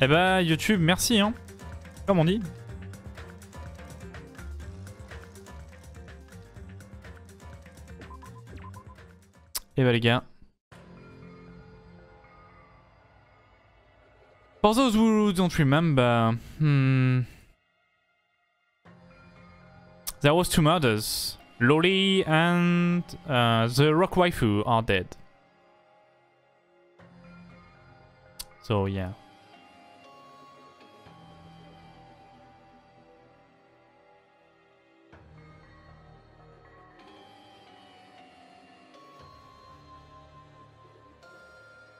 Eh bah YouTube, merci hein. Comme on dit. Et bah les gars. For those who don't remember, hmm, there was two murders. Loli and uh, the rock waifu are dead. So yeah.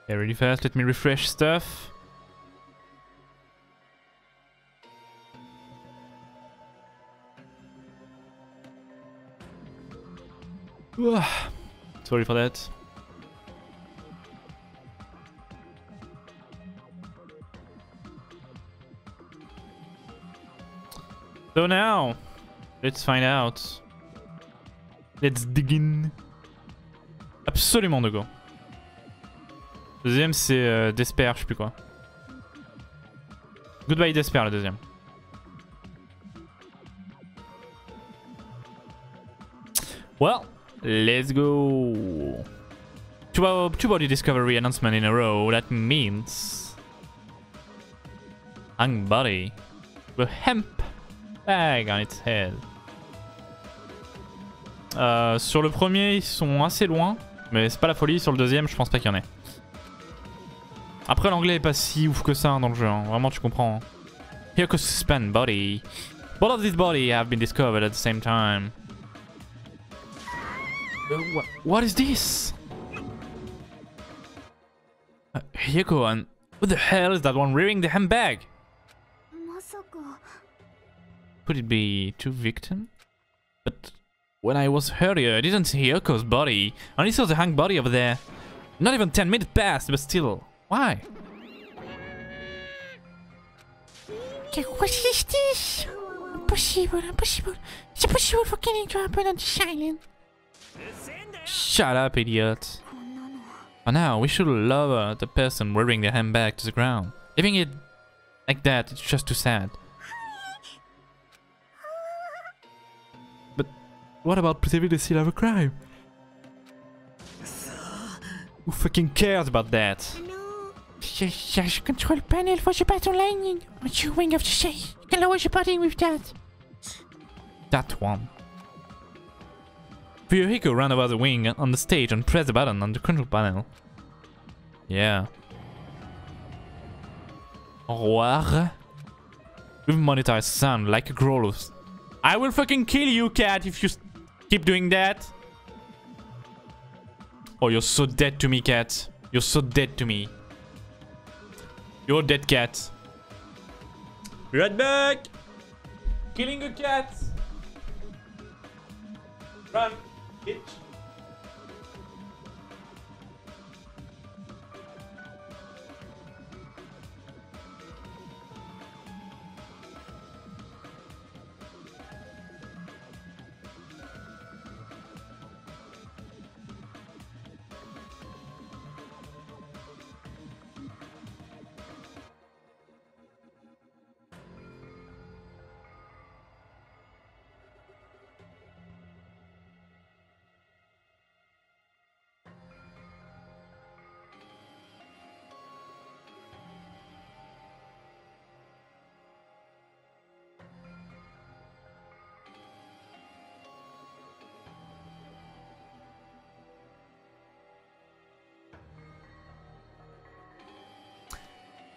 Yeah, really fast, let me refresh stuff. Sorry for that. So now, let's find out. Let's dig in. Absolument de go. Deuxième c'est euh, Despair, je sais plus quoi. Goodbye Despair le deuxième. Well, let's go. Two, two body discovery announcement in a row. That means hang body with hemp bag on its head. Euh, sur le premier, ils sont assez loin, mais c'est pas la folie. Sur le deuxième, je pense pas qu'il y en ait. Après, l'anglais est pas si ouf que ça hein, dans le jeu. Hein. Vraiment, tu comprends. Hein. Here suspend body. Both of these body have been discovered at the same time. Uh, wha what is this? Uh, Hyeko and who the hell is that one wearing the handbag? Could it be two victims? But when I was earlier, I didn't see Hyoko's body. I only saw the hang body over there. Not even 10 minutes passed, but still. Why? What is this? Impossible, impossible. It's impossible for killing to happen on this island. Shut up, idiot. For now, we should lower the person wearing the handbag to the ground. Leaving it like that, it's just too sad. What about preserving the scene of a crime? Who fucking cares about that? Yes, control panel for the battle lining. On your wing of the sea. You can lower the body with that. That one. Fuyuhiko ran over the wing on the stage and pressed the button on the control panel. Yeah. Au revoir. We've monetized sound like a Grolus. I will fucking kill you, cat, if you keep doing that. Oh, you're so dead to me, cat. You're so dead to me. You're dead, cat. Right back! Killing a cat! Run, bitch.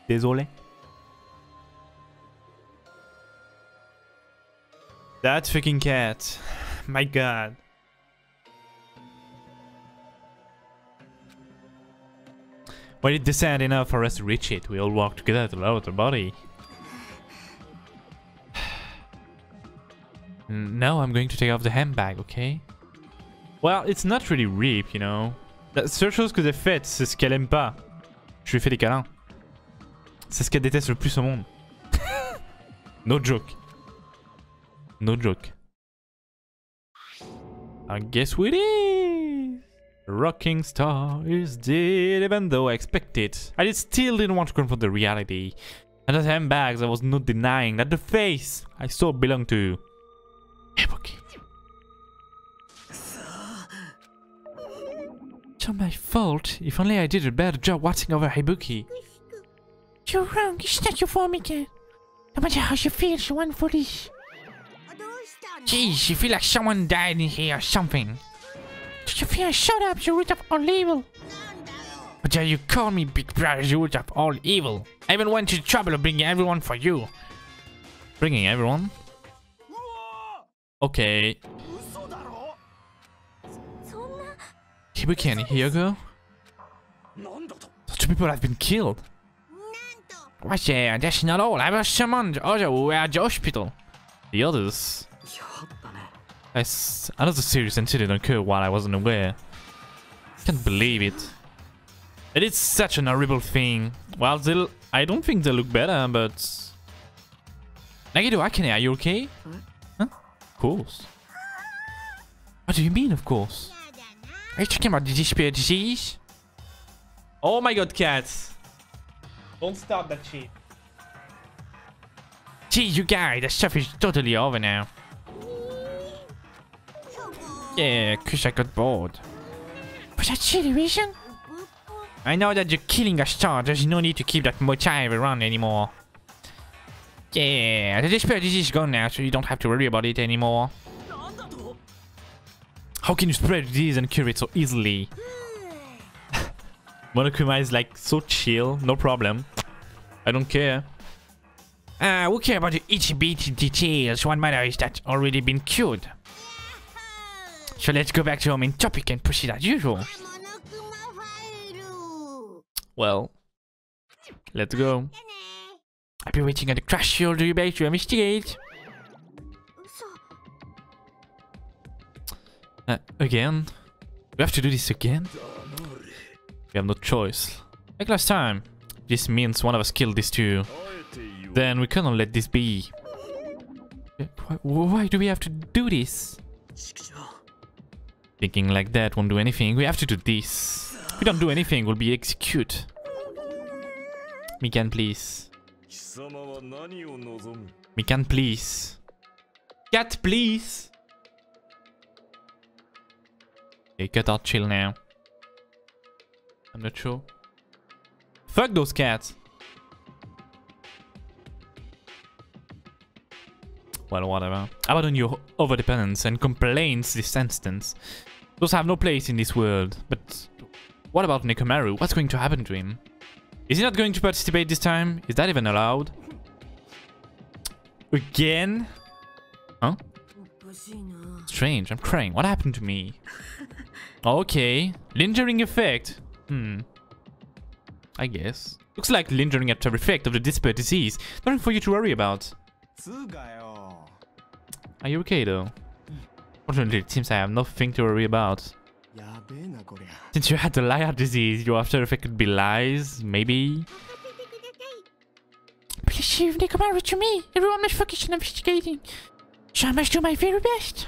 Désolé. That fucking cat. My god. When it descended enough for us to reach it, we all walked together to lower the body. now I'm going to take off the handbag, okay? Well, it's not really rape, you know. La seule chose que j'ai faite, c'est ce qu'elle aime pas. Je lui fais des câlins. C'est ce qu'elle déteste le plus au monde. no joke. No joke. I guess we is. Rocking star is dead, even though I expected. I did still didn't want to confront the reality. And as handbags, I was not denying that the face I saw belonged to Ibuki. It's not my fault. If only I did a better job watching over Ibuki. You're wrong. It's not your fault, Mika. No matter how you feel, you want for this. Jeez, you feel like someone died in here or something. Do you feel shut up, you root of all evil? But dare you call me big brother, you root of all evil? I even went to trouble of bringing everyone for you. Bringing everyone? Okay. Ibuki and Hyugo? Two people have been killed. What's yeah, that's not all. I was summoned also were at the hospital. The others. I s- another serious incident occurred while I wasn't aware. Can't believe it. It is such an horrible thing. Well, they'll. I don't think they look better, but. Nagito Akane, are you okay? Huh? Of course. What do you mean, of course? Are you talking about the disappeared disease? Oh my god, cats. Don't start that shit. Gee, you guys, that stuff is totally over now. Yeah, cause I got bored. Was that silly reason? I know that you're killing a star, there's no need to keep that motive around anymore. Yeah, the despair disease is gone now, so you don't have to worry about it anymore. How can you spread disease and cure it so easily? Monokuma is like so chill, no problem. I don't care. Uh, who care about the itchy bitty details? One matter is that already been cured. So let's go back to our main topic and proceed as usual. Well, let's go. I've been waiting at the crash shoulder base to investigate. Uh, again? We have to do this again? We have no choice. Like last time. This means one of us killed these two. Then we cannot let this be. Why, why do we have to do this? Thinking like that won't do anything. We have to do this. If we don't do anything, we'll be executed. Mikan, please. Mikan, please. Cat, please! Okay, cut out chill now. I'm not sure. Fuck those cats. Well, whatever. Abandon your overdependence and complaints this instance. Those have no place in this world. But what about Nekomaru? What's going to happen to him? Is he not going to participate this time? Is that even allowed? Again? Huh? Strange, I'm crying. What happened to me? Okay. Lingering effect. Hmm. I guess. Looks like lingering after effect of the disparate disease. Nothing for you to worry about. Are you okay though? Fortunately, it seems I have nothing to worry about. Since you had the liar disease, your after effect could be lies, maybe? Please, Chief, they come over to me. Everyone must focus on investigating. So I must do my very best.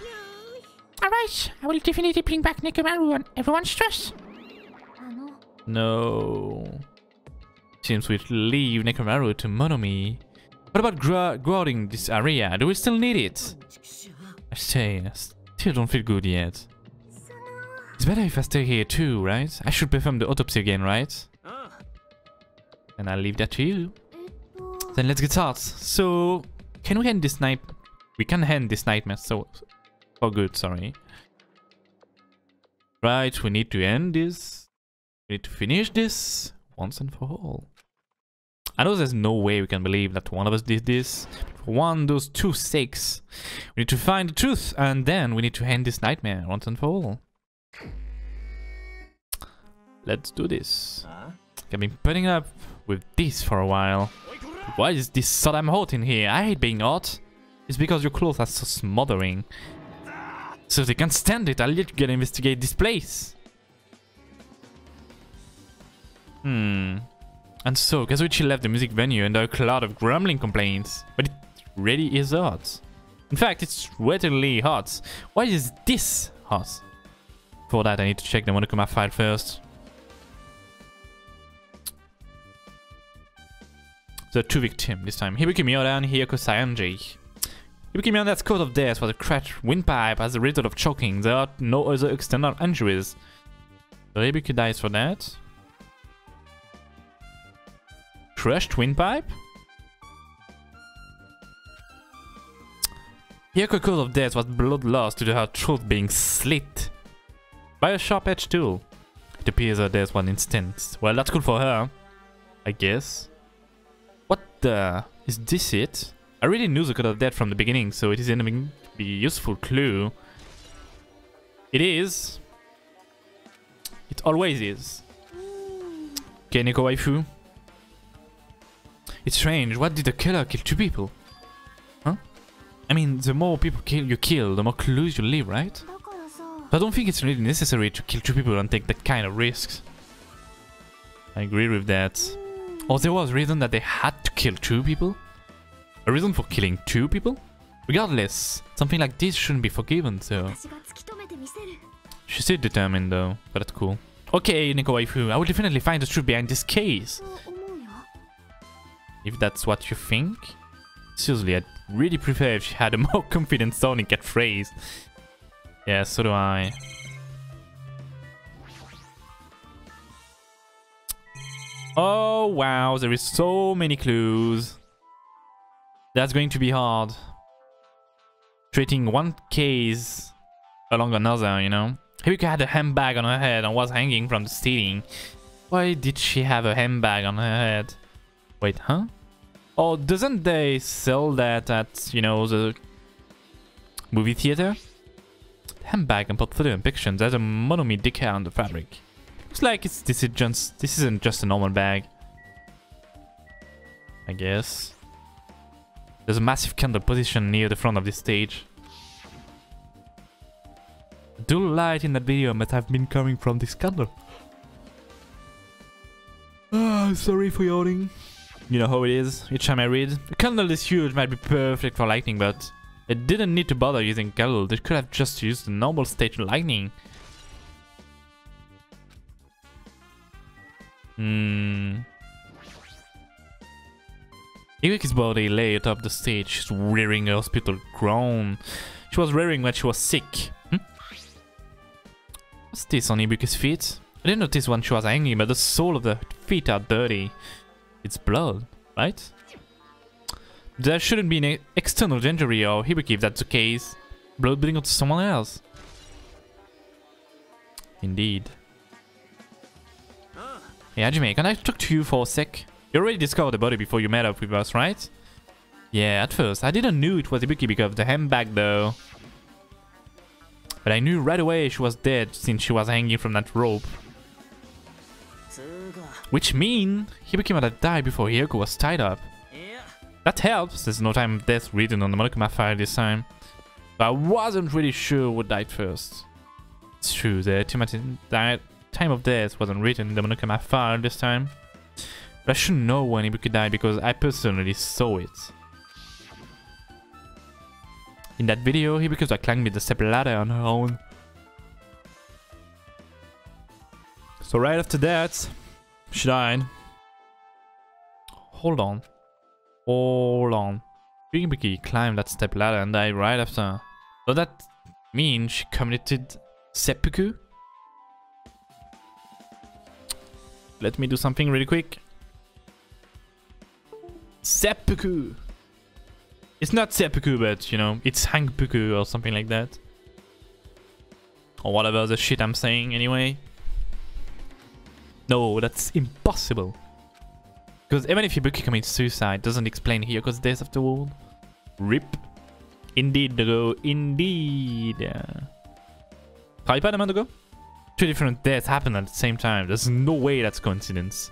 Alright, I will definitely bring back Nekomaru on everyone's trust. No. Seems we'd leave Nekomaru to Monomi. What about gra- guarding this area? Do we still need it? I say, I still don't feel good yet. It's better if I stay here too, right? I should perform the autopsy again, right? And I'll leave that to you. Then let's get started. So, can we end this night? We can end this nightmare. So, for good. Sorry. Right. We need to end this. We need to finish this once and for all. I know there's no way we can believe that one of us did this. For one, those two sakes, we need to find the truth, and then we need to end this nightmare once and for all. Let's do this. I've been putting up with this for a while. Why is this so damn hot in here? I hate being hot. It's because your clothes are so smothering. So if they can't stand it, I'll let you get investigate this place. Hmm. And so, Kazuichi left the music venue under a cloud of grumbling complaints. But it really is hot. In fact, it's readily hot. Why is this hot? For that, I need to check the Monokuma file first. The two victims this time. Hibuki Miura and Hiyoko Sayanji. Hibuki Miora's cause of death was a cracked windpipe as a result of choking. There are no other external injuries. So dies for that. Crushed windpipe? Hiyoko's cause of death was blood loss due to her throat being slit by a sharp-edged tool. It appears her death was instant. Well, that's cool for her, I guess. What the? Is this it? I really knew the cause of death from the beginning, so it is going to be a useful clue. It is. It always is. Okay, Neko Waifu. It's strange. What did the killer kill? Two people? Huh? I mean, the more people kill you kill, the more clues you leave, right? But I don't think it's really necessary to kill two people and take that kind of risks. I agree with that. Or there was a reason that they had to kill two people? A reason for killing two people? Regardless, something like this shouldn't be forgiven, so... She's still determined though, but that's cool. Okay, Nikowaifu, I will definitely find the truth behind this case if that's what you think. Seriously, I'd really prefer if she had a more confident sounding catchphrase. Yeah, so do I. Oh, wow, there is so many clues. That's going to be hard. Treating one case along another, you know? Hibika had a handbag on her head and was hanging from the ceiling. Why did she have a handbag on her head? Wait, huh? Oh, doesn't they sell that at, you know, the movie theater? Handbag and portfolio and pictures. There's a Monomi decal on the fabric. Looks like it's this is just this isn't just a normal bag. I guess. There's a massive candle positioned near the front of this stage. The dual light in that video must have been coming from this candle. Ah, sorry for yawning. You know how it is, each time I read. A candle this huge might be perfect for lightning, but it didn't need to bother using candle. They could have just used the normal stage lightning. Hmm. Iwiki's body lay atop the stage, she's rearing a hospital groan. She was rearing when she was sick. Hmm? What's this on Ibuki's feet? I didn't notice when she was hanging, but the sole of the feet are dirty. It's blood, right? There shouldn't be an external injury or Hibiki if that's the case. Blood bleeding onto someone else. Indeed. Hey Hajime, can I talk to you for a sec? You already discovered the body before you met up with us, right? Yeah, at first. I didn't know it was Ibuki because of the handbag though. But I knew right away she was dead since she was hanging from that rope. Which mean he became a die before Hyoko was tied up. Yeah. That helps, there's no time of death written on the Monokuma file this time. But I wasn't really sure who died first. It's true, the time of death wasn't written in the Monokuma file this time. But I should know when Ibuki died because I personally saw it. In that video, hyoko clung with the step ladder on her own. So right after that, she died. Hold on. Hold on. Hibiki climbed that step ladder and died right after. Does that mean she committed seppuku? Let me do something really quick. Seppuku! It's not seppuku, but you know, it's hangpuku or something like that. Or whatever the shit I'm saying anyway. No, that's impossible. Because even if Ibuki commits suicide, doesn't explain here. Hyoko's death afterward. RIP. Indeed, though. Indeed. Travaille pas demain, Dogo? Two different deaths happen at the same time. There's no way that's coincidence.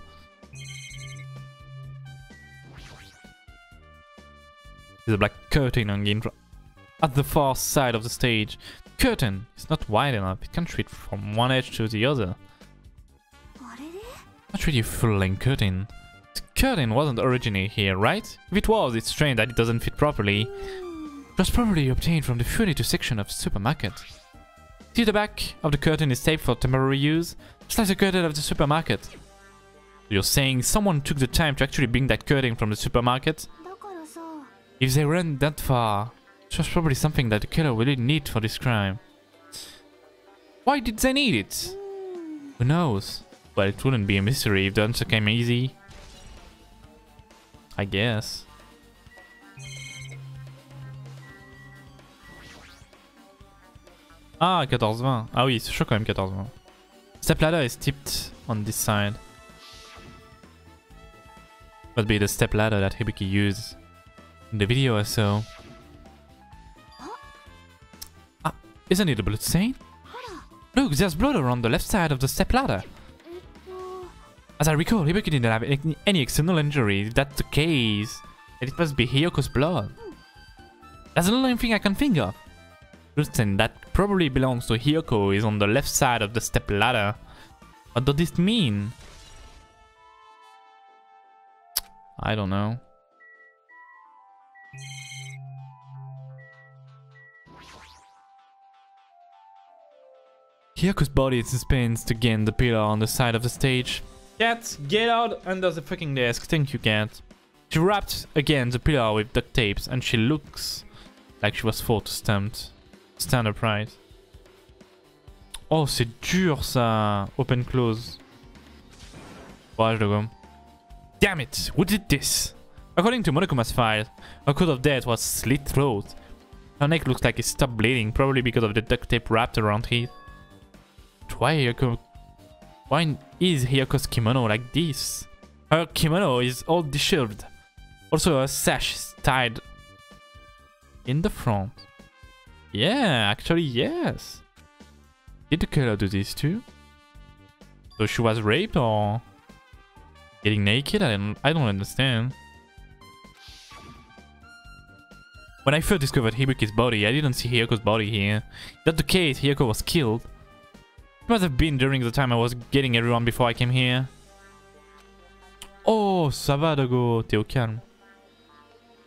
There's a black curtain hanging fr- at the far side of the stage. Curtain is not wide enough. It can't reach from one edge to the other. Not really full-length curtain. The curtain wasn't originally here, right? If it was, it's strange that it doesn't fit properly. It was probably obtained from the furniture section of the supermarket. See the back of the curtain is taped for temporary use, just like the curtain of the supermarket. You're saying someone took the time to actually bring that curtain from the supermarket? If they ran that far, it was probably something that the killer really needed for this crime. Why did they need it? Who knows? Well, it wouldn't be a mystery if the answer came easy. I guess. Ah, 14-20. Ah oui, c'est chaud quand même 14-20. Step ladder is tipped on this side. Must be the step ladder that Hibiki used in the video or so. Ah, isn't it a blood stain? Look, there's blood around the left side of the step ladder. As I recall, Hibiki didn't have any external injuries. If that's the case, it must be Hyoko's blood. That's the only thing I can think of. Justin, that probably belongs to Hyoko is on the left side of the step ladder. What does this mean? I don't know. Hyaku's body suspends again the pillar on the side of the stage. Cat, get out under the fucking desk. Thank you, Cat. She wrapped again the pillar with duct tapes and she looks like she was forced to stand, stand upright. Oh, c'est dur ça. Open close. Courage de gomme. Damn it! Who did this? According to Monokuma's file, her cause of death was slit throat. Her neck looks like it stopped bleeding, probably because of the duct tape wrapped around it. Why Hiyoko? Why is Hiyoko's kimono like this? Her kimono is all disheveled. Also, her sash is tied in the front. Yeah, actually, yes. Did the killer do this too? So she was raped or getting naked? I don't, I don't understand. When I first discovered Hibuki's body, I didn't see Hiyoko's body here. That the case? Hiyoko was killed. Must have been during the time I was getting everyone before I came here. Oh, ça va, Dago. T'es au calme.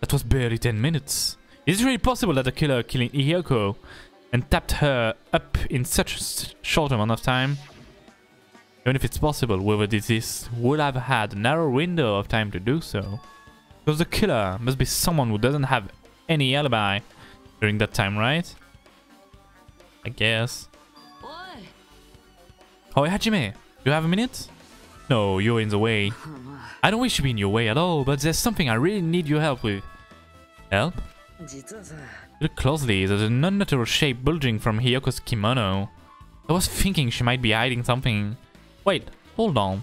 That was barely 10 minutes. Is it really possible that the killer killing Iyoko and tapped her up in such a short amount of time? Even if it's possible, whoever did this would have had a narrow window of time to do so. Because the killer must be someone who doesn't have any alibi during that time, right? I guess. Oh Hajime, you have a minute? No, you're in the way. I don't wish to be in your way at all, but there's something I really need your help with. Help? Look closely, there's an unnatural shape bulging from Hiyoko's kimono. I was thinking she might be hiding something. Wait, hold on.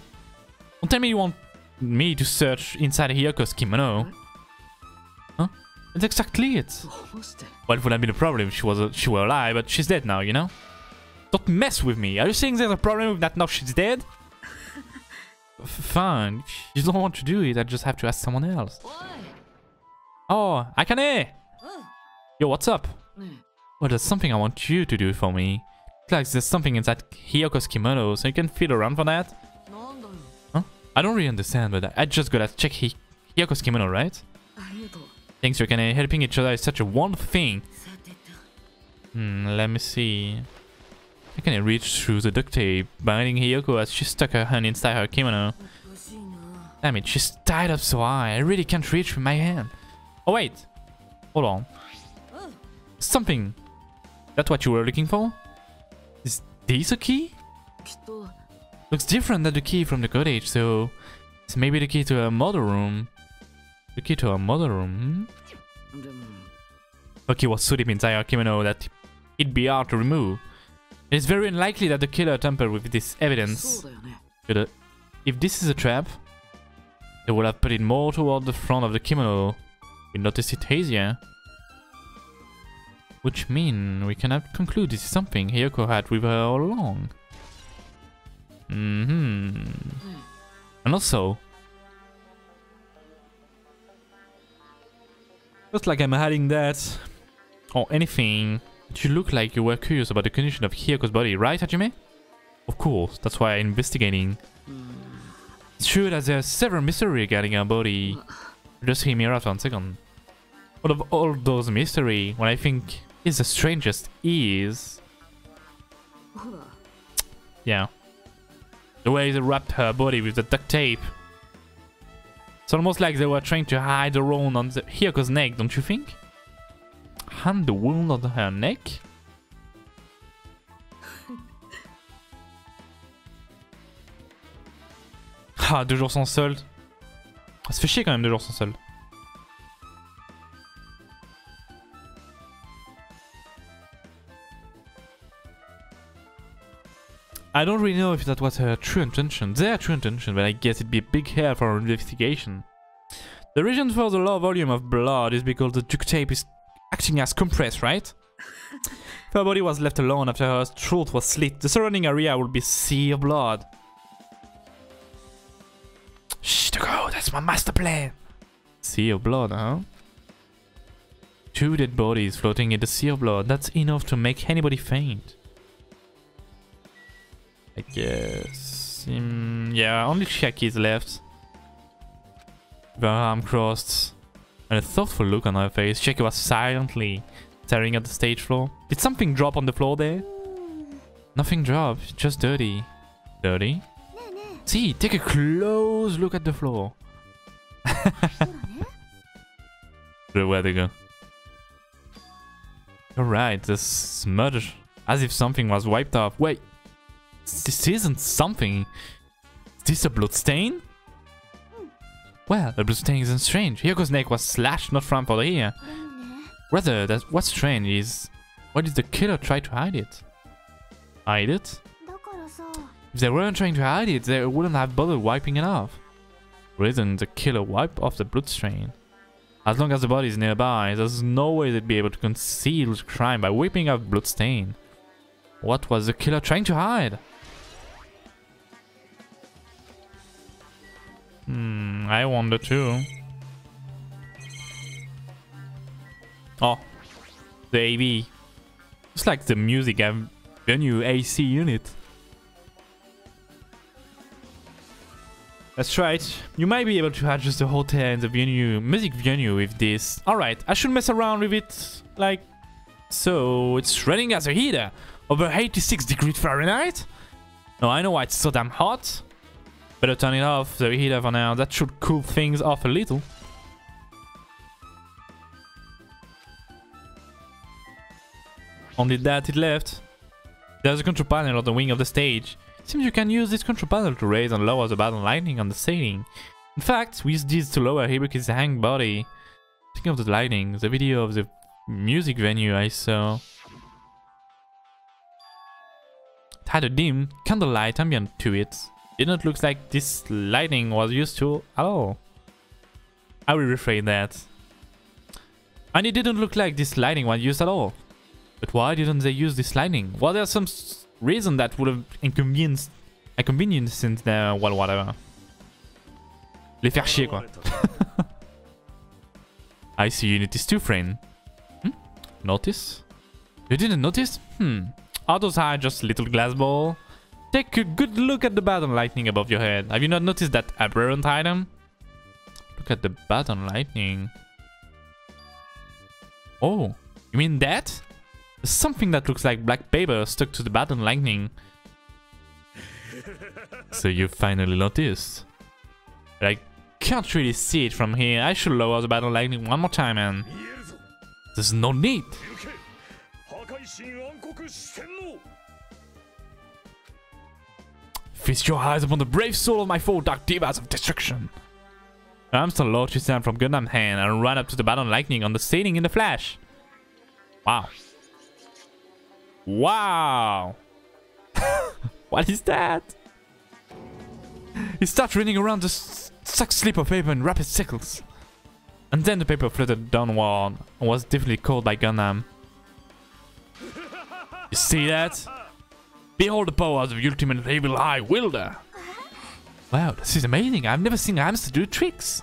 Don't tell me you want me to search inside Hiyoko's kimono. Huh? That's exactly it. Well, it would have been a problem if she, was a, she were alive, but she's dead now, you know? Don't mess with me. Are you saying there's a problem with that now she's dead? Fine. You don't want to do it. I just have to ask someone else. Why? Oh, Akane! Yo, what's up? Well, there's something I want you to do for me. Looks like there's something inside Hiyoko's kimono, so you can feel around for that. Huh? I don't really understand, but I just gotta check Hi kimono, right? Thanks, Akane. Uh, helping each other is such a wonderful thing. Hmm, let me see. I can reach through the duct tape, binding Hiyoko as she stuck her hand inside her kimono. Damn it, she's tied up so high, I really can't reach with my hand. Oh wait, hold on. Something! That's what you were looking for? Is this a key? Looks different than the key from the cottage, so... It's maybe the key to a mother room. The key to a mother room, hmm? what's was so deep inside her kimono that it'd be hard to remove. It's very unlikely that the killer tampered with this evidence. But, uh, if this is a trap, they would have put it more toward the front of the kimono. We noticed it hazier. Which means we cannot conclude this is something Hyoko had with her all along. Mm hmm And also... Looks like I'm hiding that or anything you look like you were curious about the condition of Hyoko's body, right, Hajime? Of course, that's why I'm investigating. It's true that there's several mysteries regarding her body. Just hear me out for one second. Out of all those mysteries, what I think is the strangest is... Yeah. The way they wrapped her body with the duct tape. It's almost like they were trying to hide the wound on the Hyoko's neck, don't you think? And the wound on her neck? Ah, deux jours sans solde. Ça fait chier quand même deux jours sans solde. I don't really know if that was her true intention, their true intention, but I guess it'd be a big help for our investigation. The reason for the low volume of blood is because the duct tape is acting as compress, right? if her body was left alone after her throat was slit, the surrounding area would be sea of blood. Shh, to go, that's my master plan. Sea of blood, huh? Two dead bodies floating in the sea of blood, that's enough to make anybody faint. I guess. Mm, yeah, only Shaki is left. Her arm crossed and a thoughtful look on her face, Shaki was silently staring at the stage floor. Did something drop on the floor there? Nothing dropped, just dirty. Dirty? See, take a close look at the floor. Where they go? Alright, the smudge. As if something was wiped off. Wait, this isn't something. Is this a blood stain? Well, the blue thing isn't strange. Hyoko's neck was slashed, not from below here. Rather, that what's strange is... Why did the killer try to hide it? Hide it? If they weren't trying to hide it, they wouldn't have bothered wiping it off. Reason the killer wipe off the blood stain. As long as the body is nearby, there's no way they'd be able to conceal the crime by wiping off bloodstain. What was the killer trying to hide? Hmm, I wonder too. Oh, the AV. It's like the music and the new AC unit. That's right. You might be able to adjust the hotel and the venue, music venue with this. Alright, I should mess around with it like so. It's running as a heater over 86 degrees Fahrenheit. No, I know why it's so damn hot. Better turn it off, the heater for now. That should cool things off a little. Only that it left. There's a control panel on the wing of the stage. Seems you can use this control panel to raise and lower the battle lightning on the ceiling. In fact, we use this to lower Hibuki's hang body. Speaking of the lightning, the video of the music venue I saw it had a dim candlelight ambient to it. Did not look like this lighting was used to at all. I will rephrase that. And it didn't look like this lighting was used at all. But why didn't they use this lighting? Well, there's some reason that would have inconvenienced, inconvenienced their, well, whatever. Les faire chier, quoi. I see you notice too, friend. Hmm? Notice? You didn't notice? Hmm. Are those just little glass ball? Take a good look at the button lightning above your head. Have you not noticed that aberrant item? Look at the button lightning. Oh, you mean that? Something that looks like black paper stuck to the button lightning. so you finally noticed. But I can't really see it from here. I should lower the button lightning one more time and... There's no need! Feast your eyes upon the brave soul of my four dark divas of destruction. I'm still Lord Tristan from Gundham Hand and run up to the battle lightning on the ceiling in the flash. Wow. Wow. what is that? He starts running around the s- suck slip of paper in rapid cycles. And then the paper fluttered downward and was definitely caught by Gundham. You see that? Behold the powers of ultimate evil high wielder. Wow, this is amazing. I've never seen hamster do tricks.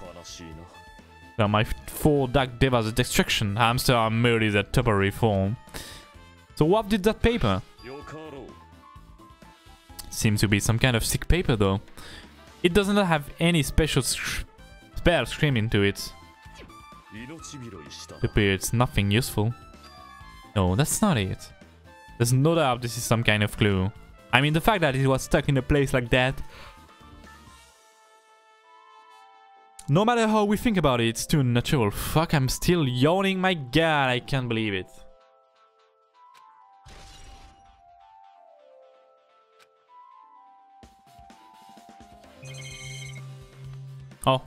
Now my four dark devas destruction. Hamster are merely the temporary form. So what did that paper? Seems to be some kind of sick paper though. It does not have any special spell screaming into it. Appears nothing useful. No, that's not it. There's no doubt this is some kind of clue. I mean, the fact that it was stuck in a place like that. No matter how we think about it, it's too natural. Fuck, I'm still yawning. My god, I can't believe it. Oh.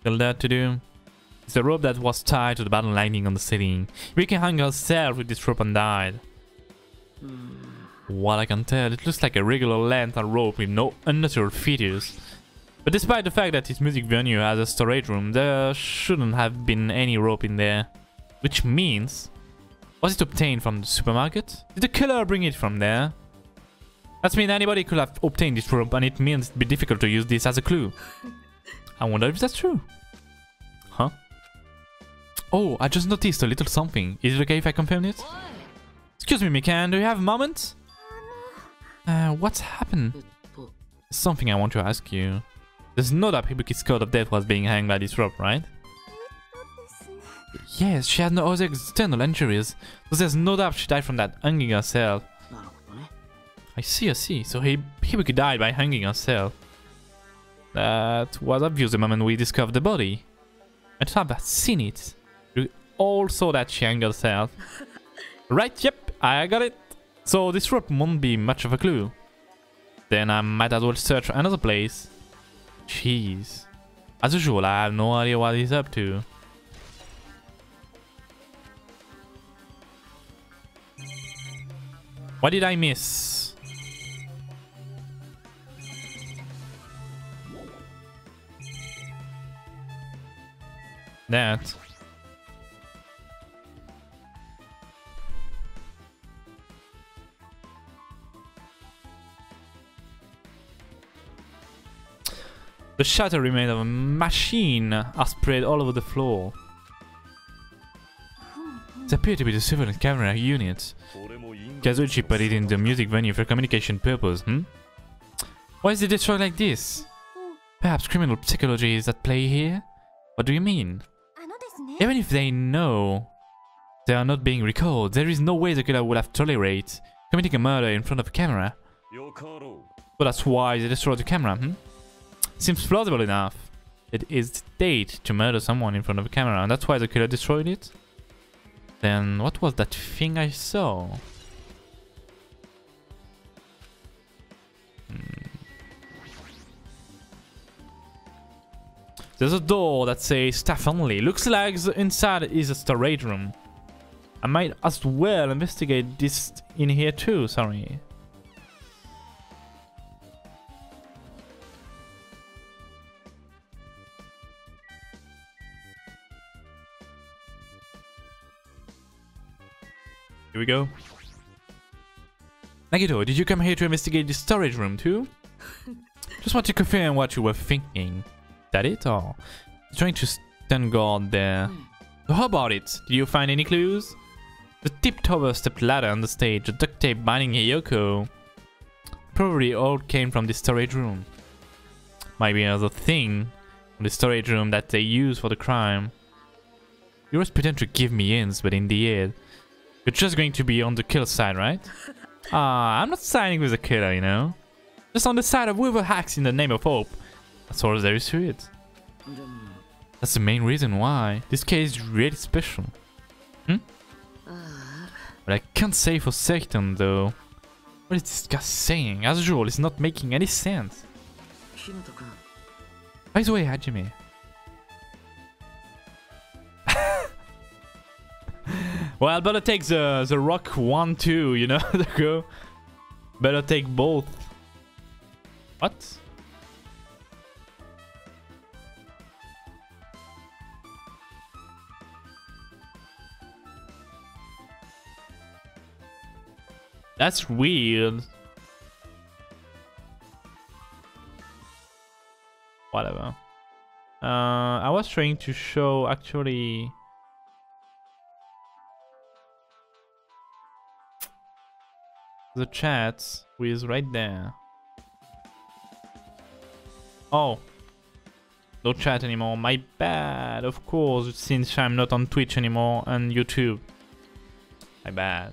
Still that to do. It's a rope that was tied to the battle lightning on the ceiling. We can hang ourselves with this rope and died. Hmm. What I can tell, it looks like a regular length and rope with no unnatural features. But despite the fact that this music venue has a storage room, there shouldn't have been any rope in there. Which means... Was it obtained from the supermarket? Did the killer bring it from there? That means anybody could have obtained this rope and it means it'd be difficult to use this as a clue. I wonder if that's true. Huh? Oh, I just noticed a little something. Is it okay if I confirm it? Excuse me, Mikan, do you have a moment? Uh, what's happened? Something I want to ask you. There's no doubt Hibuki's code of death was being hanged by this rope, right? Yes, she had no other external injuries, so there's no doubt she died from that hanging herself. I see, I see. So he Hibuki died by hanging herself. That was obvious the moment we discovered the body. I thought I'd seen it. Saw that she hanged herself. right, yep, I got it. So this rope won't be much of a clue. Then I might as well search for another place. Jeez. As usual, I have no idea what he's up to. What did I miss? That. The shattered remains of a machine are spread all over the floor. They appear to be the surveillance camera units. Kazuichi put it in the music venue for communication purpose, hmm? Why is it destroyed like this? Perhaps criminal psychology is at play here? What do you mean? Even if they know they are not being recalled, there is no way the killer would have tolerated committing a murder in front of a camera. But that's why they destroyed the camera, hmm? Seems plausible enough. It is date to murder someone in front of a camera, and that's why the killer destroyed it? Then what was that thing I saw? Hmm. There's a door that says staff only. Looks like the inside is a storage room. I might as well investigate this in here too, sorry. Here we go. Nagito, did you come here to investigate the storage room too? Just want to confirm what you were thinking. That it or trying to stand guard there? So how about it? Did you find any clues? The tipped over step ladder on the stage, the duct tape binding Hiyoko. Probably all came from the storage room. Might be another thing from the storage room that they use for the crime. You always pretend to give me ins, but in the end, you're just going to be on the kill side, right? Ah, uh, I'm not signing with the killer, you know? Just on the side of Weaver Hacks in the name of hope. That's all there is to it. That's the main reason why this case is really special. Hmm? But I can't say for certain, though. What is this guy saying? As usual, it's not making any sense. By the way, Hajime, well, better take the, the rock one too, you know? go. Better take both. What? That's weird. Whatever. Uh, I was trying to show actually. The chat who is right there. Oh. No chat anymore. My bad. Of course, since I'm not on Twitch anymore and YouTube. My bad.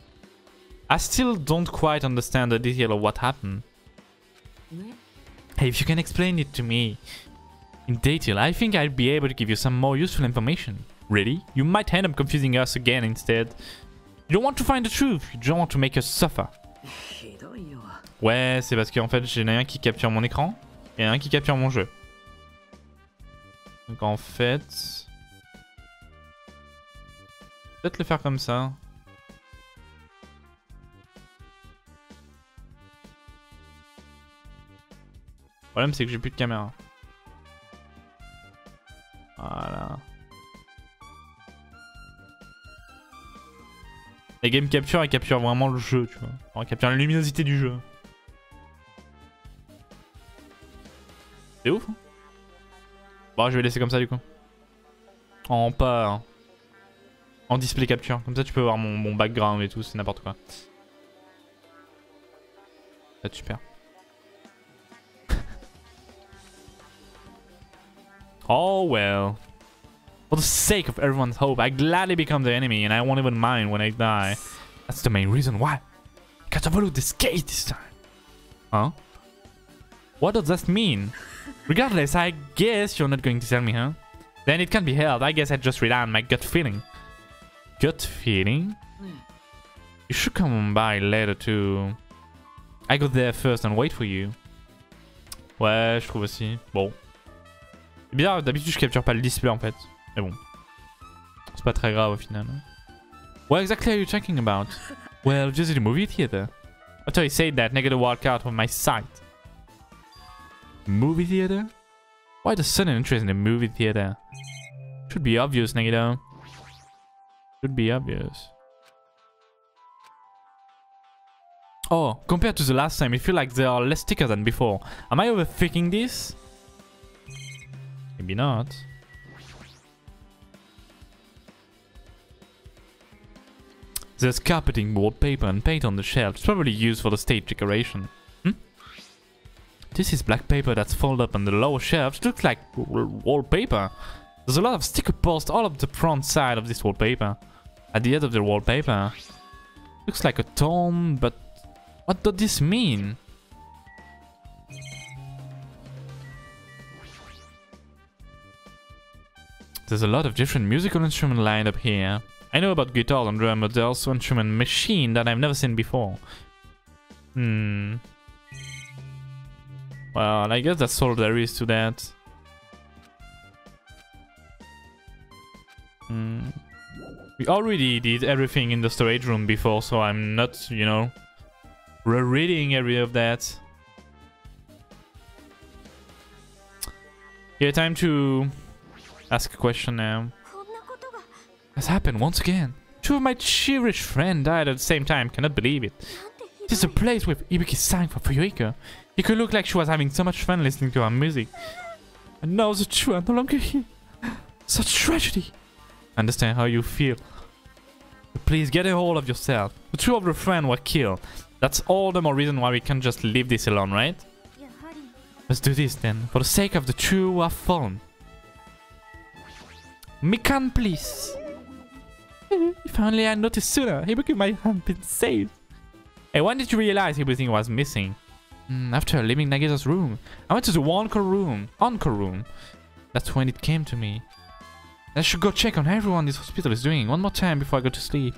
I still don't quite understand the detail of what happened. Hey, if you can explain it to me in detail, I think I'd be able to give you some more useful information. Really? You might end up confusing us again instead. You don't want to find the truth, you don't want to make us suffer. Ouais, c'est parce qu'en fait, j'ai un qui capture mon écran et un qui capture mon jeu. Donc en fait... Peut-être le faire comme ça. Le problème, c'est que j'ai plus de caméra. Voilà. Les game capture, elles capturent vraiment le jeu, tu vois. On capture la luminosité du jeu. C'est ouf. hein. Bon, je vais laisser comme ça du coup. En pas. hein. En display capture. Comme ça, tu peux voir mon, mon background et tout, c'est n'importe quoi. Ça va être super. oh well. For the sake of everyone's hope, I gladly become the enemy and I won't even mind when I die. That's the main reason why. Followed this gate this time. Huh? What does that mean? Regardless, I guess you're not going to tell me, huh? Then it can't be helped. I guess I just rely on my gut feeling. Gut feeling? Hmm. You should come by later too. I go there first and wait for you. Ouais, je trouve aussi. Bon. C'est bizarre, d'habitude je capture pas le display en fait. Mais bon. C'est pas très grave au final. What exactly are you talking about? Well, just the movie theater. After he said that, Nagito walked out of my sight. Movie theater? Why the sudden interest in the movie theater? Should be obvious, Nagito. Should be obvious. Oh, compared to the last time, it feels like there are less stickers than before. Am I overthinking this? Maybe not. There's carpeting, wallpaper, and paint on the shelf. It's probably used for the stage decoration. Hmm? This is black paper that's folded up on the lower shelves. Looks like wallpaper. There's a lot of sticker posts all up the front side of this wallpaper. At the end of the wallpaper. Looks like a tome, but what does this mean? There's a lot of different musical instruments lined up here. I know about guitars and drum, but there's also instrument machine that I've never seen before. Hmm. Well, I guess that's all there is to that. Hmm. We already did everything in the storage room before, so I'm not, you know, rereading every of that. Yeah, time to ask a question now has happened once again. Two of my cherished friends died at the same time, cannot believe it. This is a place where Ibuki sang for Fuyuika. It could look like she was having so much fun listening to our music. And now the two are no longer here. Such tragedy. I understand how you feel. But please get a hold of yourself. The two of your friends were killed. That's all the more reason why we can't just leave this alone, right? Let's do this then, for the sake of the two who have fallen. Mikan, please! If only I noticed sooner, Ibuki might have been saved. And when did you realize everything was missing? Hmm, after leaving Nagisa's room. I went to the Encore room. Encore room. That's when it came to me. I should go check on everyone this hospital is doing one more time before I go to sleep.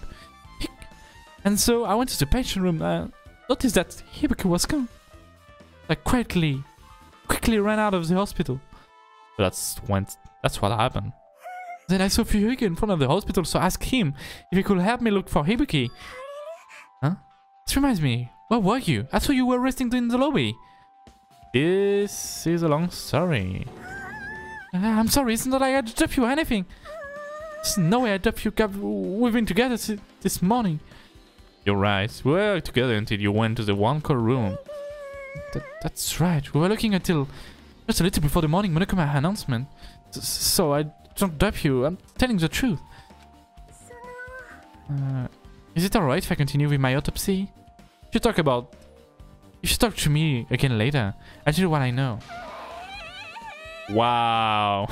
And so I went to the patient room and noticed that Ibuki was gone. I quietly, quickly ran out of the hospital. That's when, that's what happened. Then I saw Fuyuhiko in front of the hospital, so I asked him if he could help me look for Ibuki. Huh? This reminds me, where were you? I saw you were resting in the lobby. This is a long story. Uh, I'm sorry, it's not like I dropped you or anything. There's no way I dropped you. We've been together this morning. You're right. We were together until you went to the one core room. That, that's right. We were looking until just a little before the morning Monokuma announcement. So I don't doubt you. I'm telling the truth. Uh, is it alright if I continue with my autopsy? You talk about. You should talk to me again later. I tell you what I know. Wow.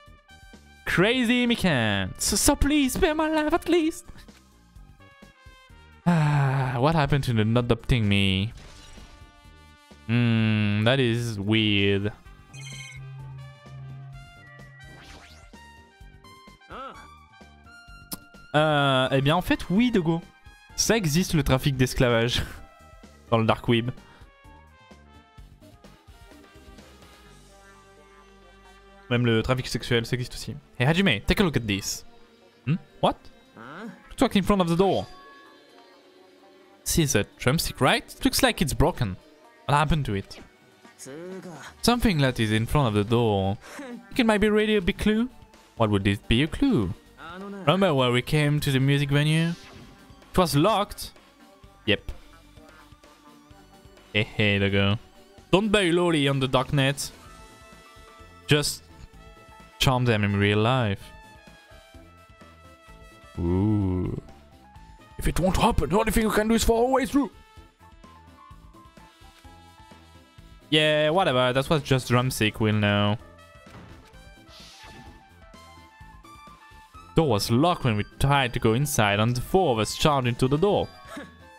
Crazy Mikan. So, so please spare my life at least. Ah, what happened to the not adopting me? Hmm, that is weird. Euh, eh bien, en fait, oui, Dogo. Ça existe le trafic d'esclavage dans le dark web. Même le trafic sexuel, ça existe aussi. Hey Hajime, take a look at this. Hmm? What? Stuck in front of the door. See that drumstick, right? It looks like it's broken. What happened to it? Something that is in front of the door. Think it might be really a big clue? What would this be a clue? Remember where we came to the music venue? It was locked. Yep. Hey, hey, there go. Don't buy loli on the darknet. Just charm them in real life. Ooh. If it won't happen, the only thing you can do is follow way through. Yeah, whatever. That was just drumstick will know. door was locked when we tried to go inside and the four of us charged into the door.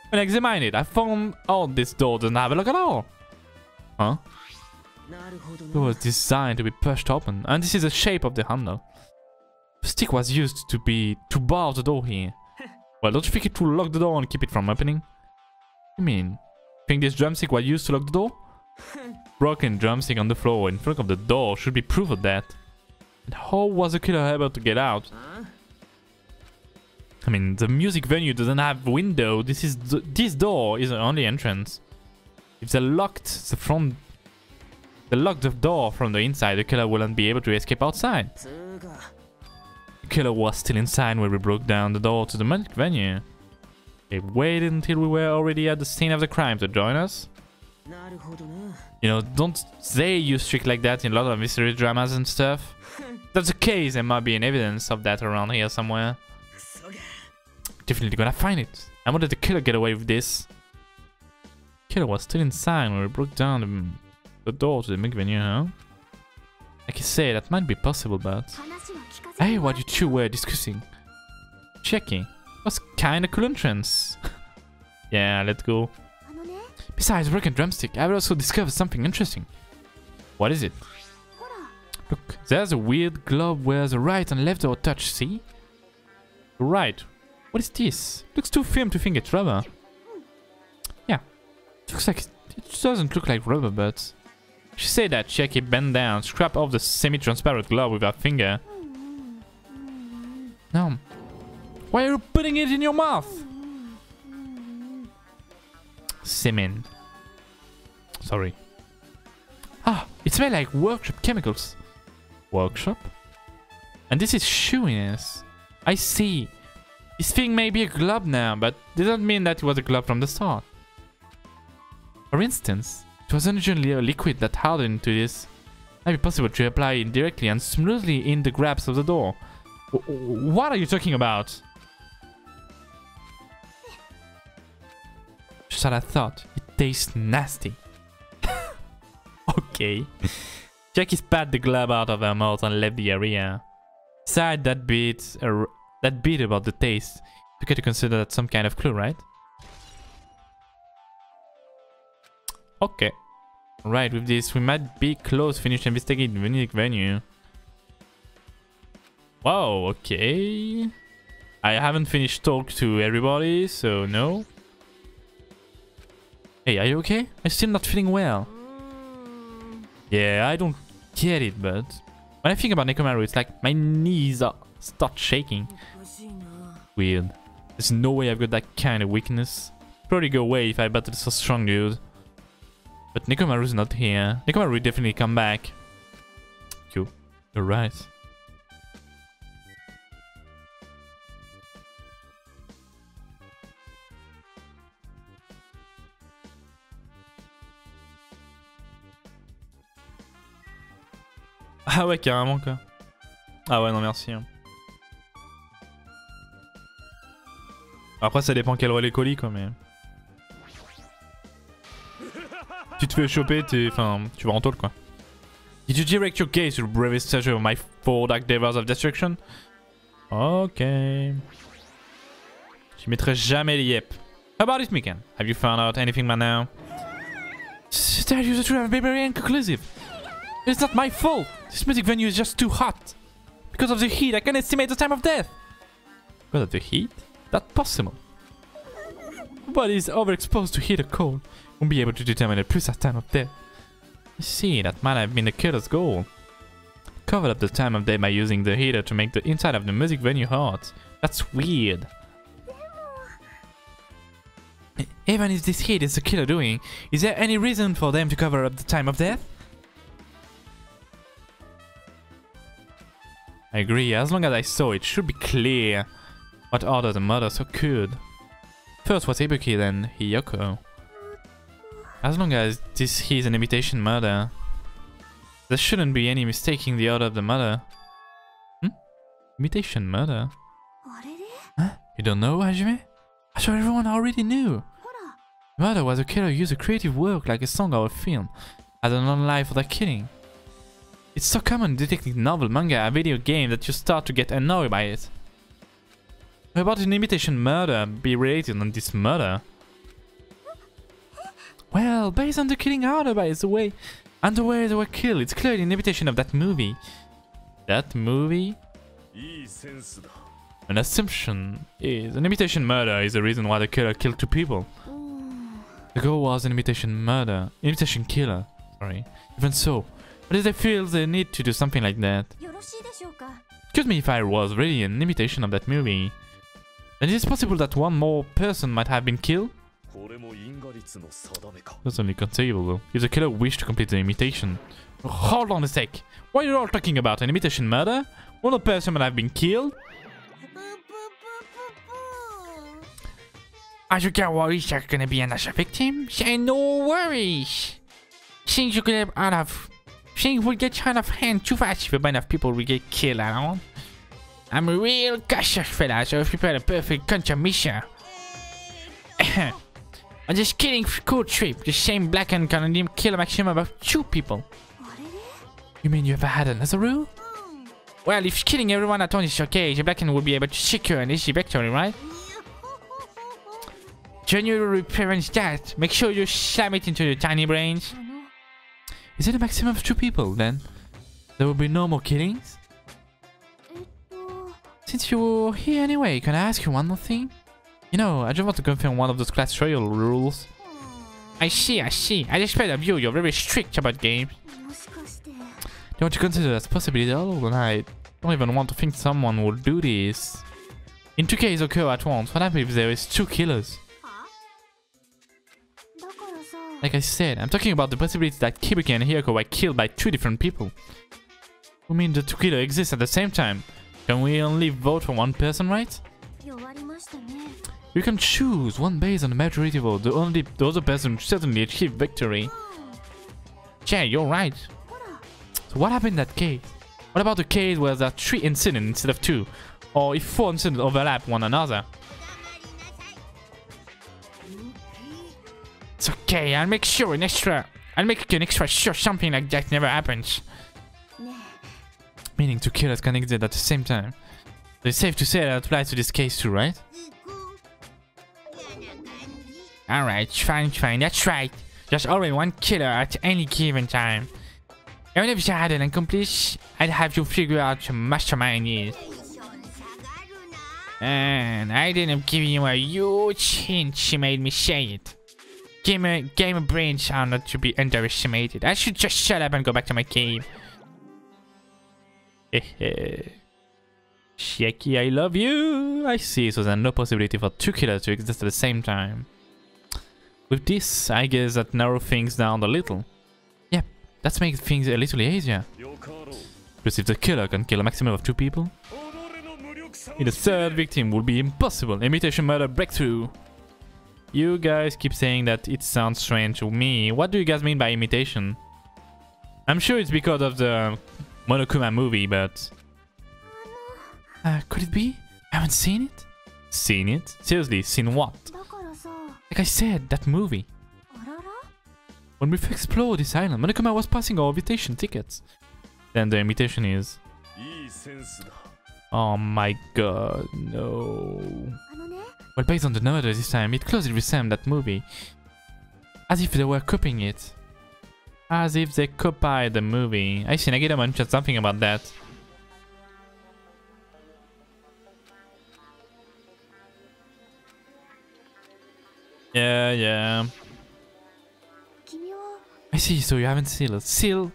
When I examined it, I found out this door doesn't have a lock at all. Huh? It was designed to be pushed open, and this is the shape of the handle. The stick was used to be to bar the door here. Well, don't you think it will lock the door and keep it from opening? I mean, think this drumstick was used to lock the door? Broken drumstick on the floor in front of the door should be proof of that. How was the killer able to get out? I mean, the music venue doesn't have window. This is th this door is the only entrance. If they locked the front, they locked the door from the inside, the killer wouldn't be able to escape outside. The killer was still inside when we broke down the door to the music venue. They waited until we were already at the scene of the crime to join us. You know, don't they use trick like that in a lot of mystery dramas and stuff? that's the case, there might be an evidence of that around here somewhere. Definitely gonna find it. I wanted the killer get away with this. Killer was still inside when we broke down the, the door to the milk venue, huh? Like you say, that might be possible, but... Hey, what you two were discussing? Checking. was kinda cool entrance. yeah, let's go. Besides broken drumstick, I've also discovered something interesting. What is it? Look, there's a weird glove where the right and left door touch, see? Right. What is this? Looks too firm to think it's rubber. Yeah. Looks like it doesn't look like rubber, but... She said that Chiaki bent down, scraped off the semi-transparent glove with her finger. No. Why are you putting it in your mouth? Semen. Sorry. Ah, it smells like workshop chemicals. Workshop? And this is showiness. I see. This thing may be a glove now, but doesn't mean that it was a glove from the start. For instance, it was originally a liquid that hardened into this. Might be possible to apply it directly and smoothly in the grabs of the door. W- What are you talking about? I thought. It tastes nasty. okay. Chiaki spat the glove out of her mouth and left the area. Besides that bit, uh, that bit about the taste, you to consider that some kind of clue, right? Okay. Right, with this, we might be close to finish investigating the venue. Wow, okay. I haven't finished talk to everybody, so no. Hey, are you okay? I'm still not feeling well. Yeah, I don't get it, but When I think about Nekomaru, it's like my knees are start shaking. Weird. There's no way I've got that kind of weakness. Probably go away if I battle so strong, dude. But Nekomaru's not here. Nekomaru definitely come back. You, You're right. Ah ouais, carrément quoi. Ah ouais, non merci. hein. Après, ça dépend quel les colis quoi, mais. Tu te fais choper, t'es. Enfin, tu vas en tôle quoi. Did you direct your gaze to the bravest statue of my four dark devils of destruction? Ok. J'y mettrai jamais les yep. How about it, Mikan? Have you found out anything by now? Tell you the truth, I'm very inconclusive. It's not my fault. This music venue is just too hot. Because of the heat, I can estimate the time of death. Because of the heat? That's possible. Body is overexposed to heat or cold. Won't be able to determine the precise time of death. I see, that might have been the killer's goal. Covered up the time of day by using the heater to make the inside of the music venue hot. That's weird. Even if this heat is the killer doing, is there any reason for them to cover up the time of death? I agree, as long as I saw it should be clear what order the murders occurred. First was Ibuki, then Hiyoko. As long as this is an imitation murder, there shouldn't be any mistaking the order of the murder. Hmm? Imitation murder? Huh? You don't know, Hajime? I thought everyone already knew. Murder was a killer who used a creative work like a song or a film as an online for the killing. It's so common detecting novel, manga, a video game that you start to get annoyed by it. How about an imitation murder be related on this murder? Well, based on the killing order, by the way, and the way they were killed, it's clearly an imitation of that movie. That movie? An assumption is an imitation murder is the reason why the killer killed two people. The goal was an imitation murder, imitation killer. Sorry. Even so, but they feel the need to do something like that. Excuse me if I was really an imitation of that movie. Is it possible that one more person might have been killed? That's only conceivable, if the killer wished to complete the imitation. Hold on a sec. Why are you all talking about? An imitation murder? One person might have been killed? Are you guys worried there's gonna be another victim? Say no worries! Since you could have out of she will get out of hand too fast if a bunch of people will get killed around. I'm a real cautious fella, so I prepared a perfect contribution. On this killing cool trip, the same blackened can kill a maximum of two people. You mean you ever had another rule? Well, if killing everyone at once is okay, the Blackened will be able to secure an easy victory, right? Genuinely prevents that. Make sure you slam it into the tiny brains. Is it a maximum of two people then? There will be no more killings? Since you're here anyway, can I ask you one more thing? You know, I just want to confirm one of those class trial rules. I see, I see. I expect of you, you're very strict about games. Don't you consider that possibility at all? And I don't even want to think someone would do this. In two cases occur at once, what happens if there is two killers? Like I said, I'm talking about the possibility that Ibuki and Hiyoko were killed by two different people. We mean the two killers exist at the same time. Can we only vote for one person, right? You can choose one based on the majority vote. The only the other person certainly achieved victory. Yeah, you're right. So what happened in that case? What about the case where there are three incidents instead of two? Or if four incidents overlap one another? It's okay, I'll make sure an extra... I'll make an extra sure something like that never happens. ね Meaning two killers can exist at the same time. So it's safe to say that applies to this case too, right? Alright, fine, fine, that's right. There's always one killer at any given time. Even if you had an accomplice, I'd have you figure out your mastermind is. And I didn't give you a huge hint she made me say it. Gamer, gamer brains are not to be underestimated. I should just shut up and go back to my game. Eh, eh. Shaky, I love you. I see, so there's no possibility for two killers to exist at the same time. With this, I guess that narrow things down a little. Yeah, that makes things a little easier. Because if the killer can kill a maximum of two people, in the third victim will be impossible. Imitation murder breakthrough. You guys keep saying that it sounds strange to me. What do you guys mean by imitation? I'm sure it's because of the Monokuma movie, but... Uh, could it be? I haven't seen it? Seen it? Seriously, seen what? Like I said, that movie. When we explored this island, Monokuma was passing our invitation tickets. Then the imitation is... Oh my god, no... Well, based on the murder this time, it closely resembled that movie. As if they were copying it. As if they copied the movie. I see Nagito mentioned something about that. Yeah, yeah. I see, so you haven't seen it. Still,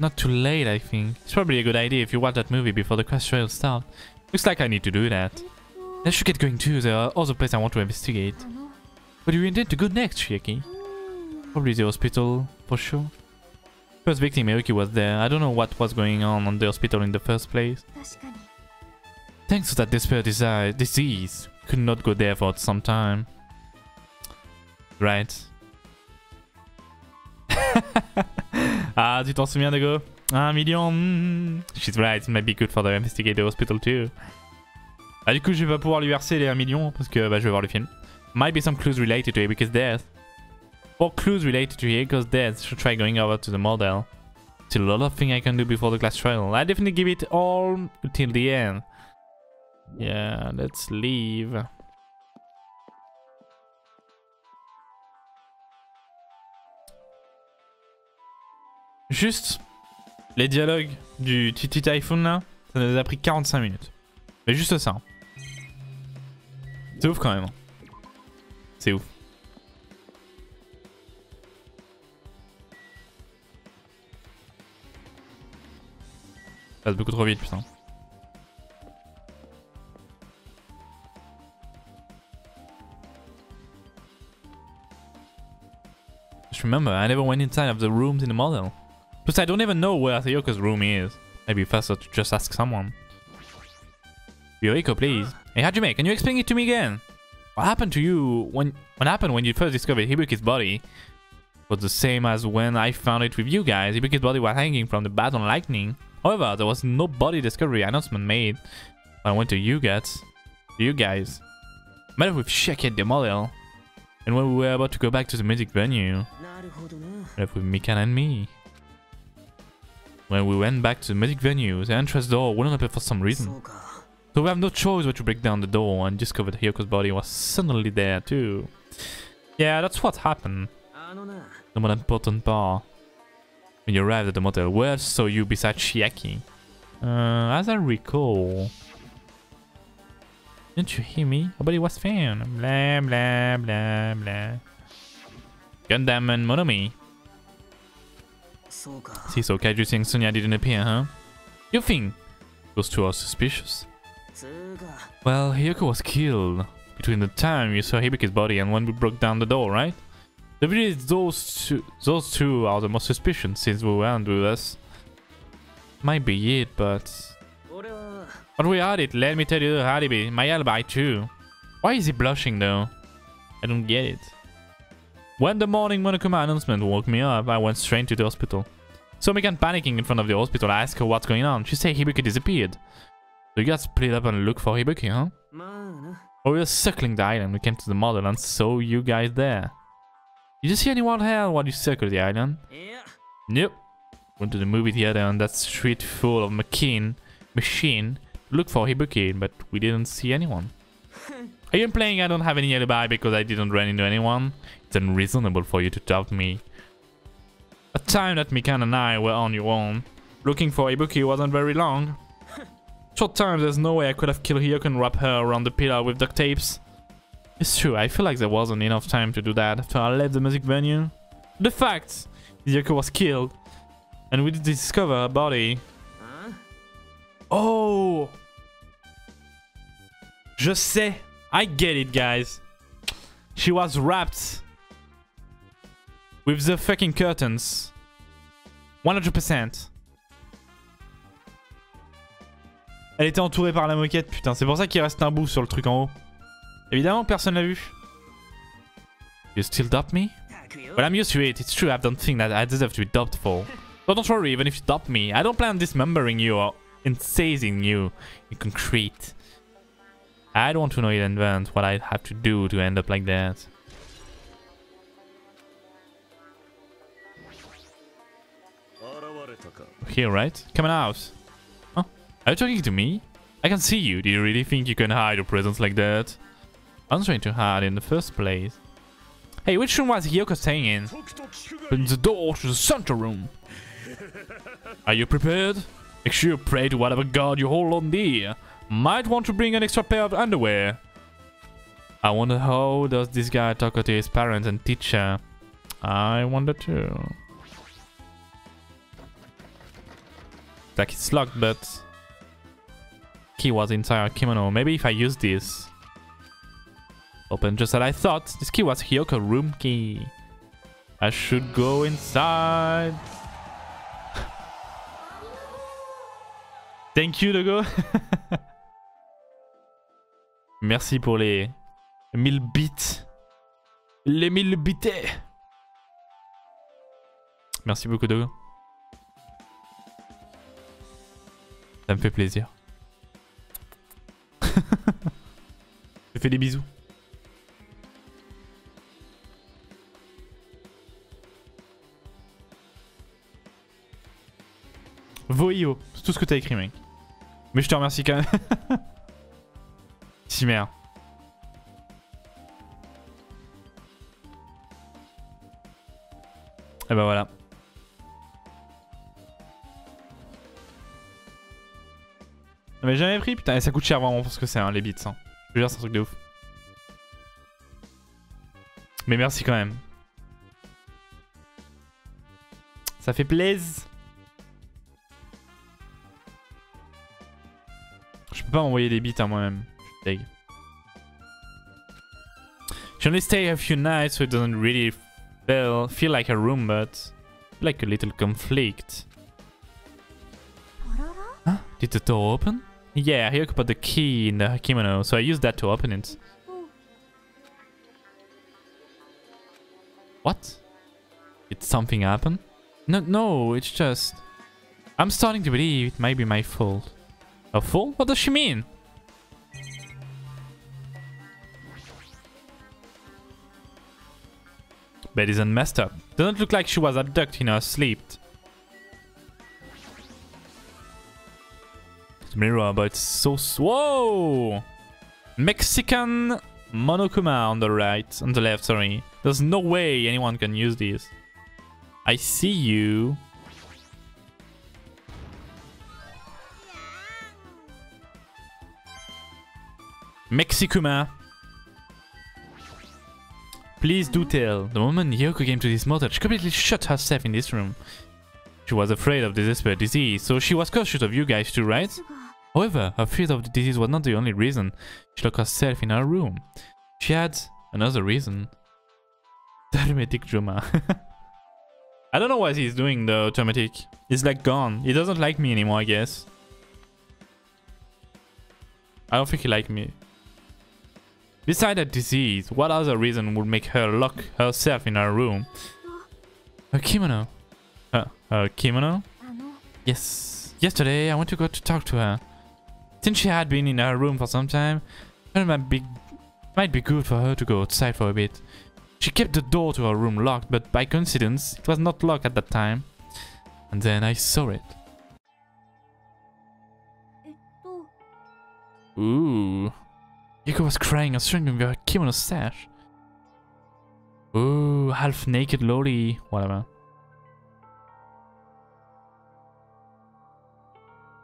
not too late, I think. It's probably a good idea if you watch that movie before the quest trail starts. Looks like I need to do that. Let's get going too, there are other places I want to investigate. Mm-hmm. What do you intend to go next, Chiaki? Mm. Probably the hospital, for sure. First victim, Miyuki was there. I don't know what was going on on the hospital in the first place. Thanks to that desperate desire, disease, could not go there for some time. Right. ah, tu t'en souviens, Dago? Ah, million. Hmm. She's right, it might be good for the investigator hospital too. Ah, du coup, je vais pas pouvoir lui verser les 1 million parce que bah, je vais voir le film. Might be some clues related to Hibiko's death. Or clues related to Hibiko's death. Should try going over to the model. Still a lot of things I can do before the class trial. I definitely give it all till the end. Yeah, let's leave. Juste, les dialogues du Titi Typhoon là, ça nous a pris 45 minutes. Mais juste ça. Passe beaucoup trop vite, putain. Just remember, I never went inside of the rooms in the model. Plus, I don't even know where Asayoko's room is. Maybe faster to just ask someone. Yoriko, please. Hey Hajime, can you explain it to me again? What happened to you when what happened when you first discovered Ibuki's body was the same as when I found it with you guys. Ibuki's body was hanging from the bat on lightning. However, there was no body discovery announcement made when I went to you guys. You guys. Met up with Sheket the model. And when we were about to go back to the music venue, met with Mikan and me. When we went back to the music venue, the entrance door wouldn't open for some reason. So we have no choice but to break down the door and discover that Hiyoko's body was suddenly there too. Yeah, that's what happened. The more important part. When you arrived at the motel, where saw you besides Chiaki? Uh, as I recall... Didn't you hear me? Nobody was found. Blah, blah, blah, blah. Gundham and Monomi. See, so Kaiju saying Sonia didn't appear, huh? You think those two are suspicious? Well, Hiyoko was killed between the time you saw Ibuki's body and when we broke down the door, right? The video is those two, those two are the most suspicious since we went with us. Might be it, but... But we had it, let me tell you, Haribi, my alibi too. Why is he blushing though? I don't get it. When the morning Monokuma announcement woke me up, I went straight to the hospital. So I began panicking in front of the hospital. I asked her what's going on. She said Hibiki disappeared. So you got split up and look for Ibuki, huh? Uh. Oh, we're circling the island. We came to the motherland, so you guys there. Did you see anyone here while you circled the island? Yeah. Nope. Went to the movie theater and that street full of machine, machine to look for Ibuki, but we didn't see anyone. Are you playing I don't have any alibi because I didn't run into anyone. It's unreasonable for you to doubt me. A time that Mikan and I were on your own. Looking for Ibuki wasn't very long. Short time, there's no way I could have killed Hiyoko and wrapped her around the pillar with duct tapes. It's true, I feel like there wasn't enough time to do that after I left the music venue. The fact Hiyoko was killed and we did discover her body. あ Oh! Je sais. I get it, guys. She was wrapped with the fucking curtains. 100%. Elle était entourée par la moquette, putain. C'est pour ça qu'il reste un bout sur le truc en haut. Évidemment, personne l'a vu. You still doubt me? Well, I'm used to it. It's true, I don't think that I deserve to be doubted for. But don't worry, even if you doubt me, I don't plan on dismembering you or incising you in concrete. I don't want to know in advance what I'd have to do to end up like that. Here, right? Come out. Are you talking to me? I can see you. Do you really think you can hide your presence like that? I'm trying to hide in the first place. Hey, which room was Yoko staying in? Open the door to the center room. Are you prepared? Make sure you pray to whatever god you hold on dear. Might want to bring an extra pair of underwear. I wonder how does this guy talk to his parents and teacher? I wonder too. Like it's locked, but key was inside our kimono. Maybe if I use this. Open just as I thought. This key was Hiyoko room key. I should go inside. Thank you, Dogo. Merci pour les 1000 bits. Les 1000 bits. Merci beaucoup, Dogo. Ça me fait plaisir. Je fais des bisous. Voio, c'est tout ce que t'as écrit, mec. Mais je te remercie quand même. Chimère. Et bah voilà. Mais jamais pris, putain, et ça coûte cher vraiment pour ce que c'est, hein, les bits. Hein. Je veux dire, c'est un truc de ouf. Mais merci quand même. Ça fait plaisir. Je peux pas envoyer des bits à moi-même. Je suis. She only stay a few nights so it doesn't really feel, feel like a room but like a little conflict. Did the door open? Yeah, he put the key in the kimono, so I used that to open it. What? Did something happen? No, no, it's just... I'm starting to believe it might be my fault. A fool? What does she mean? Bed isn't messed up. Doesn't look like she was abducted in her sleep. Mirror, but it's so... s- Whoa! Mexican Monokuma on the right, on the left, sorry. There's no way anyone can use this. I see you. Mexicuma. Please do tell. The moment Yoko came to this motel, she completely shut herself in this room. She was afraid of the desperate disease, so she was cautious of you guys too, right? However, her fear of the disease was not the only reason she locked herself in her room. She had another reason. The hermetic drama. I don't know what he's doing, the automatic. He's like gone. He doesn't like me anymore, I guess. I don't think he liked me. Besides that disease, what other reason would make her lock herself in her room? Her kimono. Uh, her kimono? Yes. Yesterday, I went to go to talk to her. Since she had been in her room for some time, it might be, might be good for her to go outside for a bit. She kept the door to her room locked, but by coincidence, it was not locked at that time. And then I saw it. Ooh. Yuko was crying and strangling her kimono sash. Ooh, half naked loli, whatever.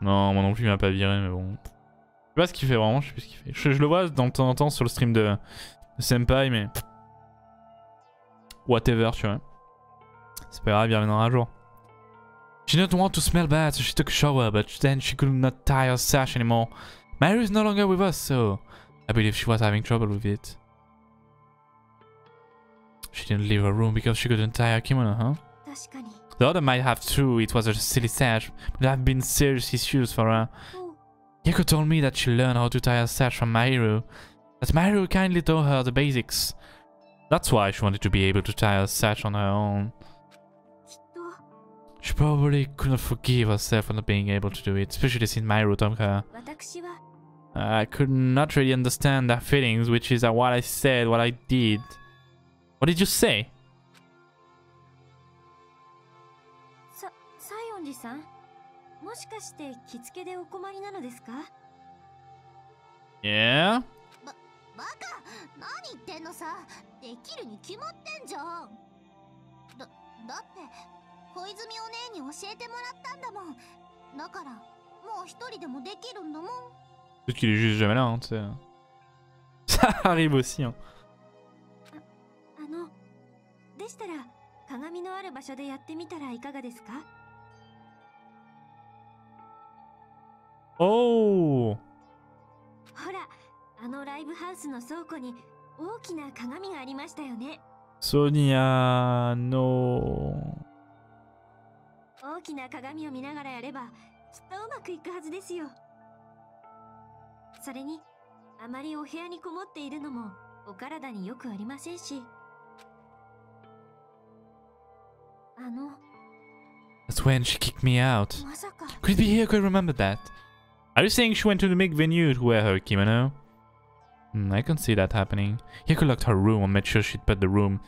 Non, moi non plus, il m'a pas viré, mais bon. Je sais pas ce qu'il fait vraiment, je sais plus ce qu'il fait. Je, je le vois de temps en temps sur le stream de, Senpai, mais. Whatever, tu vois. C'est pas grave, il reviendra un jour. She didn't want to smell bad, so she took a shower, but then she could not tie her sash anymore. Mary is no longer with us, so I believe she was having trouble with it. She didn't leave her room because she couldn't tie her kimono, huh? The other might have too, it was a silly sash, but there have been serious issues for her. Yako told me that she learned how to tie a sash from Mahiru, that Mahiru kindly taught her the basics. That's why she wanted to be able to tie a sash on her own. She probably couldn't forgive herself for not being able to do it, especially since Mahiru told her. I could not really understand her feelings, which is what I said, what I did. What did you say? 西園寺さんもしかして着付けでお困りなのですか？Yeah? バカなさ？できるに決まってんじゃんだだって小泉お姉に教えてもらったんだもんだからもう一人でもできるんだもん Peut-être qu'il est juste jamais là, hein, tu sais. Ça arrive aussi, hein. あのでしたら鏡のある場所でやってみたらいかがですか？Oh ほらあのライブハウスの倉庫に大きな鏡がありましたよね Sonia, no. 大きな鏡を見ながらやればきっとうまくいくはずですよそれにあまりお部屋にこもっているのもお体によくありませんしあの That's when she kicked me out. Could be here? Could remember that? Are you saying she went to the big venue to wear her kimono? Hmm, I can see that happening. Hiko locked her room and made sure she'd put the room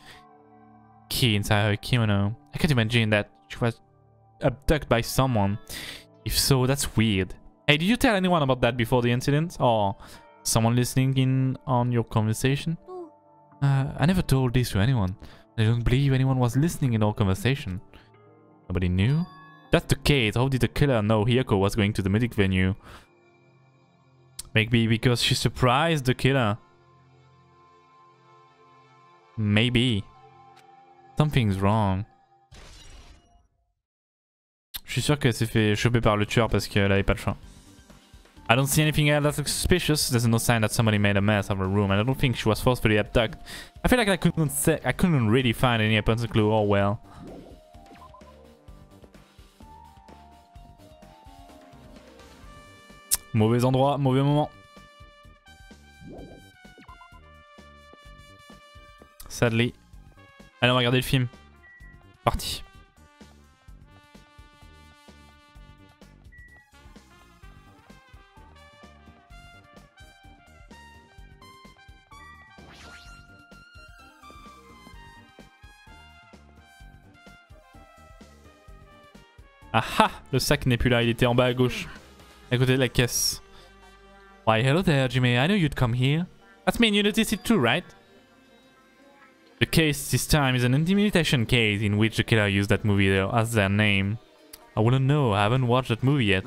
key inside her kimono. I can't imagine that she was abducted by someone. If so, that's weird. Hey, did you tell anyone about that before the incident? Or someone listening in on your conversation? Uh, I never told this to anyone. I don't believe anyone was listening in our conversation. Nobody knew? That's the case. How did the killer know Hiyoko was going to the music venue? Maybe because she surprised the killer. Maybe. Something's wrong. Je suis sûr qu'elle s'est fait choper par le tueur parce qu'elle avait pas le choix. I don't see anything else that looks suspicious. There's no sign that somebody made a mess of her room, and I don't think she was forcefully abducted. I feel like I couldn't say, I couldn't really find any apparent clue. Oh well. Mauvais endroit, mauvais moment. Sadly. Allez, on va regarder le film. Parti. Ah ah Le sac n'est plus là, il était en bas à gauche. I could like yes. Why hello there, Jimmy. I knew you'd come here. That's me and you noticed it too, right? The case this time is an intimidation case in which the killer used that movie as their name. I wouldn't know, I haven't watched that movie yet.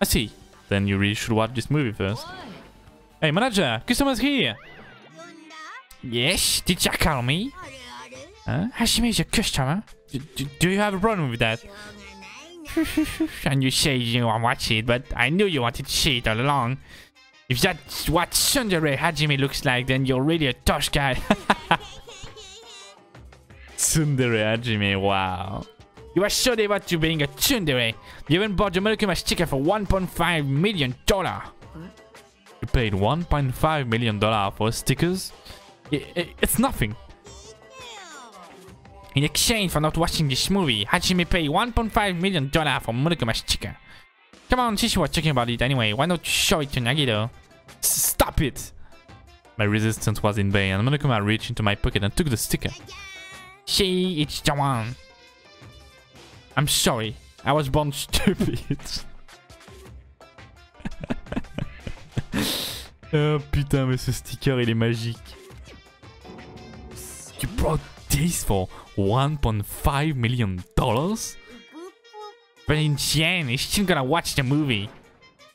I see. Then you really should watch this movie first. Hey manager, customer's here! Yes, did you call me? Huh? she is your customer. Do, do, do you have a problem with that? and you say you want to watch it, but I knew you wanted to see it all along. If that's what Tsundere Hajime looks like, then you're really a tosh guy. tsundere Hajime, wow. You are so devout to being a tsundere. You even bought the Monokuma sticker for 1.5 million dollar. You paid 1.5 million dollar for stickers? It's nothing. In exchange for not watching this movie, Hajime paid 1.5 million dollar for Monokuma sticker. Come on, since you were talking about it anyway, why not show it to Nagito? S- Stop it! My resistance was in vain, and Monokuma reached into my pocket and took the sticker. See, it's the one. I'm sorry, I was born stupid. oh putain, mais ce sticker il est magique. You brought this for 1.5 million dollars? But in the end, still gonna watch the movie.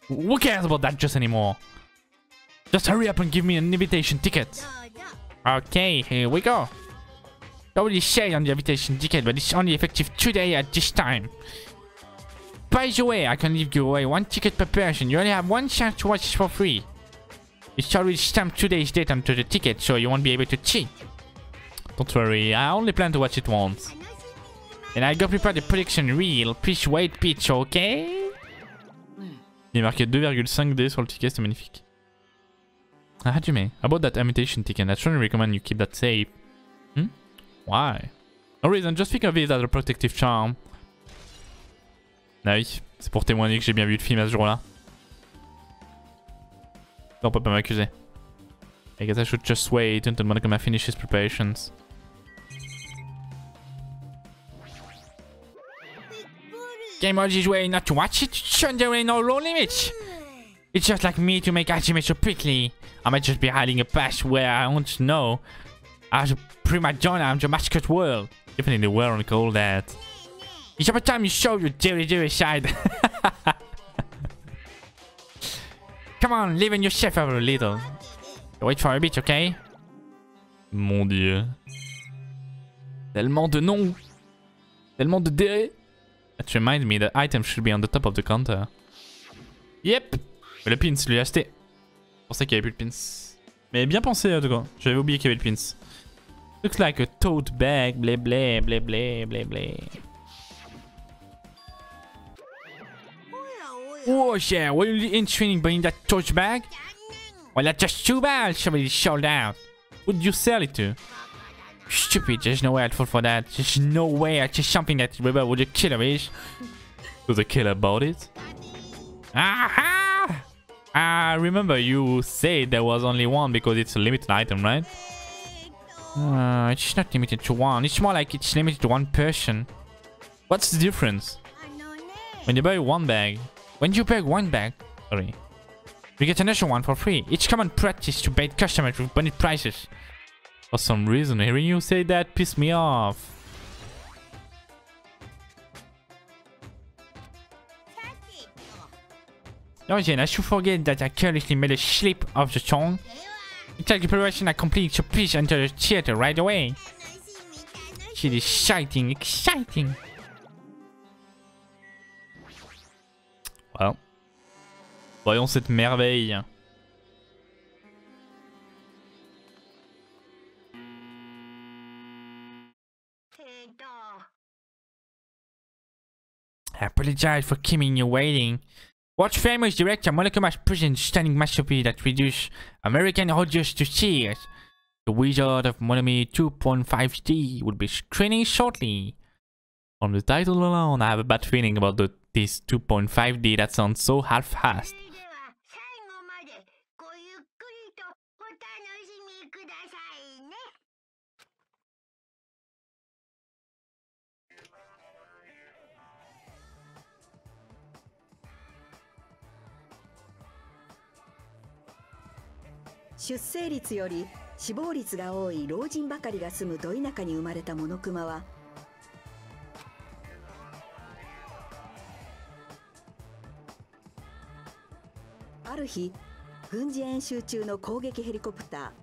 Who cares about that just anymore? Just hurry up and give me an invitation ticket. Okay, here we go. I already shared on the invitation ticket, but it's only effective today at this time. By the way, I can give you away one ticket per person. You only have one chance to watch for free. It's already stamped today's date onto the ticket, so you won't be able to cheat. Don't worry, I only plan to watch it once. And I go prepare the prediction reel. Pitch, white pitch, ok? Hmm. Il est marqué 2,5D sur le ticket, c'est magnifique. Ah, how do you mean? About that imitation ticket, I strongly recommend you keep that safe. Hmm? Why? No reason, just think of it as a protective charm. Ah oui, c'est pour témoigner que j'ai bien vu le film à ce jour-là. On peut pas m'accuser. I guess I should just wait until Monokuma finishes preparations. Game is way not to watch it. Tsundere no low limit. It's just like me to make Hajime so quickly. I might just be hiding a past where I don't know. As a prima donna of the world. Even in the world call that. It's about time you show your dirty dirty side. Come on, liven yourself up a little. Wait for a bit, okay? Mon dieu. Tellement de noms. Tellement de dérés. That reminds me, the item should be on the top of the counter. Yep. Le pins, ai acheté. C'est pour ça qu'il n'y avait plus de pins. Mais bien pensé en tout cas. J'avais oublié qu'il y avait le pins. Looks like a tote bag. Blé blé blé blé blé blé. Oh yeah, were you in training buying that torch bag? Well, that's just too bad. Somebody sold out. Who'd you sell it to? Stupid, there's no way I'd fall for that. There's no way I'd just something that Rebel would a killer is. To the killer about it? Aha! I remember you said there was only one because it's a limited item, right? Uh, it's not limited to one. It's more like it's limited to one person. What's the difference? When you buy one bag, When you buy one bag, sorry, you get another one for free. It's common practice to bait customers with bonus prices. For some reason hearing you say that pissed me off. Then I should forget that I carelessly made a slip of the. It's like the preparation I complete, so please enter the theater right away. It is exciting, exciting. Well. Voyons cette merveille. I apologize for keeping you waiting. Watch famous director Monokuma presents stunning masterpiece that reduced American audience to tears. The Wizard of Monomi 2.5D will be screening shortly. From the title alone, I have a bad feeling about the, this 2.5D that sounds so half-assed. 出生率より死亡率が多い老人ばかりが住むど田舎に生まれたモノクマはある日軍事演習中の攻撃ヘリコプタ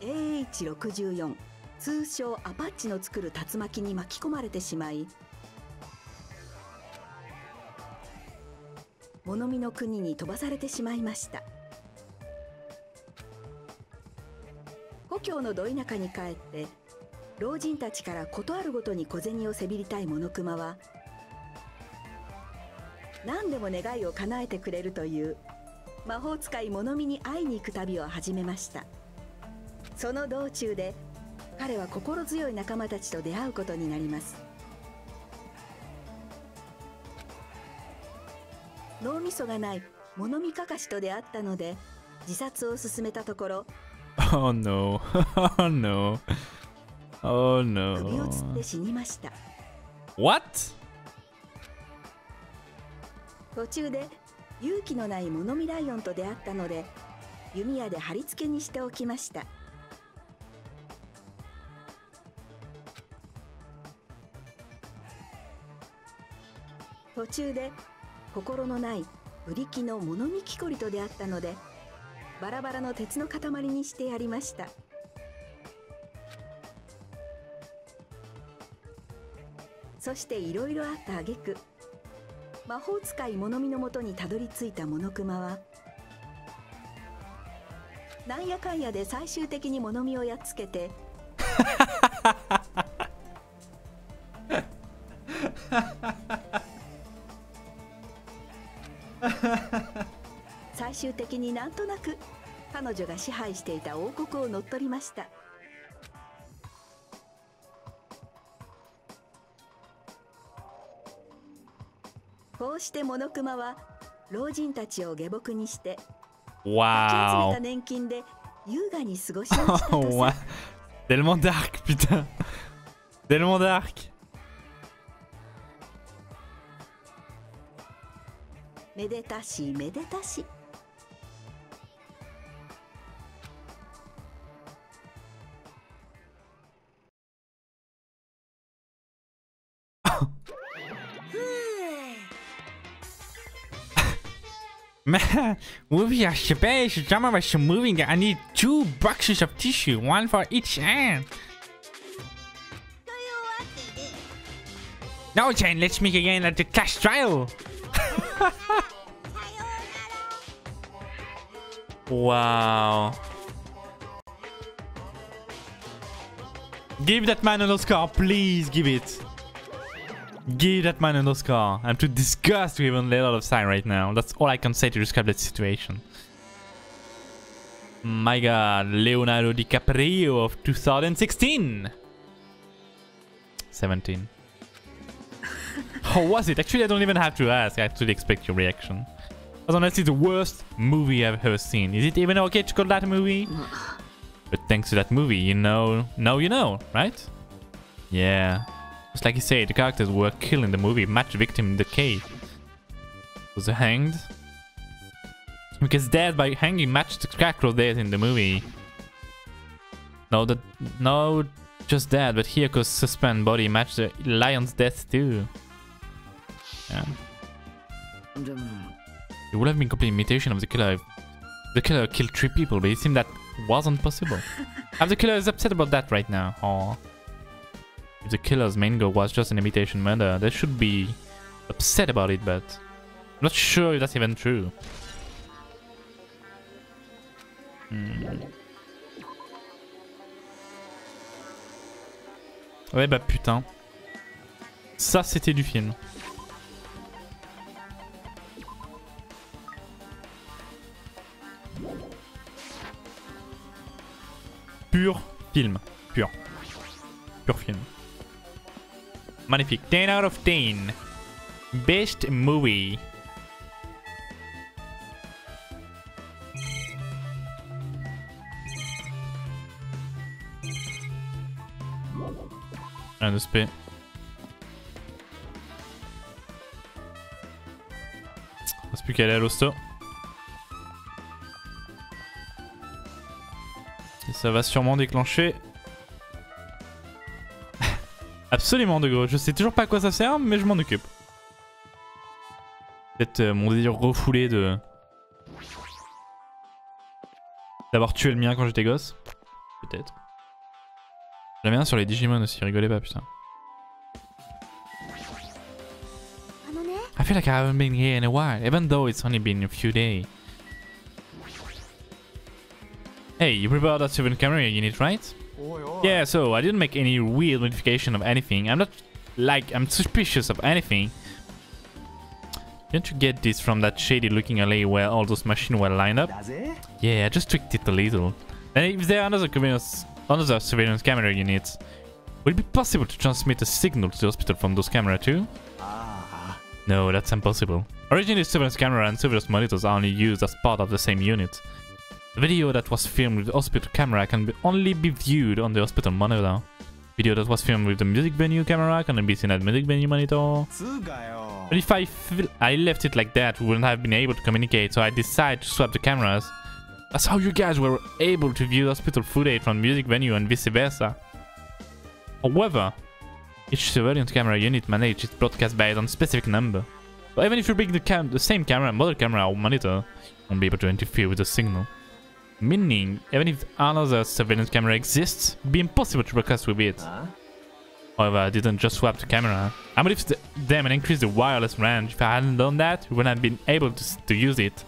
ー AH64 通称アパッチの作る竜巻に巻き込まれてしまい物見の国に飛ばされてしまいました。故郷のど田舎に帰って老人たちから事あるごとに小銭をせびりたいモノクマは何でも願いを叶えてくれるという魔法使い物見に会いに行く旅を始めました。その道中で彼は心強い仲間たちと出会うことになります。脳みそがない物見かかしと出会ったので自殺を進めたところ Oh no. Oh no. Oh 首をつっ no. て死にました What? 途中で勇気のない物見ライオンと出会ったので弓矢で貼り付けにしておきました途中で心のないブリキの物見木こりと出会ったのでバラバラの鉄の塊にしてやりました。そしていろいろあった挙句。魔法使い物見のもとにたどり着いたモノクマはなんやかんやで最終的に物見をやっつけて終的になんとなく彼女が支配していた王国を乗っ取りましたこうしてモノクマは老人たちを下僕にしてかき集め Wow. た年金で優雅に過ごしましたと Oh, ouais. さ Tellement dark, putain. Tellement dark. めでたしめでたし Man, movie a space, drama was moving. I need two boxes of tissue, one for each hand. No, Jane, let's meet again at the class trial. Wow. Give that man an Oscar, please give it. Give that man an Oscar. I'm too disgusted to even let out of sign right now. That's all I can say to describe that situation. My god, Leonardo DiCaprio of 2016. 17. How was it? Actually, I don't even have to ask. I actually expect your reaction. That's honestly the worst movie I've ever seen. Is it even okay to call that a movie? But thanks to that movie, you know, now you know, right? Yeah. Just like you say, the characters were killed in the movie, match victim in the cave. Was hanged? Because death by hanging matched the Scarecrow death in the movie. No, that, no, just that, but here cause suspend body matched the lion's death too. Yeah. It would have been complete imitation of the killer if the killer killed three people, but it seemed that wasn't possible. Have the killer is upset about that right now, or if the killer's main goal was just an imitation murder, they should be upset about it, but I'm not sure if that's even true. Hmm. Ouais bah putain. Ça c'était du film. Pur film. Pur. Pur film. Magnifique. 10 out of 10. Best movie. Un SP. Reste plus qu'à aller à l'hosto. Ça va sûrement déclencher. Absolument, de gros. Je sais toujours pas à quoi ça sert, mais je m'en occupe. Peut-être euh, mon désir refoulé de... D'avoir tué le mien quand j'étais gosse. Peut-être. J'avais un sur les Digimon aussi, rigolez pas, putain. I feel like I haven't been here in a while, even though it's only been a few days. Hey, you prepared that 7 camera unit, right? Yeah, so I didn't make any weird modification of anything. I'm not like I'm suspicious of anything. Didn't you get this from that shady looking alley where all those machines were lined up? Yeah, I just tweaked it a little. And if there are another surveillance, another surveillance camera units, would it be possible to transmit a signal to the hospital from those cameras too? Ah. No, that's impossible. Originally, surveillance camera and surveillance monitors are only used as part of the same unit. The video that was filmed with the hospital camera can be only be viewed on the hospital monitor. Video that was filmed with the music venue camera can be seen at the music venue monitor. But if I I left it like that, we wouldn't have been able to communicate, so I decided to swap the cameras. That's how you guys were able to view hospital footage from music venue and vice versa. However, each surveillance camera unit manages its broadcast based on specific number. So even if you bring the, cam the same camera, mother camera or monitor, you won't be able to interfere with the signal. Meaning, even if another surveillance camera exists, it'd be impossible to broadcast with it. Ah. However, I didn't just swap the camera. I modified them and increased the wireless range. If I hadn't done that, we wouldn't have been able to, to use it.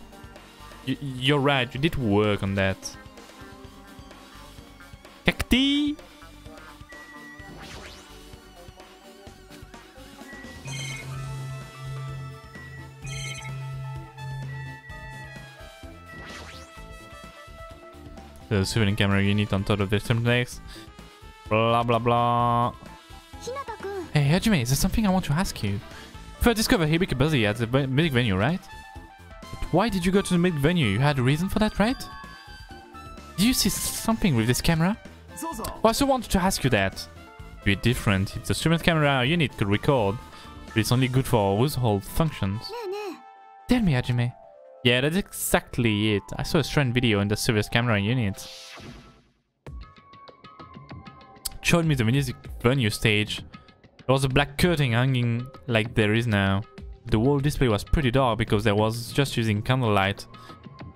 Y you're right, you did work on that. Cacti! The shooting camera unit on top of the next. Blah blah blah. Hey Hajime, is there something I want to ask you? First discovered Ibuki busy at the music venue, right? But why did you go to the music venue? You had a reason for that, right? Do you see something with this camera? I also wanted to ask you that. It'd be different if the instrument camera unit could record, but it's only good for household functions. Tell me, Hajime, yeah, that's exactly it. I saw a strange video in the service camera unit. Showed me the music venue stage. There was a black curtain hanging like there is now. The whole display was pretty dark because there was just using candlelight.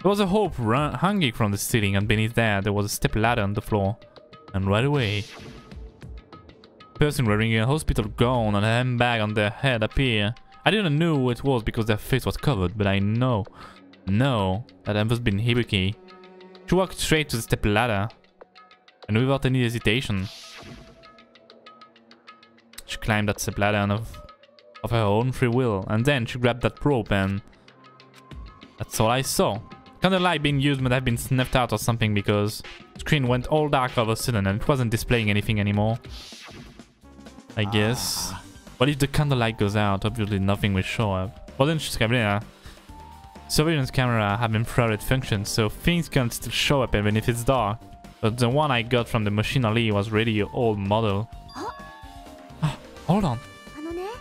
There was a hope run hanging from the ceiling and beneath that there was a step ladder on the floor. And right away, a person wearing a hospital gown and a handbag on their head appear. I didn't know who it was because their face was covered, but I know, know that must have been Ibuki. She walked straight to the step ladder, and without any hesitation, she climbed that step ladder of, of her own free will, and then she grabbed that rope and that's all I saw. Candlelight being used might have been snuffed out or something because screen went all dark all of a sudden and it wasn't displaying anything anymore. I ah. guess. What if the candlelight goes out? Obviously nothing will show up. Wasn't Scabrina? Surveillance camera have infrared functions, so things can still show up even if it's dark. But the one I got from the machinery was really an old model. Oh, hold on.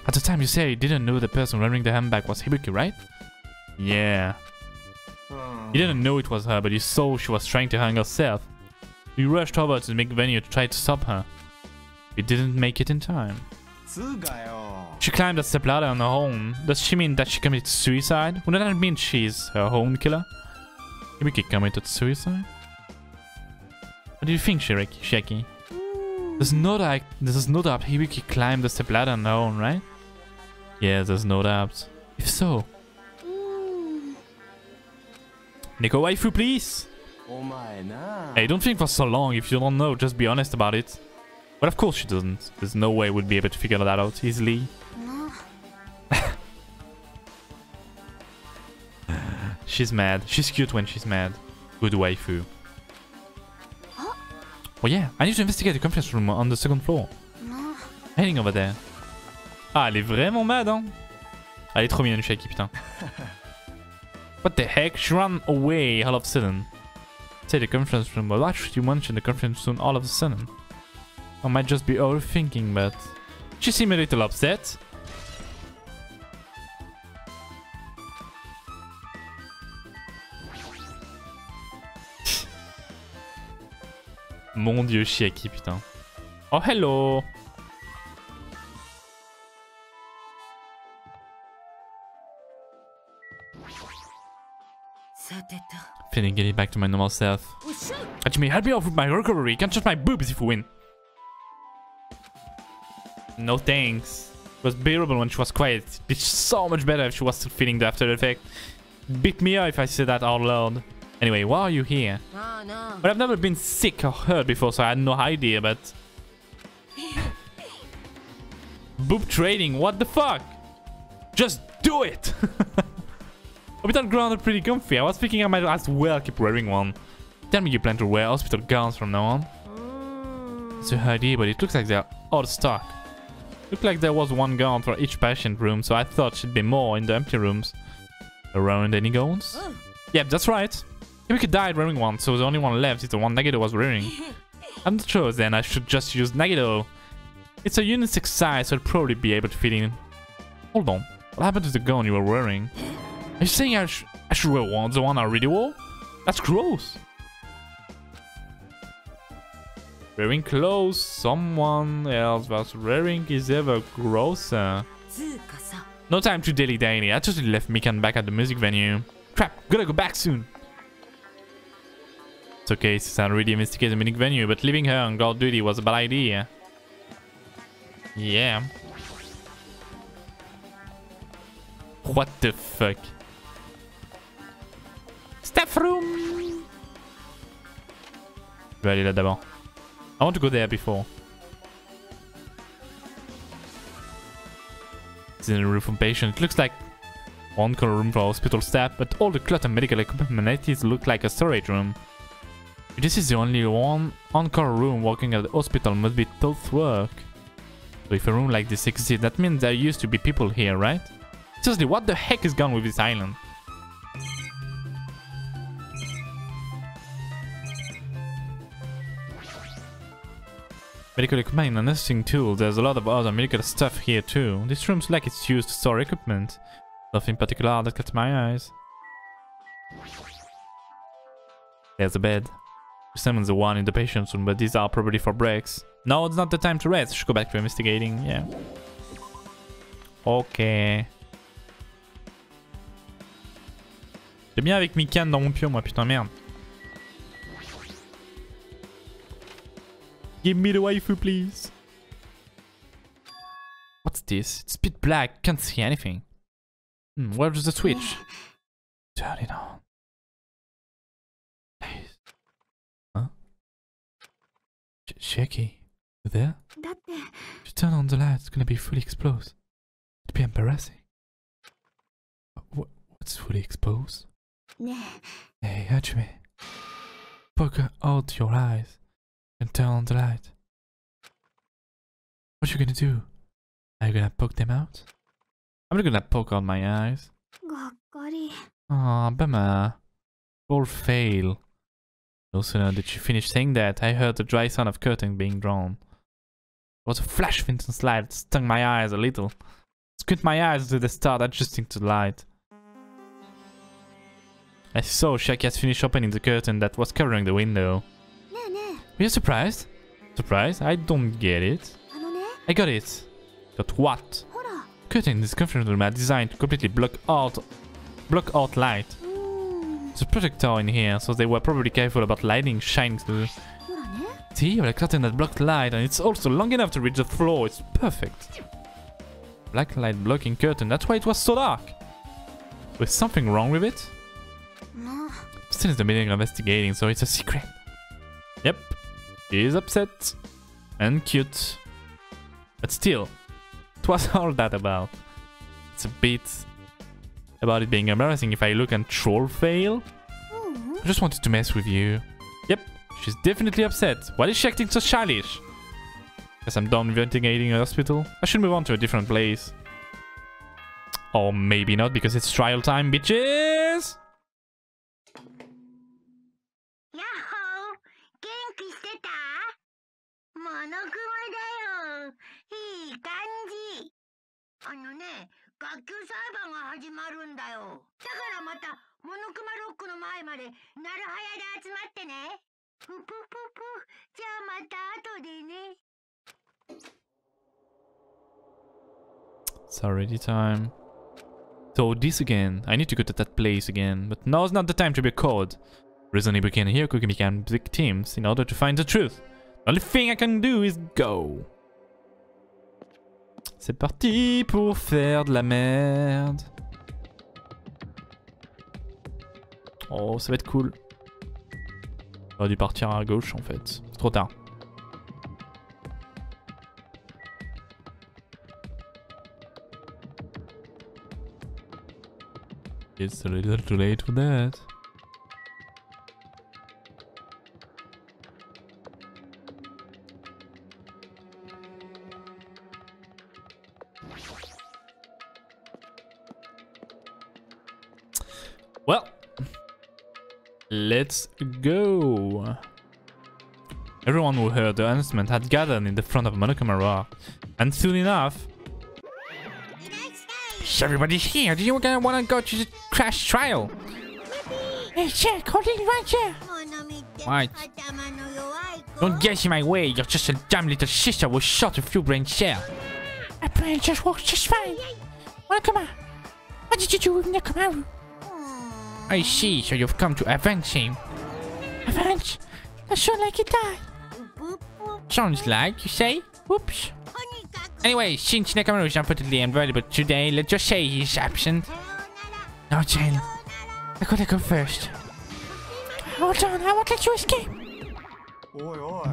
At the time you say you didn't know the person wearing the handbag was Ibuki, right? Yeah. Hmm. You didn't know it was her, but you saw she was trying to hang herself. You rushed over to the big venue to try to stop her. You didn't make it in time. She climbed a step ladder on her own. Does she mean that she committed suicide? Wouldn't that mean she's her own killer? Ibuki committed suicide? What do you think, Shiraki? Chiaki? There's no doubt, there's no doubt Ibuki climbed the step ladder on her own, right? Yeah, there's no doubt. If so, うーん Nico waifu, please! Oh hey, don't think for so long. If you don't know, just be honest about it. But of course she doesn't. There's no way we'd be able to figure that out easily. She's mad. She's cute when she's mad. Good waifu. Oh yeah, I need to investigate the conference room on the second floor. な Heading over there. Ah, elle est vraiment mad, hein Elle est trop mignonne, Chiaki, putain. What the heck? She ran away all of a sudden. Say the conference room, but why should you mention the conference room all of a sudden? I might just be overthinking, but... She seemed a little upset. Dieu, Chiaki, putain. Oh, hello! Feeling getting back to my normal self. Hajime, help me off with my recovery. Can't touch my boobs if we win. No thanks. It was bearable when she was quiet. Be so much better if she was still feeling the after effect. Beat me up if I say that out loud. Anyway, why are you here? No. But I've never been sick or hurt before, so I had no idea, but... Boob trading, what the fuck? Just do it! Hospital gown are pretty comfy. I was thinking I might as well keep wearing one. Tell me you plan to wear hospital gowns from now on. Mm. It's a idea, but it looks like they're out of stock. Looked like there was one gown for each patient room, so I thought she'd be more in the empty rooms. Around any gowns? Yep, that's right we could die at Rearing one, so the only one left is the one Nagito was rearing. I'm not sure then I should just use Nagito. It's a unit 6 size, so I'll probably be able to fit in. Hold on, what happened to the gun you were wearing? Are you saying I, sh I should wear one, the one I already wore? That's gross! Wearing clothes, someone else was wearing is ever grosser. No time to dilly-dally, I just left Mikan back at the music venue. Crap, gotta go back soon! It's okay already investigated the music venue, but leaving her on guard duty was a bad idea. Yeah. What the fuck? Staff room! Je vais aller là d'abord. I want to go there before. It's in a room for patient. It looks like one corner room for hospital staff, but all the clutter medical equipment look like a storage room. This is the only one on-call room working at the hospital must be tough work. So if a room like this exists, that means there used to be people here, right? Seriously, what the heck is gone with this island? Medical equipment and nursing tools. There's a lot of other medical stuff here too. This room's like it's used to store equipment. Nothing particular that catches my eyes. There's a bed summons the one in the patient room, but these are probably for breaks. No, it's not the time to rest. Should go back to investigating. Yeah. Ok. J'ai bien avec mes dans mon pion, moi, putain, merde. Give me the waifu, please. What's this? It's a bit black, can't see anything. Hmm, where's the switch? Turn it on. Chiaki, you there? If you uh, turn on the light, it's gonna be fully exposed. It'd be embarrassing. What, what's fully exposed? Hey, Hajime. Poke out your eyes and turn on the light. What you gonna do? Are you gonna poke them out? I'm not gonna poke out my eyes. Oh, bummer. All fail. Sooner did she finish saying that, I heard the dry sound of curtain being drawn. It was a flash of intense light that stung my eyes a little. I squint my eyes until they start adjusting to the light. I saw Chiaki had finished opening the curtain that was covering the window. We are Were you surprised? Surprised? I don't get it. Ah, I got it. Got what? Curtain in this conference room are designed to completely block out block out light. It's a projector in here, so they were probably careful about lighting shining through. See, you a curtain that blocked light, and it's also long enough to reach the floor. It's perfect. Black light blocking curtain. That's why it was so dark. Was something wrong with it? No. Still in the middle investigating, so it's a secret. Yep. He's upset. And cute. But still, it was all that about. It's a bit about it being embarrassing if I look and troll fail, I just wanted to mess with you. Yep, she's definitely upset. Why is she acting so childish? Guess I'm done investigating a hospital. I should move on to a different place. Or maybe not, because it's trial time, bitches! やっほー元気してたモノクマだよいい感じあのね学級裁判が始まるんだよだからまたモノクマロックの前までなるはやで集まってねぷぷぷぷじゃあまた後でね It's already time. So this again. I need to go to that place again. But now's not the time to be caught. Reasoning begin here, Cookie began big teams in order to find the truth. The only thing I can do is go. C'est parti pour faire de la merde. Oh, ça va être cool. J'aurais dû partir à gauche en fait. C'est trop tard. It's a little too late for that. let's go. Everyone who heard the announcement had gathered in the front of Monokuma Rock. And soon enough... Everybody's here! Do you want to go to the crash trial? Hey, check! Holding right! Right. Don't get in my way! You're just a dumb little sister with shot a few brain cells. My brain just works just fine. Monokuma, what did you do with Nekomaru? I see, so you've come to avenge him. Avenge? That sounds like a die. Sounds like, you say? Whoops. Anyway, since Nekomaru is unfortunately unavailable today, let's just say he's absent. No, Jane. I gotta go first. Hold on, I won't let you escape.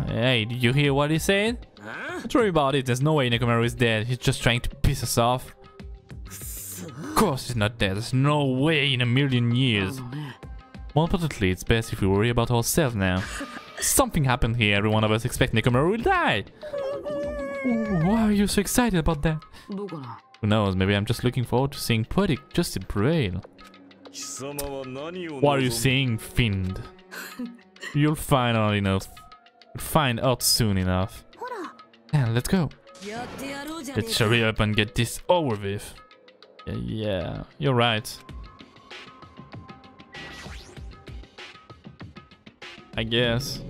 Hey, did you hear what he said? Huh? Don't worry about it, there's no way Nekomaru is dead. He's just trying to piss us off course he's not dead. There's no way in a million years. More importantly, it's best if we worry about ourselves now. Something happened here. Every one of us expect Nekomaru will die. Why are you so excited about that? Who knows, maybe I'm just looking forward to seeing Poetic Justin prevail. What are you saying, Fiend? You'll find out enough. Find out soon enough. And let's go. Let's hurry up and get this over with. Yeah, you're right. I guess.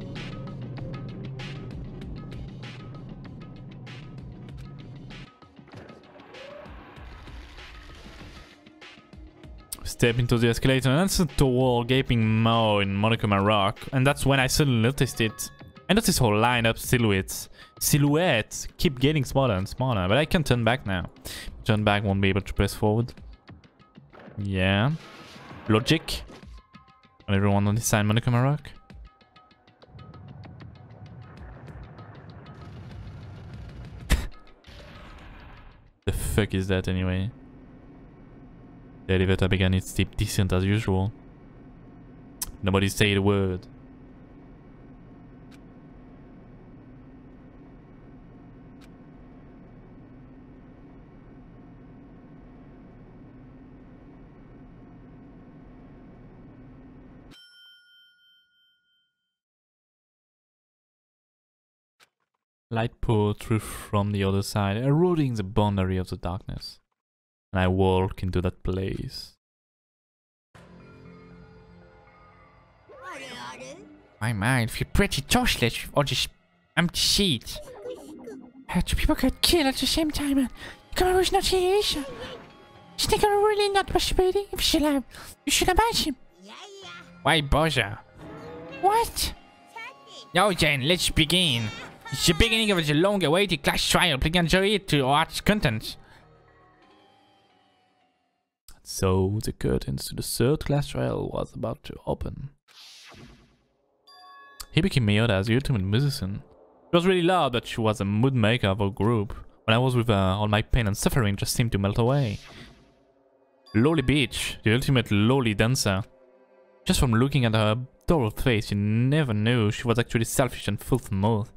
step into the escalator and to a wall gaping maw in Monokuma Rock, and that's when I suddenly noticed it. I noticed whole lineup silhouettes. Silhouettes keep getting smaller and smaller, but I can turn back now. Turn back won't be able to press forward. Yeah. Logic. Everyone on this side Monokuma Rock. the fuck is that anyway? The elevator began its steep descent as usual. Nobody said a word. Light poured through from the other side, eroding the boundary of the darkness. And I walk into that place. My mind feel pretty toshless with all this empty seats. Uh, two people got killed at the same time and Kamara was not here either. Is Nicola really not masturbating? If she should you should have asked him. Why bother? What? Now then, let's begin. It's the beginning of the long-awaited class trial. Please enjoy it to watch content. So the curtains to the third class trial was about to open. Ibuki Mioda as the ultimate musician. It was really loud, but she was a mood maker of our group. When I was with her, all my pain and suffering just seemed to melt away. Lolly Beach, the ultimate lolly dancer. Just from looking at her adorable face, you never knew she was actually selfish and full of mouth.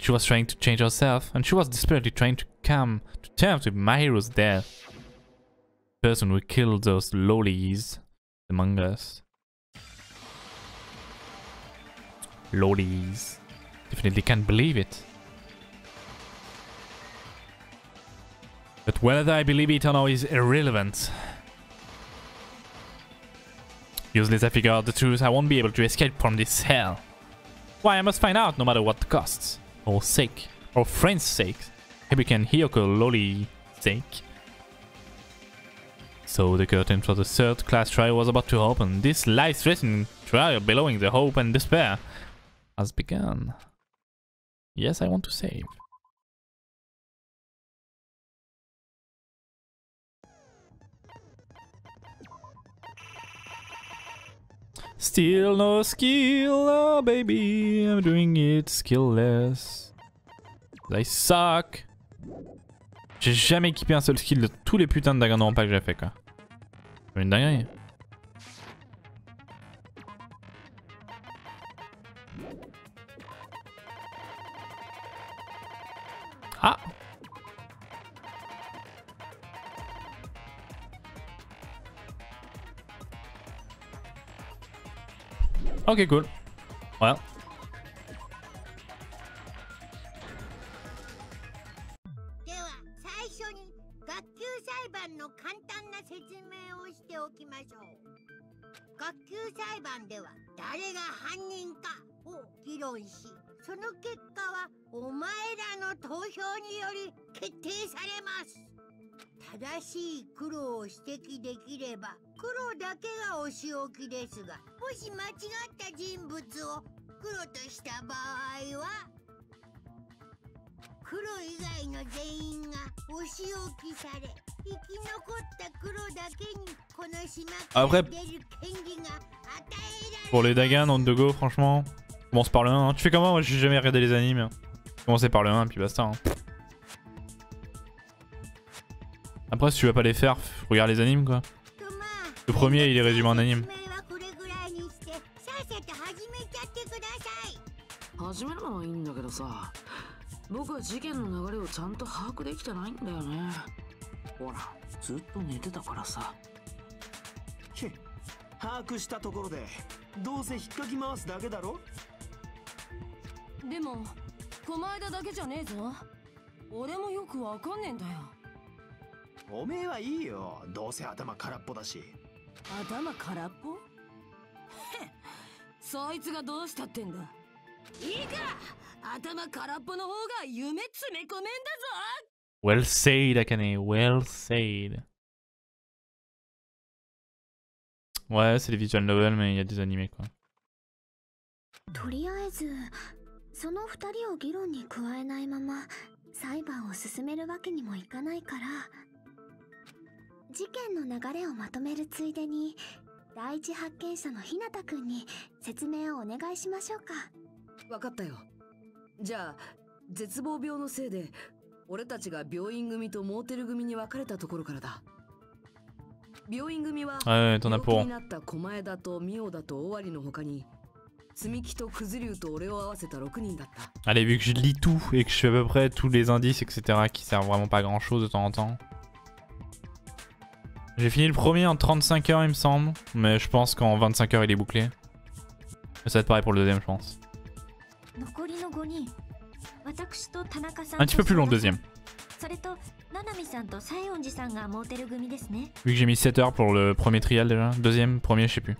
She was trying to change herself, and she was desperately trying to come to terms with Mahiru's death. The person who killed those lollies among us. Lollies. Definitely can't believe it. But whether I believe it or not is irrelevant. Useless I figure out the truth, I won't be able to escape from this hell. Why, I must find out no matter what the costs. Or sake. Or friend's sake. Maybe can Hiyoko Lolly sake. So the curtain for the third class trial was about to open. This life-threatening trial bellowing the hope and despair has begun. Yes, I want to save. Still no skill, oh baby, I'm doing it skillless. I suck. J'ai jamais équipé un seul skill de tous les putains de Dragon pas que j'ai fait quoi. Une dinguerie. では、最初に学級裁判の簡単な説明をしておきましょう。学級裁判では誰が犯人かを議論しその結果はお前らの投票により決定されます正しい黒を指摘できれば黒だけがお仕置きですがもし間違った人物を黒とした場合は黒以外の全員がお仕置きされ生き残った黒だけにこの島から出る権利が与えられる Pour les Dagan, on de go, franchement. Commence par le 1. hein. Tu fais comment Moi, j'ai jamais regardé les animes. Commencez par le 1, puis basta. hein. Après, si tu vas pas les faire, regarde les animes quoi. Le premier, il est résumé en anime. でもこの間だけじゃねえぞ俺もよくわかんねえんだよおめえはいいよ。どうせ頭空っぽだし。頭空っぽ？そいつがどうしたってんだ？いいか！頭空っぽの方が夢詰め込めんだぞ！Well said, Akane. Well said. Ouais, c'est des visual novels, mais il y a des animés quoi. とりあえずその二人を議論に加えないまま裁判を進めるわけにもいかないから事件の流れをまとめるついでに第一発見者の日向くんに説明をお願いしましょうか分かったよじゃあ絶望病のせいで俺たちが病院組とモーテル組に分かれたところからだ病院組は病気.になった狛江田とミオだと尾張の他に積み木とくず竜と俺を合わせた6人だった Allez, vu que je lis tout et que je fais à peu près tous les indices, etc., qui servent vraiment pas grand chose de temps en temps. J'ai fini le premier en 35 heures, il me semble. Mais je pense qu'en 25 heures, il est bouclé. Mais Ça va être pareil pour le deuxième, je pense. Un petit peu plus long le deuxième. Vu que j'ai mis 7 heures pour le premier trial déjà. Deuxième, premier, je sais plus.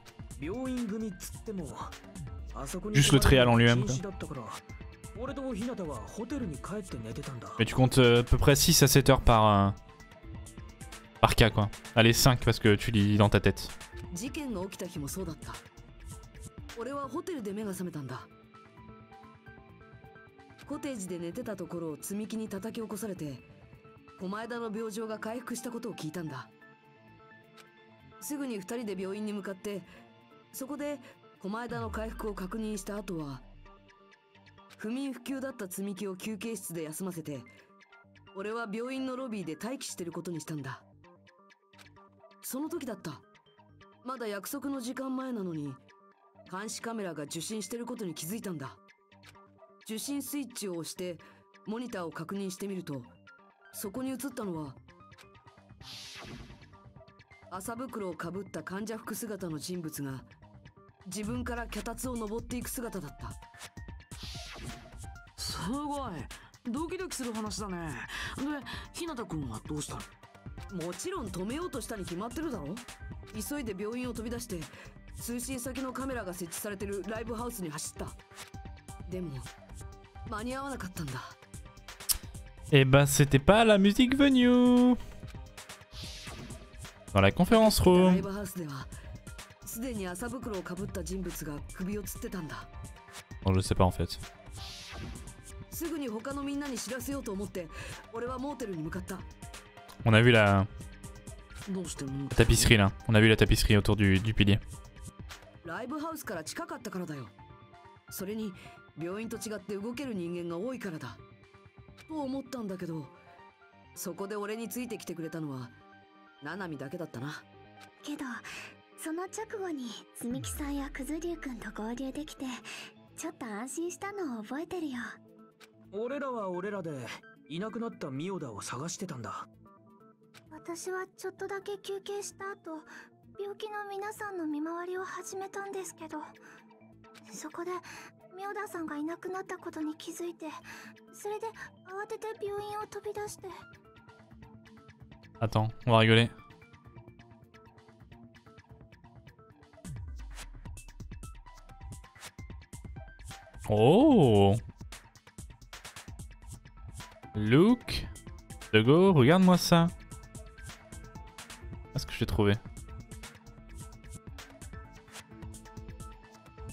Juste le trial en lui-même. Mais tu comptes euh, à peu près 6 à 7 heures par... Euh, par cas quoi. Allez, 5 parce que tu lis dans ta tête. 事件が起きた日もそうだった俺はホテルで目が覚めたんだコテージで寝てたところを積み木に叩き起こされて狛江田の病状が回復したことを聞いたんだすぐに2人で病院に向かってそこで狛江田の回復を確認した後は不眠不休だった積み木を休憩室で休ませて俺は病院のロビーで待機してることにしたんだその時だった。まだ約束の時間前なのに監視カメラが受信してることに気づいたんだ。受信スイッチを押してモニターを確認してみるとそこに映ったのは麻袋をかぶった患者服姿の人物が自分から脚立を登っていく姿だった。すごい。ドキドキする話だね。で日向君はどうしたの？もちろん止めようとしたに決まってるだろ？急いで病院を飛び出して通信先のカメラが設置されてるライブハウスに走った。でも間に合わなかったんだ。Bah, c'était pas la musique venue. Dans la conférence ライ room. ブハウスではすでに麻袋をかぶった人物が首をつってたんだ Bon, je sais pas en fait. すぐに他のみんなに知らせようと思って俺はモーテルに向かった On a vu la, どうしても la tapisserie là. On a vu la tapisserie autour du, du pilier. ライブハウスから近かったからだよ。それに病院と違って動ける人間が多いからだ。と思ったんだけどそこで俺についてきてくれたのはナナミだけだったな。けどその直後に積み木さんやくずりゅうくんと合流できてちょっと安心したのを覚えてるよ。俺らは俺らでいなくなったミオダを探してたんだ私はちょっとだけ休憩した後病気の皆さんの見回りを始めたんですけどそこで妙田さんがいなくなったことに気づいてそれで慌てて病院を飛び出して Attends, on va rigoler. Oh Look De go, regarde-moi ça. Trouvé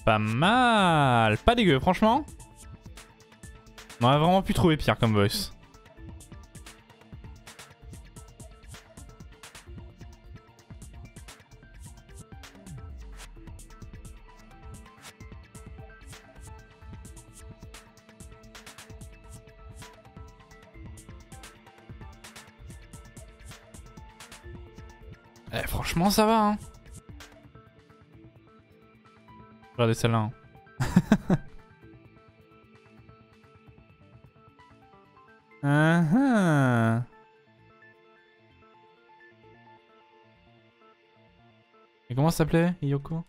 Pas mal Pas dégueu, franchement. On a vraiment pu trouver pire comme voice. Franchement, ça va, hein. Regardez celle-là. hein. Ah ah. Et comment ça s'appelait, Yoko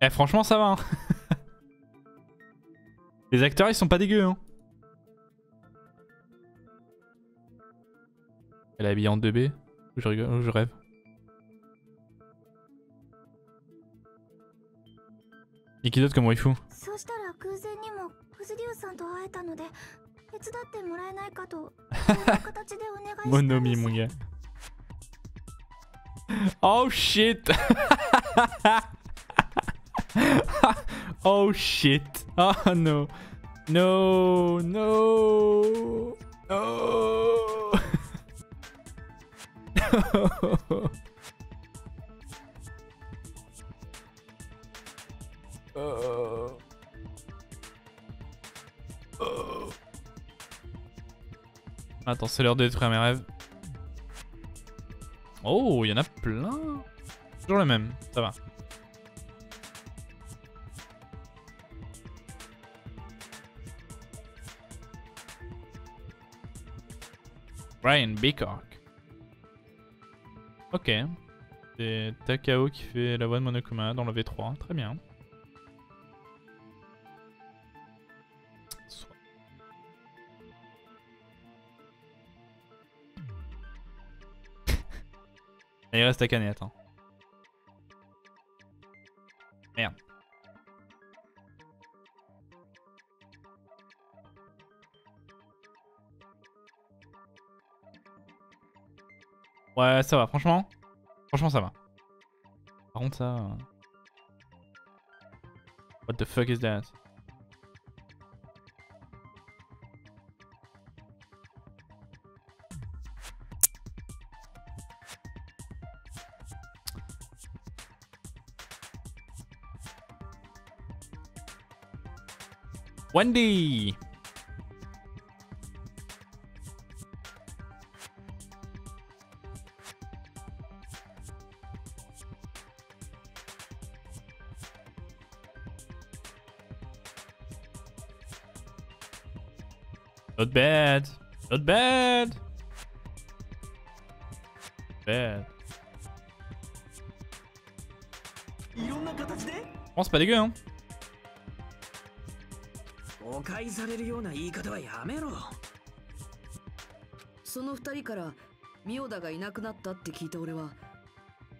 Eh, franchement, ça va, hein. Les acteurs, ils sont pas dégueux, hein. Elle est habillée en 2B je, rigole, je rêve. Et qui d'autre comme waifu? Monomi, mon gars. Oh shit. Oh shit. Oh no. No No. No. Attends, c'est l'heure de détruire mes rêves. Oh, il y en a plein. Toujours le même, ça va. Brian Beacock. Ok. C'est Takao qui fait la voix de Monokuma dans le V3. Très bien. Il reste à canette. Hein. Merde. Ouais, ça va, franchement. Franchement, ça va. Par contre, ça. euh, What the fuck is that? Wendy! Bad. Not bad. Bad. いろんな形で Bon, c'est pas dégueu, hein. 誤解されるような言い方はやめろその二人からミオダがいなくなったって聞いた俺は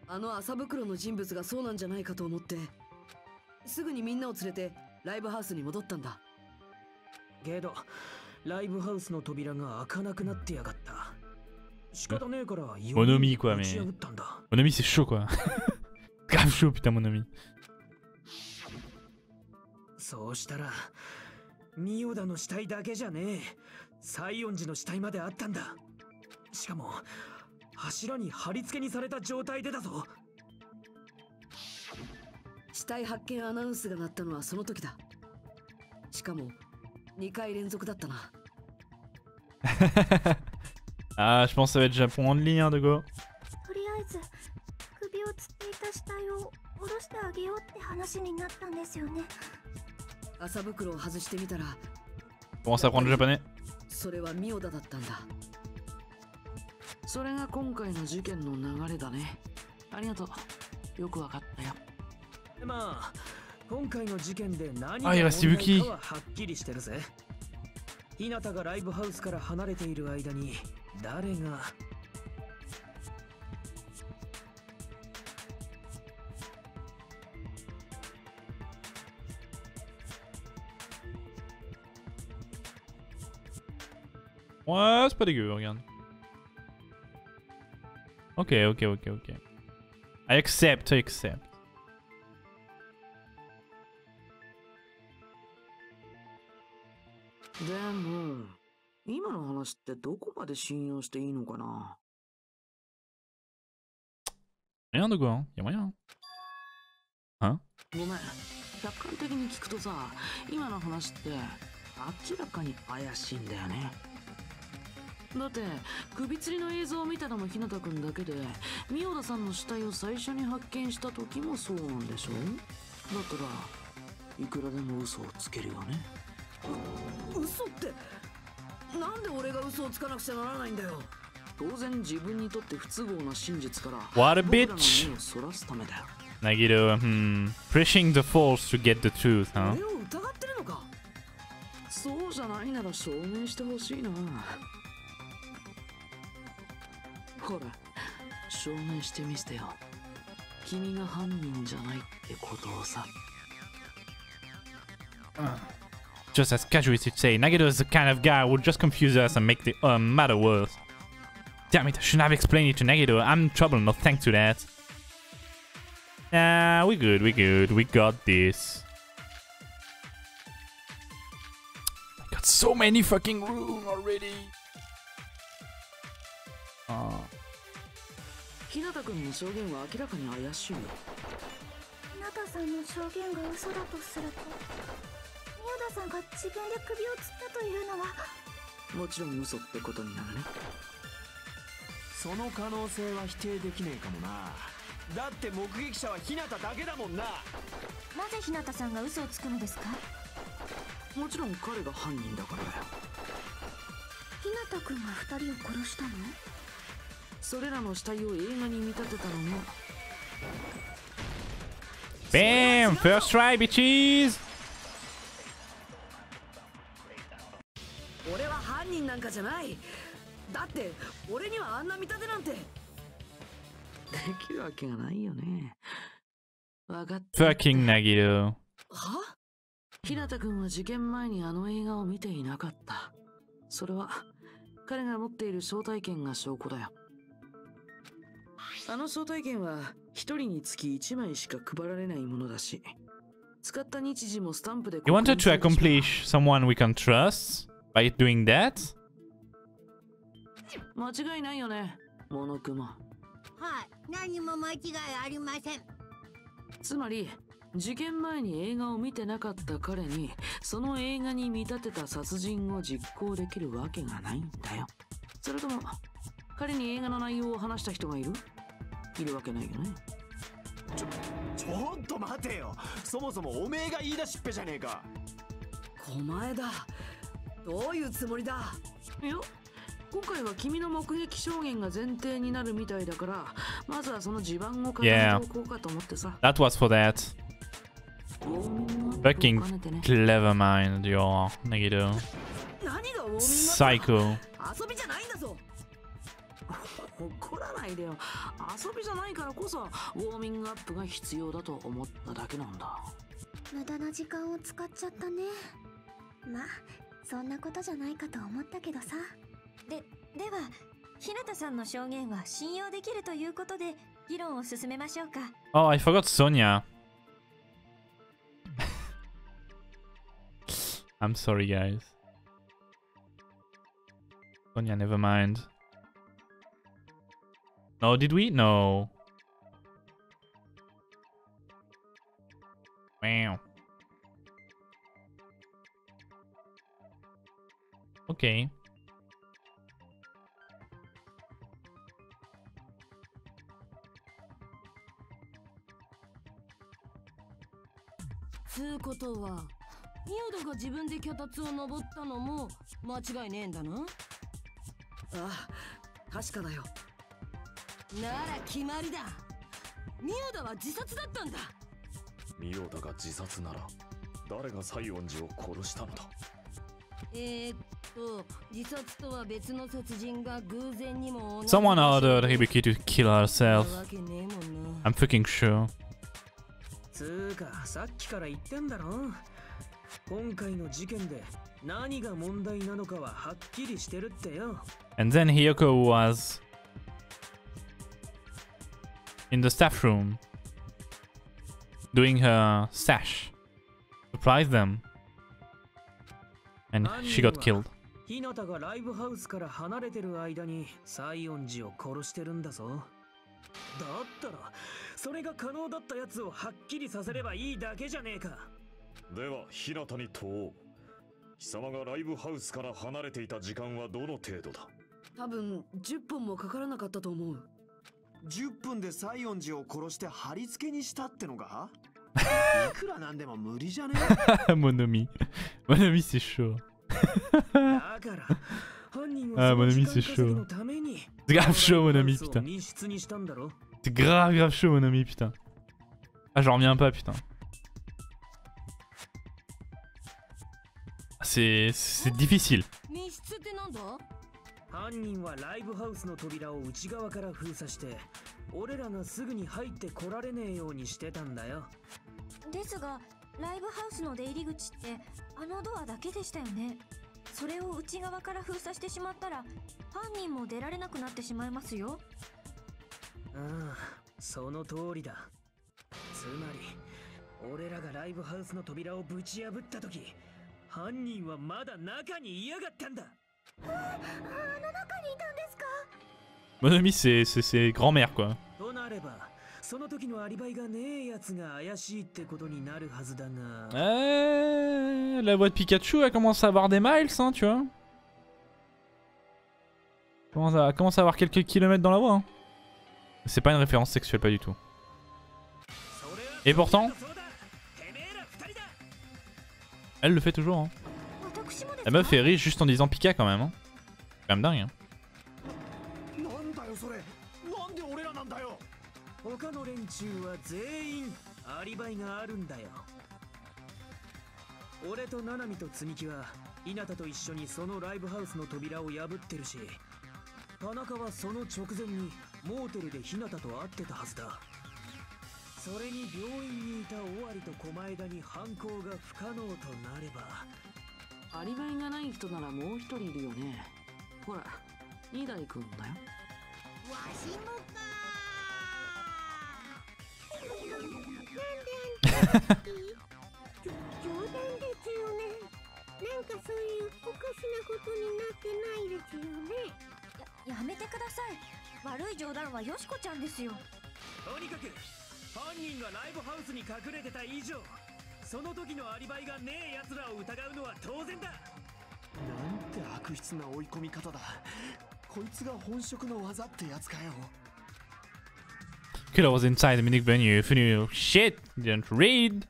あの麻袋の人物がそうなんじゃないかと思ってすぐにみんなを連れてライブハウスに戻ったんだけどライブハウスの扉が開かなくなってやがった。仕方ねえから Monomi, quoi, 打 mais. ち破ったんだ。Mon ami, c'est chaud, quoi. Grave chaud, putain, mon ami. そうしたらミオダの死体だけじゃねえ。西園寺の死体まであったんだ。しかも柱に貼り付けにされた状態でだぞ。死体発見アナウンスが鳴ったのはその時だ。しかも2回連続だったな。Ah, je pense que ça va être Japon only, hein, de go. とりあえず首をつっていた死体を下ろしてあげようって話になったんですよね。麻袋を外してみたら Commence à apprendre le japonais? それはミオダだったんだ。それが今回の事件の流れだね。ありがとう。よくわかったよ。まあ今回の事件で何が問題かははっきりしてるぜ日向がライブハウスから離れている間に誰が Ouais, c'est pas dégueu, regarde. Ok, ok, ok, ok. I accept, I accept. でも今の話ってどこまで信用していいのかな？Rien de hein. Moyen. Hein ごめん。客観的に聞くとさ今の話って明らかに怪しいんだよね。だって首吊りの映像を見たのも日向くんだけでミオダさんの死体を最初に発見した時もそうなんでしょ？だったらいくらでも嘘をつけるよね嘘ってなんで俺が嘘をつかなくちゃならないんだよ。当然自分にとって不都合な真実から What a bitch! そらすためだよ。Nagito, hmm. Pushing the force to get the truth, huh? 俺を疑ってるのか？そうじゃないなら証明してほしいな。ほら証明してみせてよ。君が犯人じゃないってことをさ Just as casually, you'd say, Nagito is the kind of guy who'd just confuse us and make the uh, matter worse. Damn it, I should have explained it to Nagito. I'm in trouble, no thanks to that. Nah, we good, we good, we got this. I got so many fucking rooms already. Oh. 田さんが自分で首を吊ったというのは。もちろん嘘ってことになるね。その可能性は否定できねえかもな。だって目撃者は日向だけだもんな。なぜ日向さんが嘘をつくのですか？もちろん彼が犯人だからだよ。日向君が二人を殺したの？それらの死体を映画に見立てたのも。Bam! First try, bitches! 俺は犯人なんかじゃない。だって俺にはあんな見立てなんて。できるわけがないよね。分かっ Fucking Nagito. は？日向君は事件前にあの映画を見ていなかった。それは彼が持っている招待券が証拠だよ。あの招待券は一人につき1枚しか配られないものだし使った日時もスタンプで You wanted to accomplish someone we can trust? By doing that? 間違いないよね。モノクマ。はい。何も間違いありません。つまり事件前に映画を見てなかった彼にその映画に見立てた殺人を実行できるわけがないんだよ。それとも彼に映画の内容を話した人がいる？いるわけないよね。ちょっと待てよ。そもそもおめえが言い出しっぺじゃねえか。狛江だどういうつもりだ？いや今回は君の目撃証言が前提になるみたいだからまずはその地盤を固めて Yeah. おこうかと思ってさ That was for that. ウォーミングアップを Fucking clever mind, your Nagito. 何がウォーミングアップだ Psycho. 遊びじゃないんだぞ怒らないでよ遊びじゃないからこそウォーミングアップが必要だと思っただけなんだ無駄な時間を使っちゃったねまあそんなことじゃないかと思ったけどさででは日向さんの証言は信用できるということで議論を進めましょうか Oh, I forgot Sonia. I'm sorry, guys. Sonia, never mind. No, did we? No. Wow. Okay. つうことはミオドが自分で脚立を登ったのも間違いねえんだななああ確かだよら決まりだミオドは自殺だったんだミオダが自殺なら誰が西園寺を殺したのだえー、っ Someone ordered Ibuki to kill herself. I'm fucking sure. And then Hiyoko was in the staff room doing her stash Surprised them. And she got killed. 日向がライブハウスから離れてる間に西園寺を殺してるんだぞ。だったらそれが可能だったやつをはっきりさせればいいだけじゃねえか。では日向に問おう。貴様がライブハウスから離れていた時間はどの程度だ？多分10分もかからなかったと思う。10分で西園寺を殺して貼り付けにしたってのか？いくらなんでも無理じゃね？c'est chaud. だから ah, mon ami, c'est chaud. C'est grave chaud, mon ami, putain. C'est grave, grave chaud, mon ami, putain. Ah, j'en reviens pas, putain. C'est... c'est difficile. ライブハウスの出入り口ってあのドアだけでしたよね。それを内側から封鎖してしまったら犯人も出られなくなってしまいますよ。ああその通りだ。つまり俺らがライブハウスの扉をぶち破った時犯人はまだ中にいやがったんだ。ああの中にいたんですか？Mon ami, c'est grand-mère, quoi. となれば その時のアリバイがねえやつが怪しいってことになるはずだが Euh, la voix de Pikachu, elle commence à avoir des miles, hein, tu vois. Commence à, commence à avoir quelques kilomètres dans la voix. Hein. C'est pas une référence sexuelle, pas du tout. Et pourtant, elle le fait toujours. Hein. La meuf est riche juste en disant Pika quand même. Hein. C'est quand même dingue. Hein. 他の連中は全員アリバイがあるんだよ。俺とナナミと積み木は稲田と一緒にそのライブハウスの扉を破ってるし田中はその直前にモーテルで日向と会ってたはずだ。それに病院にいた尾張と狛枝に犯行が不可能となれば。アリバイがない人ならもう一人いるよね。ほら二代くんだよ。わしもかややめてください。悪い冗談はよしこちゃんですよ。とにかく犯人がライブハウスに隠れてた以上その時のアリバイがねえ奴らを疑うのは当然だ。なんて悪質な追い込み方だ。こいつが本職の技ってやつかよ Killer was inside the mini venue. If you knew shit, didn't read.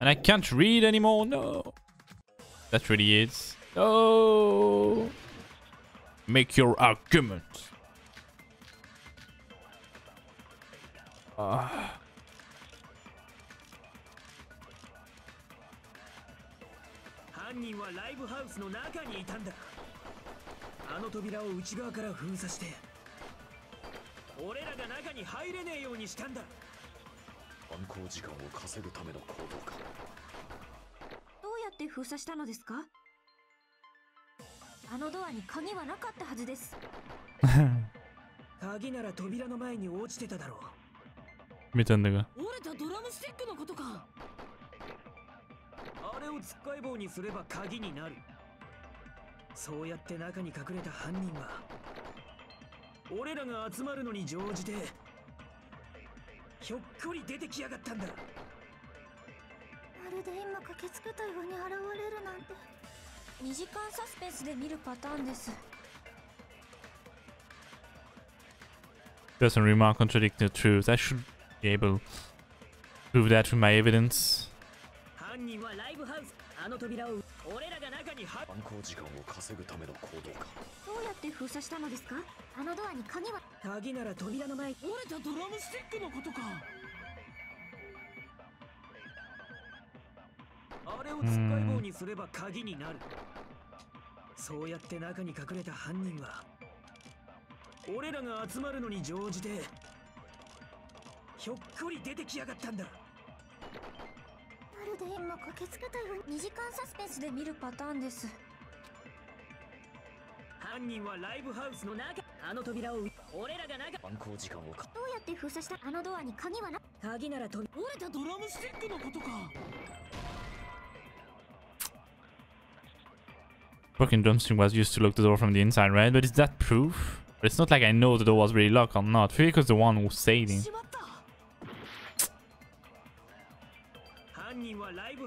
And I can't read anymore. No. That's really it. No. Make your argument. Ah. 俺らが中に入れねえようにしたんだ。犯行時間を稼ぐための行動か。どうやって封鎖したのですか？あのドアに鍵はなかったはずです。鍵なら扉の前に落ちてただろう。M'étonne, les gars. 折れたドラムスティックのことか。あれをつっかい棒にすれば鍵になる。そうやって中に隠れた犯人は俺らが集まるのに乗じてひょっこり出てきやがったんだまるで今駆けつけたように現れるなんて2時間サスペンスで見るパターンです Doesn't remark contradict the truth. I should be able to prove that with my evidence. 犯人はライブハウスあの扉を俺らが中に入犯行時間を稼ぐための行動か。どうやって封鎖したのですか？あのドアに鍵は？鍵なら扉の前に折れたドラムスティックのことか。あれをつっかい棒にすれば鍵になる。そうやって中に隠れた犯人は俺らが集まるのに乗じてひょっこり出てきやがったんだで今駆けつけたように2時間サスペンスで見るパターンです犯人はライブハウスの中あの扉を俺らが中犯行時間をかどうやって封鎖したあのドアに鍵はな鍵ならと折れたドラムスティックのことか Fucking drumstick was used to lock the door from the inside, right? But is that proof? But it's not like I know the door was really locked or not. Fika's the one who's saying.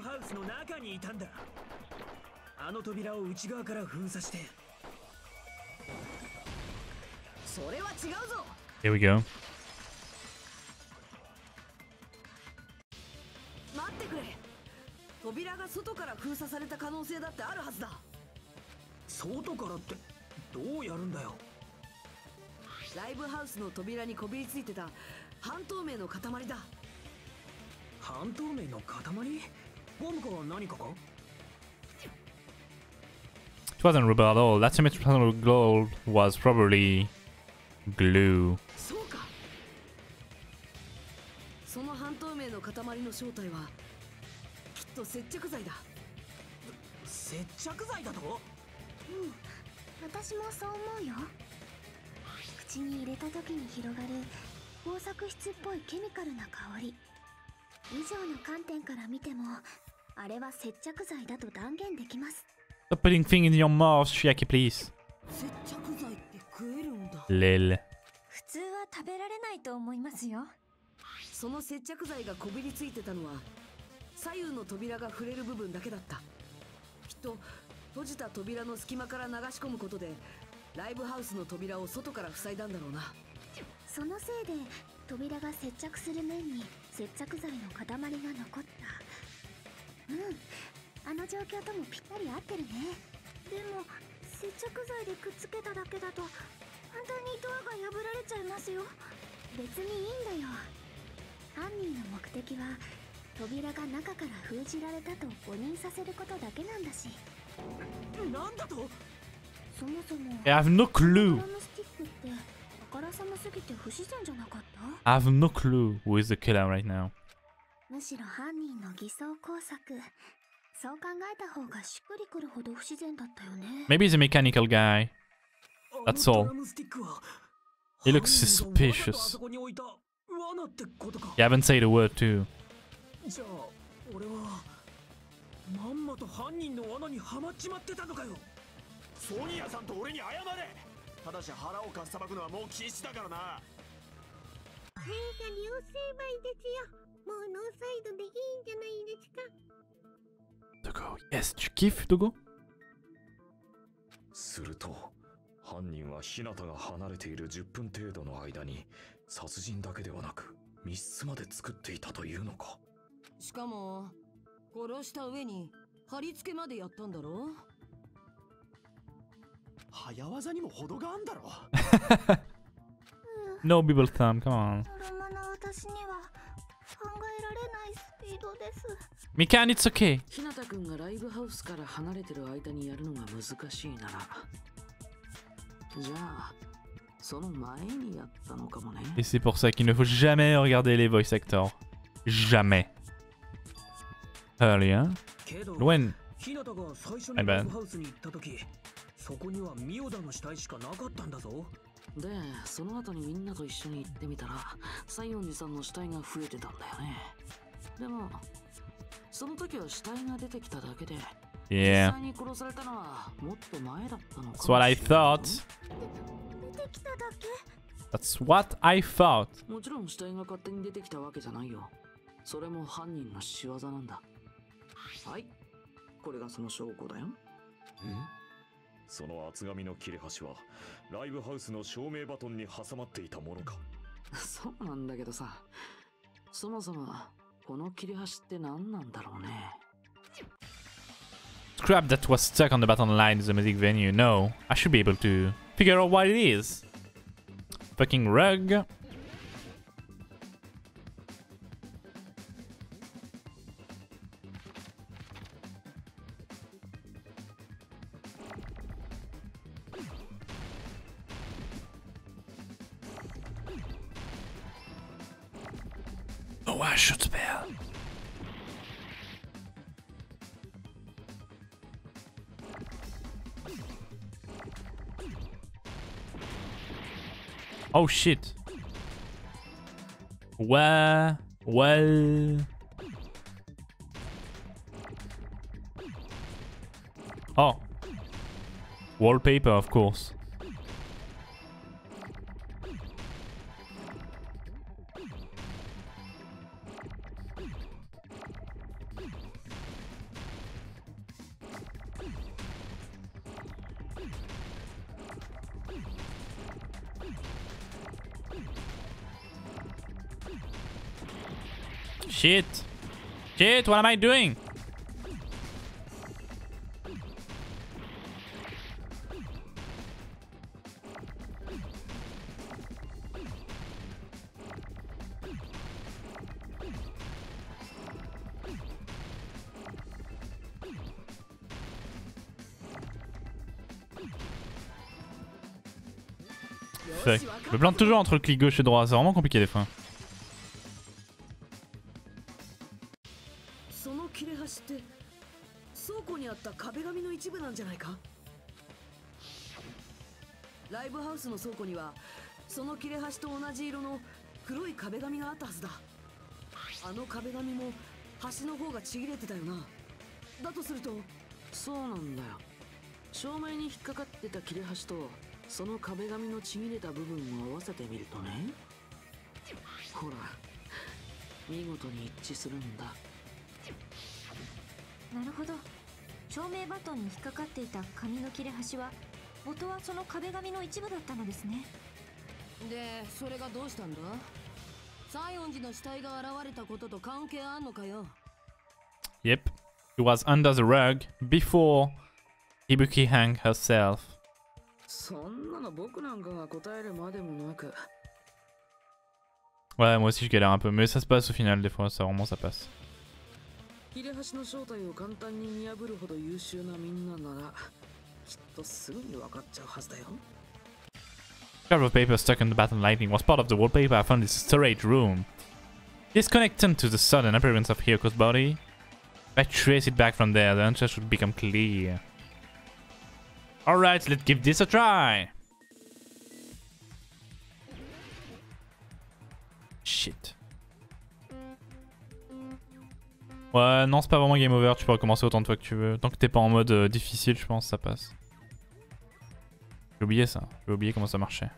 人はライブハウスの中にいたんだ。あの扉を内側から封鎖して。それは違うぞ。Here we go. 待ってくれ。扉が外から封鎖された可能性だってあるはずだ。外からってどうやるんだよ。ライブハウスの扉にこびりついてた半透明の塊だ。半透明の塊？It wasn't rubber at all. That symmetrical glow was probably glue. その半透明の塊の正体はきっと接着剤だ接着剤だとうん私もそう思うよ口に入れた時に広がる工作質っぽいケミカルな香り以上の観点から見てもあれは接着剤だと断言できます。Stop putting things in your mouth, Shiaki, please. 接着剤って食えるんだ。Lel. 普通は食べられないと思いますよ。その接着剤がこびりついてたのは左右の扉が触れる部分だけだった。きっと閉じた扉の隙間から流し込むことでライブハウスの扉を外から塞いだんだろうな。そのせいで扉が接着する面に接着剤の塊が残ったうん。あの状況ともぴったり合ってるね。でも接着剤でくっつけただけだと簡単にドアが破られちゃいますよ。別にいいんだよ。犯人の目的は扉が中から封じられたと誤認させることだけなんだし。なんだと？そもそも I have no clue. ドラムスティックってあからさますぎて不自然じゃなかった？I have no clue who is the killer right now. むしろ犯人の偽装工作そう考えた方がしっくりくるほど不自然だったよね Maybe he's a mechanical guy. That's ド all. He looks suspicious. そこに置いた罠ってことか You haven't said a word too. じゃあ俺はまんまと犯人の罠にはまっちまってたのかよソニアさんと俺に謝れただし腹をかっさばくのはもう禁止だからな変化流星梅ですよもうノーサイドでいいんじゃないですか. Yes, tu kiffes, Dogo? すると犯人は日向が離れている10分程度の間に殺人だけではなく密室まで作っていたというのか。しかも殺した上に貼り付けまでやったんだろ早技にも程があんだろ。No Bibble Thumb, come on. ピードです Mikan, it's okay. 日向くんがライブハウスから離れてる間にやるのが難しいならじゃあその前にやったのかもね Et c'est pour ça qu'il ne faut jamais regarder les voice actors. Jamais. Allez, hein けど Loin. 日向が最初 My にラ bad. イブハウスに行った時そこにはミオダの死体しかなかったんだぞでその後にみんなと一緒に行ってみたら西園寺さんの死体が増えてたんだよねでもその時は死体が出てきただけで Yeah. 実際に殺されたのはもっと前だったのかも That's what I thought. 出てきただけ That's what I thought. もちろん死体が勝手に出てきたわけじゃないよ。それも犯人の仕業なんだ。はい。これがその証拠だよ。その厚紙の切れ端はライブハウスの照明バトンに挟まっていたものか。そうなんだけどさ。そもそもこの切れ端って何なんだろうね Scrap that was stuck on the button line in the music venue. No, I should be able to figure out what it is. Fucking rug. Oh shit. Well, well. Oh. Wallpaper, of course. What am I doing? Fuck. Je me plante toujours entre le clic gauche et droit, c'est vraiment compliqué des fois. その切れ端と同じ色の黒い壁紙があったはずだ。あの壁紙も端の方がちぎれてたよな。だとするとそうなんだよ。照明に引っかかってた切れ端とその壁紙のちぎれた部分を合わせてみるとね。ほら見事に一致するんだ。なるほど。照明バトンに引っかかっていた紙の切れ端は元はその壁紙の一部だったのですねでそれがどうしたんだ西園寺の死体が現れたことと関係あんのかよ Yep. He was under the rug before Ibuki hung herself. そんなの僕なんかが答えるまでもなく Ouais, moi aussi je galère un peu, mais ça se passe au final des fois, ça vraiment ça passe. 切れ端の正体を簡単に見破るほど優秀なみんなならきっとすぐに分かっちゃうはずだよ Cover of paper stuck in the battle lightning was part of the wallpaper I found in the storage room. Disconnected to the sudden appearance of Hiyoko's body. If I trace it back from there, the answer should become clear. Alright, let's give this a try. Shit. Ouais, non, c'est pas vraiment game over, tu peux recommencer autant de fois que tu veux. Tant que t'es pas en mode euh, difficile, je pense, ça passe. J'ai oublié ça, j'ai oublié comment ça marchait.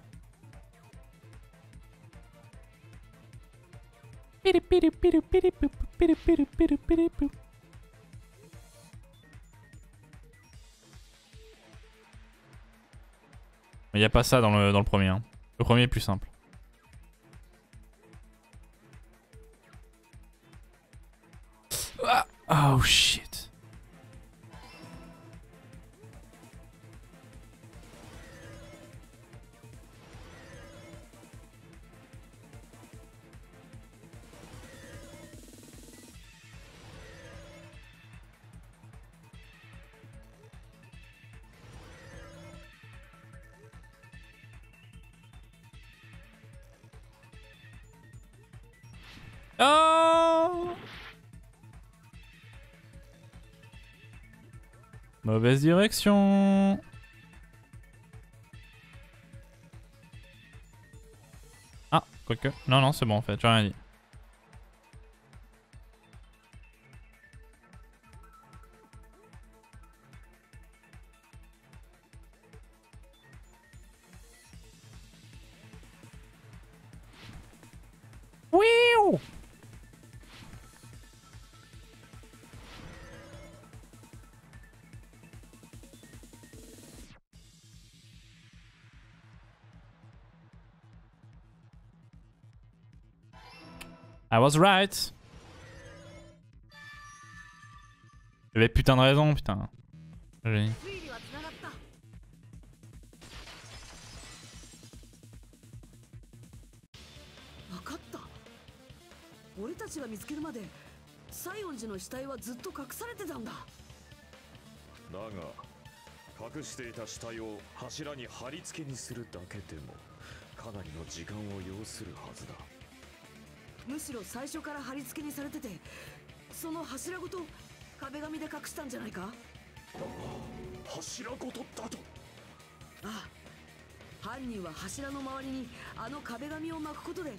Il n'y a pas ça dans le, dans le premier. hein. Le premier est plus simple. Ah, Oh shit. Oh Mauvaise direction. Ah, quoique. Non, non, c'est bon en fait, j'ai rien dit. was right. J'avais ちは見つけるまで、サイ寺の死体はずっと隠されてたんだ。だが、隠していた死体を柱に貼り付けにするだけでもかなりの時間を要するはずだ。むしろ最初から貼り付けにされててその柱ごと壁紙で隠したんじゃないか？柱ごとだと。ああ犯人は柱の周りにあの壁紙を巻くことで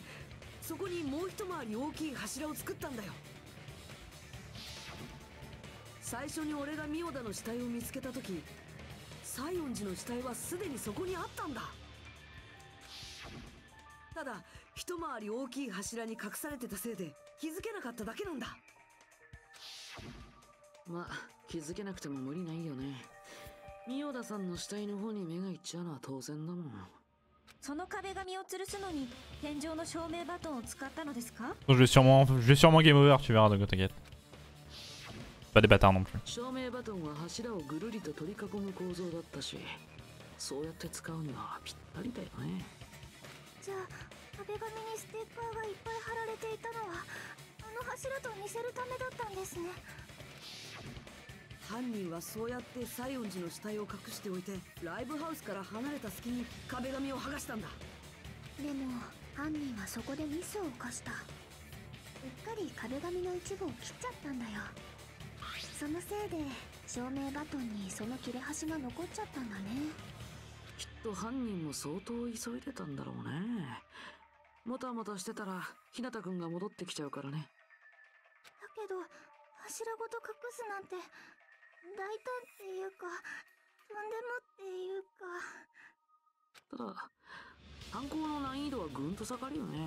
そこにもう一回り大きい柱を作ったんだよ。最初に俺がミオダの死体を見つけた時西園寺の死体はすでにそこにあったんだ一回り大きい柱に隠されてたせいで気づけなかっただけなんだまあ気づけなくても無理ないよねミオダさんの死体の方に目がいっちゃうのは当然だもんその壁紙を吊るすのに天井の照明バトンを使ったのですか Je vais sûrement, je vais sûrement game over, tu verras, donc t'inquiète. Pas des bâtards non plus. 照明バトンは柱をぐるりと取り囲む構造だったしそうやって使うにはぴったりだよねじゃ壁紙にステッカーがいっぱい貼られていたのはあの柱と似せるためだったんですね。犯人はそうやって西園寺の死体を隠しておいてライブハウスから離れた隙に壁紙を剥がしたんだ。でも犯人はそこでミスを犯した。うっかり壁紙の一部を切っちゃったんだよ。そのせいで照明バトンにその切れ端が残っちゃったんだね。きっと犯人も相当急いでたんだろうねもたもたしてたら日向くんが戻ってきちゃうからね。だけど柱ごと隠すなんて大胆っていうかとんでもっていうか。ただ犯行の難易度はぐんと下がるよね。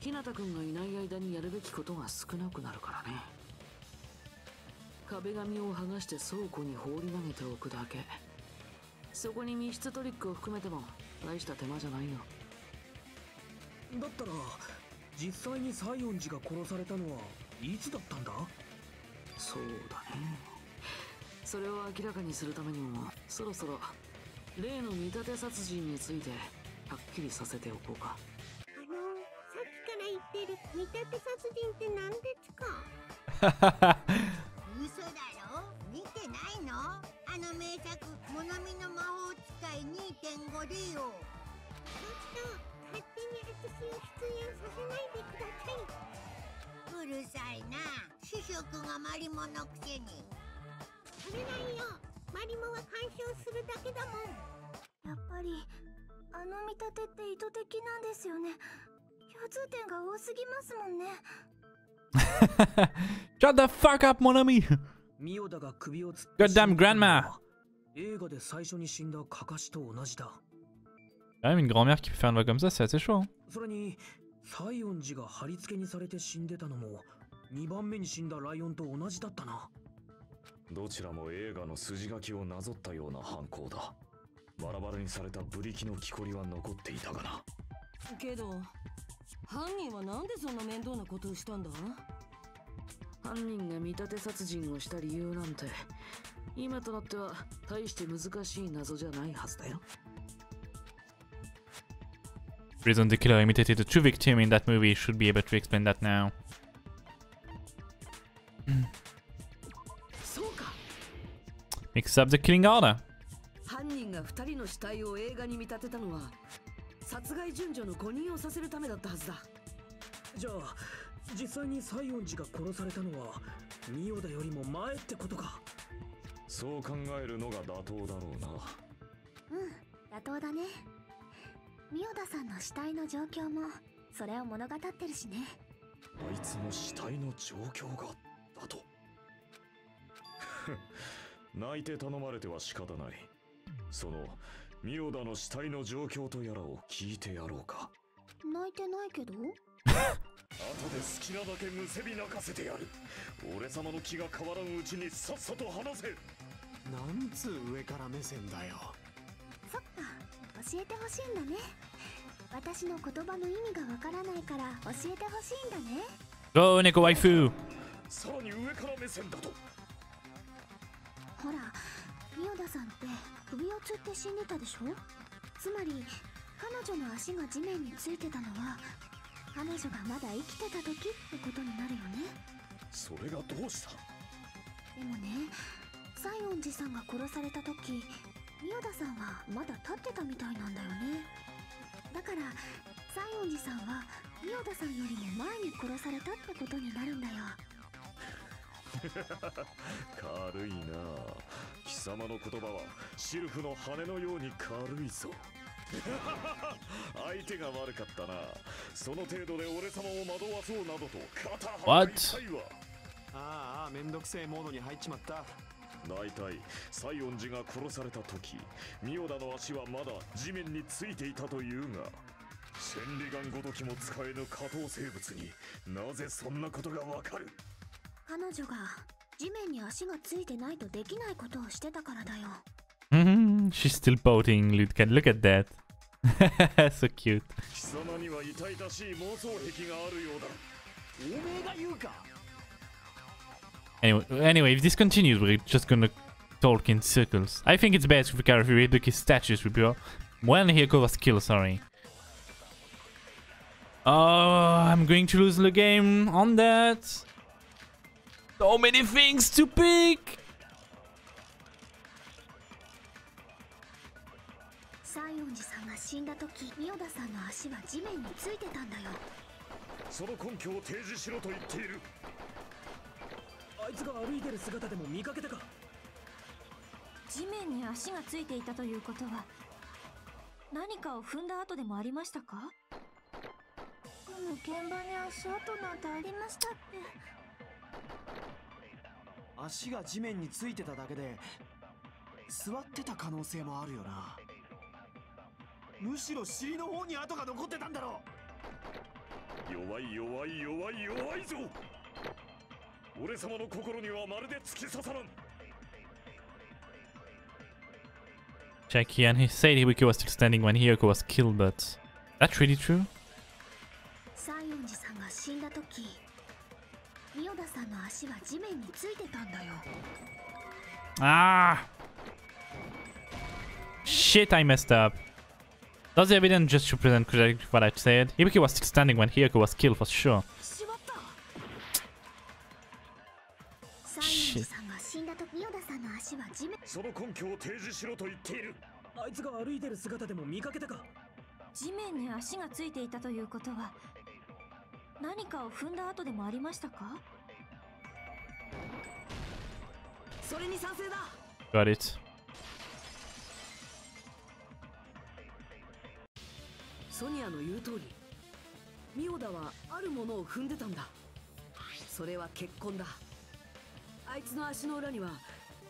日向くんがいない間にやるべきことが少なくなるからね。壁紙を剥がして倉庫に放り投げておくだけ。そこに密室トリックを含めても大した手間じゃないよだったら実際に西園寺が殺されたのはいつだったんだ？そうだね。それを明らかにするためにもそろそろ例の見立て殺人についてはっきりさせておこうか。あのさっきから言ってる見立て殺人って何ですか？嘘だろ？見てないの？あの名作「モナミの魔法使い2.5」でよちょっと勝手に私を出演させないでくださいうるさいな主食がマリモのくせにそれないよマリモは干渉するだけだもんやっぱりあの見立てって意図的なんですよね共通点が多すぎますもんね Shut the fuck up, mon ami! Goddamn grandma! 映画で最初に死んだカカシと同じだ Quand même, une grand-mère qui peut faire une voix comme ça, c'est assez chaud. Hein. それに西園寺が貼り付けにされて死んでたのも2番目に死んだライオンと同じだったなどちらも映画の筋書きをなぞったような犯行だバラバラにされたブリキの木こりは残っていたがなけど犯人はなんでそんな面倒なことをしたんだ犯人が見立て殺人をした理由なんて今となっては大して難しい謎じゃないはずだよ Reason the killer imitated the true victim in that movie should be able to explain that now. そうか Mix up the killing order. 犯人が2人の死体を映画に見立てたのは殺害順序の誤認をさせるためだったはずだじゃあ実際に西園寺が殺されたのはミオダよりも前ってことかそう考えるのが妥当だろうなうん妥当だねミオダさんの死体の状況もそれを物語ってるしね。あいつの死体の状況がだと。泣いて頼まれては仕方ない。そのミオダの死体の状況とやらを聞いてやろうか。泣いてないけど？後で好きなだけむせび泣かせてやる。俺様の気が変わらんうちにさっさと話せ。なんつう上から目線だよ。そっか教えてほしいんだね。私の言葉の意味がわからないから教えてほしいんだね。Go, Neko Waifu! さらに上から目線だと。ほらミオダさんって首をつって死んでたでしょ？つまり彼女の足が地面についてたのは彼女がまだ生きてた時ってことになるよね。それがどうした？でもね西園寺さんが殺された時ミオダさんはまだ立ってたみたいなんだよね。だから西園寺さんはミオダさんよりも前に殺されたってことになるんだよ。軽いな。貴様の言葉はシルフの羽のように軽いぞ。相手が悪かったな。その程度で俺様を惑わそうなどと肩は What? 痛いわ。ああめんどくせえモードに入っちまった大体西園寺が殺された時ミオダの足はまだ地面についていたというが千里眼ごときも使えぬ下等生物になぜそんなことがわかる？彼女が地面に足がついてないとできないことをしてたからだよ Mhm, She's still pouting. At, look at that. so cute. 貴様には痛々しい妄想癖があるようだおめえが言うか？Anyway, anyway, if this continues, we're just gonna talk in circles. I think it's best if we can read the statues we built. When Hiyoko was killed, sorry. Oh, I'm going to lose the game on that. So many things to pick. あいつが歩いてる姿でも見かけたか？地面に足がついていたということは何かを踏んだ跡でもありましたか？でも現場に足跡なんてありましたって足が地面についてただけで座ってた可能性もあるよな。むしろ尻の方に跡が残ってたんだろ弱い弱い弱い弱いぞ俺様の心にはまるで突き刺さらん Check here, and he said Ibuki was still standing when Hiyoko was killed, but that's really true? Ah! Shit, I messed up. Does the evidence just represent correctly what I said? Ibuki was still standing when Hiyoko was killed for sure. しろと言っている。あいつが歩いてる姿でも見かけたか。地面に足がついていたということは何かを踏んだ跡でもありましたか？それに賛成だ。Got it. ソニアの言う通りミオダはあるものを踏んでたんだ。それは血痕だ。あいつの足の裏には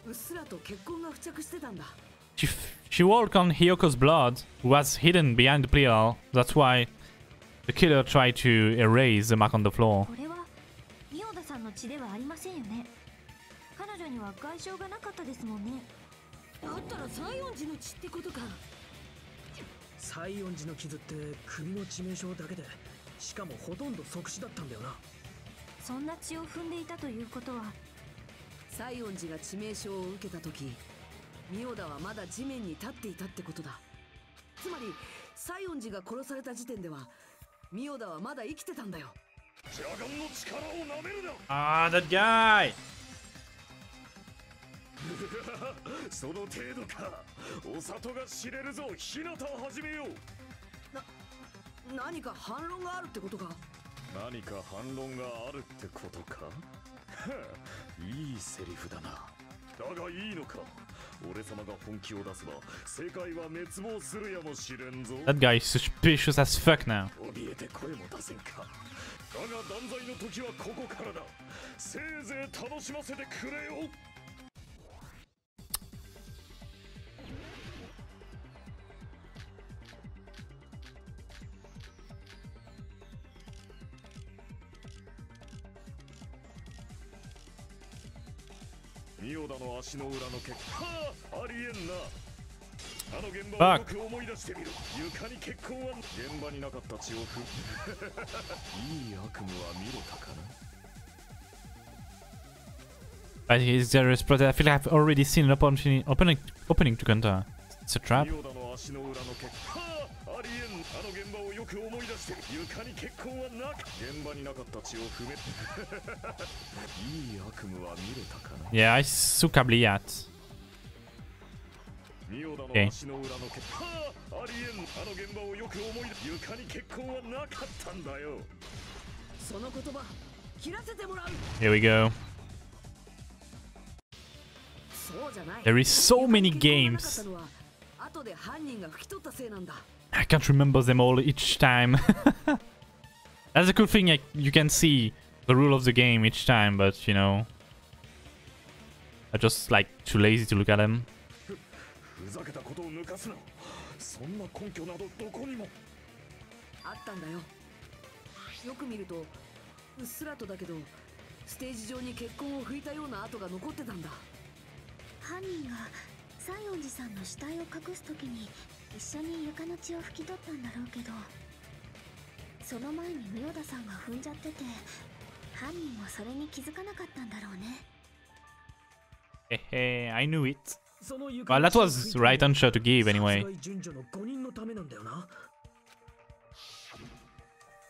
うっすらと血痕が付着してたんだ。She, she walked on Hiyoko's blood, who was hidden behind the pillar. That's why the killer tried to erase the mark on the floor. これはミオダさんの血ではありませんよね。彼女には外傷がなかったですもんね。だったら西園寺の血ってことか。西園寺の傷って首の致命傷だけでしかもほとんど即死だったんだよな。そんな血を踏んでいたということは西園寺が致命傷を受けた時ミオダはまだ地面に立っていたってことだ。つまり西園寺が殺された時点ではミオダはまだ生きてたんだよ。邪眼の力をなめるな！Ah, that guy! その程度か。お里が知れるぞ日向始めよう。何か反論があるってことか？何か反論があるってことか？はあいいセリフだな。だがいいのか。俺様が本気を出せば世界は滅亡するやもしれんぞ。That guy is suspicious as fuck now. 怯えて声も出せんか。だが断罪の時はここからだ。せいぜい楽しませてくれよミオダの足の裏の血はあありえんなあの現場をよく思い出してみる床に血痕は現場になかった血を踏むいい悪夢は見れたかな But he's there is I feel like I've already seen an opening, opening, opening to counter. It's a trap. く思い出して床に血痕はなく現場になかった血を踏めいい悪夢は見れたかないや、すっかぶりやつ。ミオダの足の裏の血痕ありえん、あの現場をよく思い出す。床に血痕はなかったんだよ。その言葉、切らせてもらう。Here we go. There is so many games. 後で犯人が拭き取ったせいなんだ。I can't remember them all each time. That's a cool thing, like, you can see the rule of the game each time, but, you know... I'm just, like, too lazy to look at them. ふざけたことを抜かすなそんな根拠などどこにもあったんだよよく見るとうっすらとだけどステージ上に血痕を拭いたような跡が残ってたんだ犯人が西園寺さんの死体を隠す時に一緒に床の血を拭き取ったんだろうけどその前にミオダさんが踏んじゃってて犯人もそれに気づかなかったんだろうね Hehe, I knew it. その床 Well, の that was right answer to give 殺 anyway. 害順序の5人のためなんだよな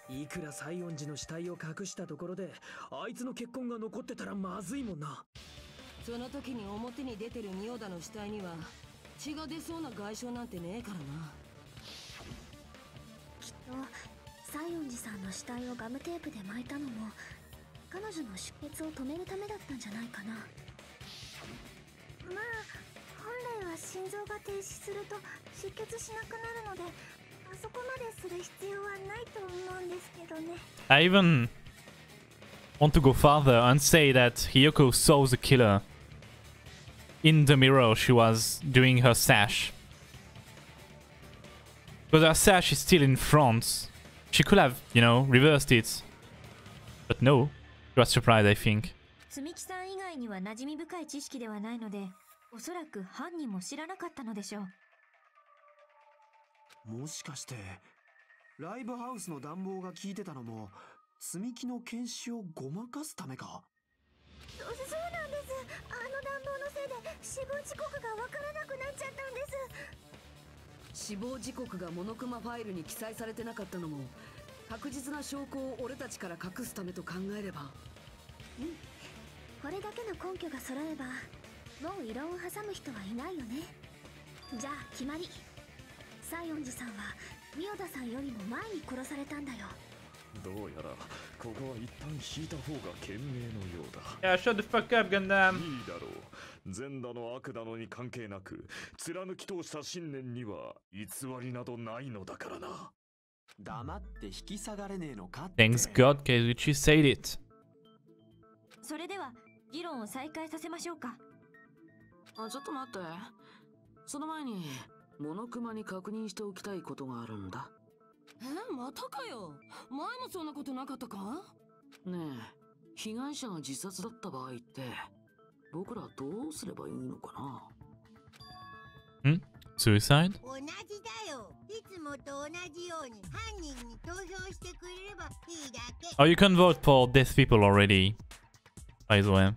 いくら西園寺の死体を隠したところであいつの血痕が残ってたらまずいもんなその時に表に出てる仁王田の死体には血が出そうな外傷なんてねえからな。きっと西園寺さんの死体をガムテープで巻いたのも彼女の出血を止めるためだったんじゃないかな。まあ本来は心臓が停止すると出血しなくなるのであそこまでする必要はないと思うんですけどね。I even want to go farther and say that Hiyoko saw the killer in the mirror she was doing her sash. Because her sash is still in front. She could have, you know, reversed it. But no. She was surprised, I think. 積木さん以外には馴染み深い知識ではないのでおそらく犯人も知らなかったのでしょうもしかしてライブハウスの暖房が効いてたのも積み木の検視をごまかすためかそそうなんですあの のせいで死亡時刻がわからなくなっちゃったんです。死亡時刻がモノクマファイルに記載されてなかったのも確実な証拠を俺たちから隠すためと考えれば。うん。これだけの根拠が揃えばもう異論を挟む人はいないよね。じゃあ決まり。西園寺さんはミオダさんよりも前に殺されたんだよ。どうやらここは一旦引いた方が賢明のようだ。Yeah, shut the fuck up, Gundam. いいだろう。善だの悪だのに関係なく貫き通した信念には偽りなどないのだからな。黙って引き下がれねえのか Thanks God, Kazuchi said it. それでは議論を再開させましょうか。あちょっと待って。その前にモノクマに確認しておきたいことがあるんだえまたかよ前もそんなことなかったか？ねえ被害者が自殺だった場合って僕らどうすればいいのかな？Suicide? 同じだよいつもと同じように犯人に投票してくれればいいだけ Oh, you can vote for death people already. By the way. 考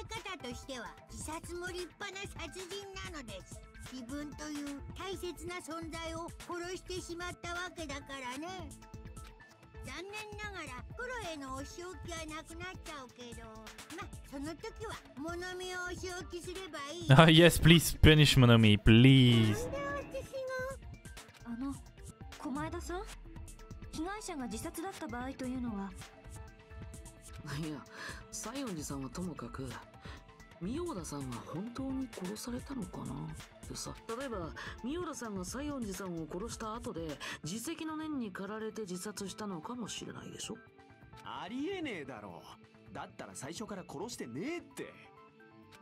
え方としては自殺も立派な殺人なのです自分という大切な存在を殺してしまったわけだからね。残念ながらプロへのお仕置きはなくなっちゃうけどまその時は物見をお仕置きすればいい Ah, yes, please punish Monomi, please. あの狛枝さん？被害者が自殺だった場合というのは？いや西園寺さんはともかくミオダさんは本当に殺されたのかな？さ。例えばミオダさんが西園寺さんを殺した後で自責の念に駆られて自殺したのかもしれないでしょ。ありえねえだろ。だったら最初から殺してねえって。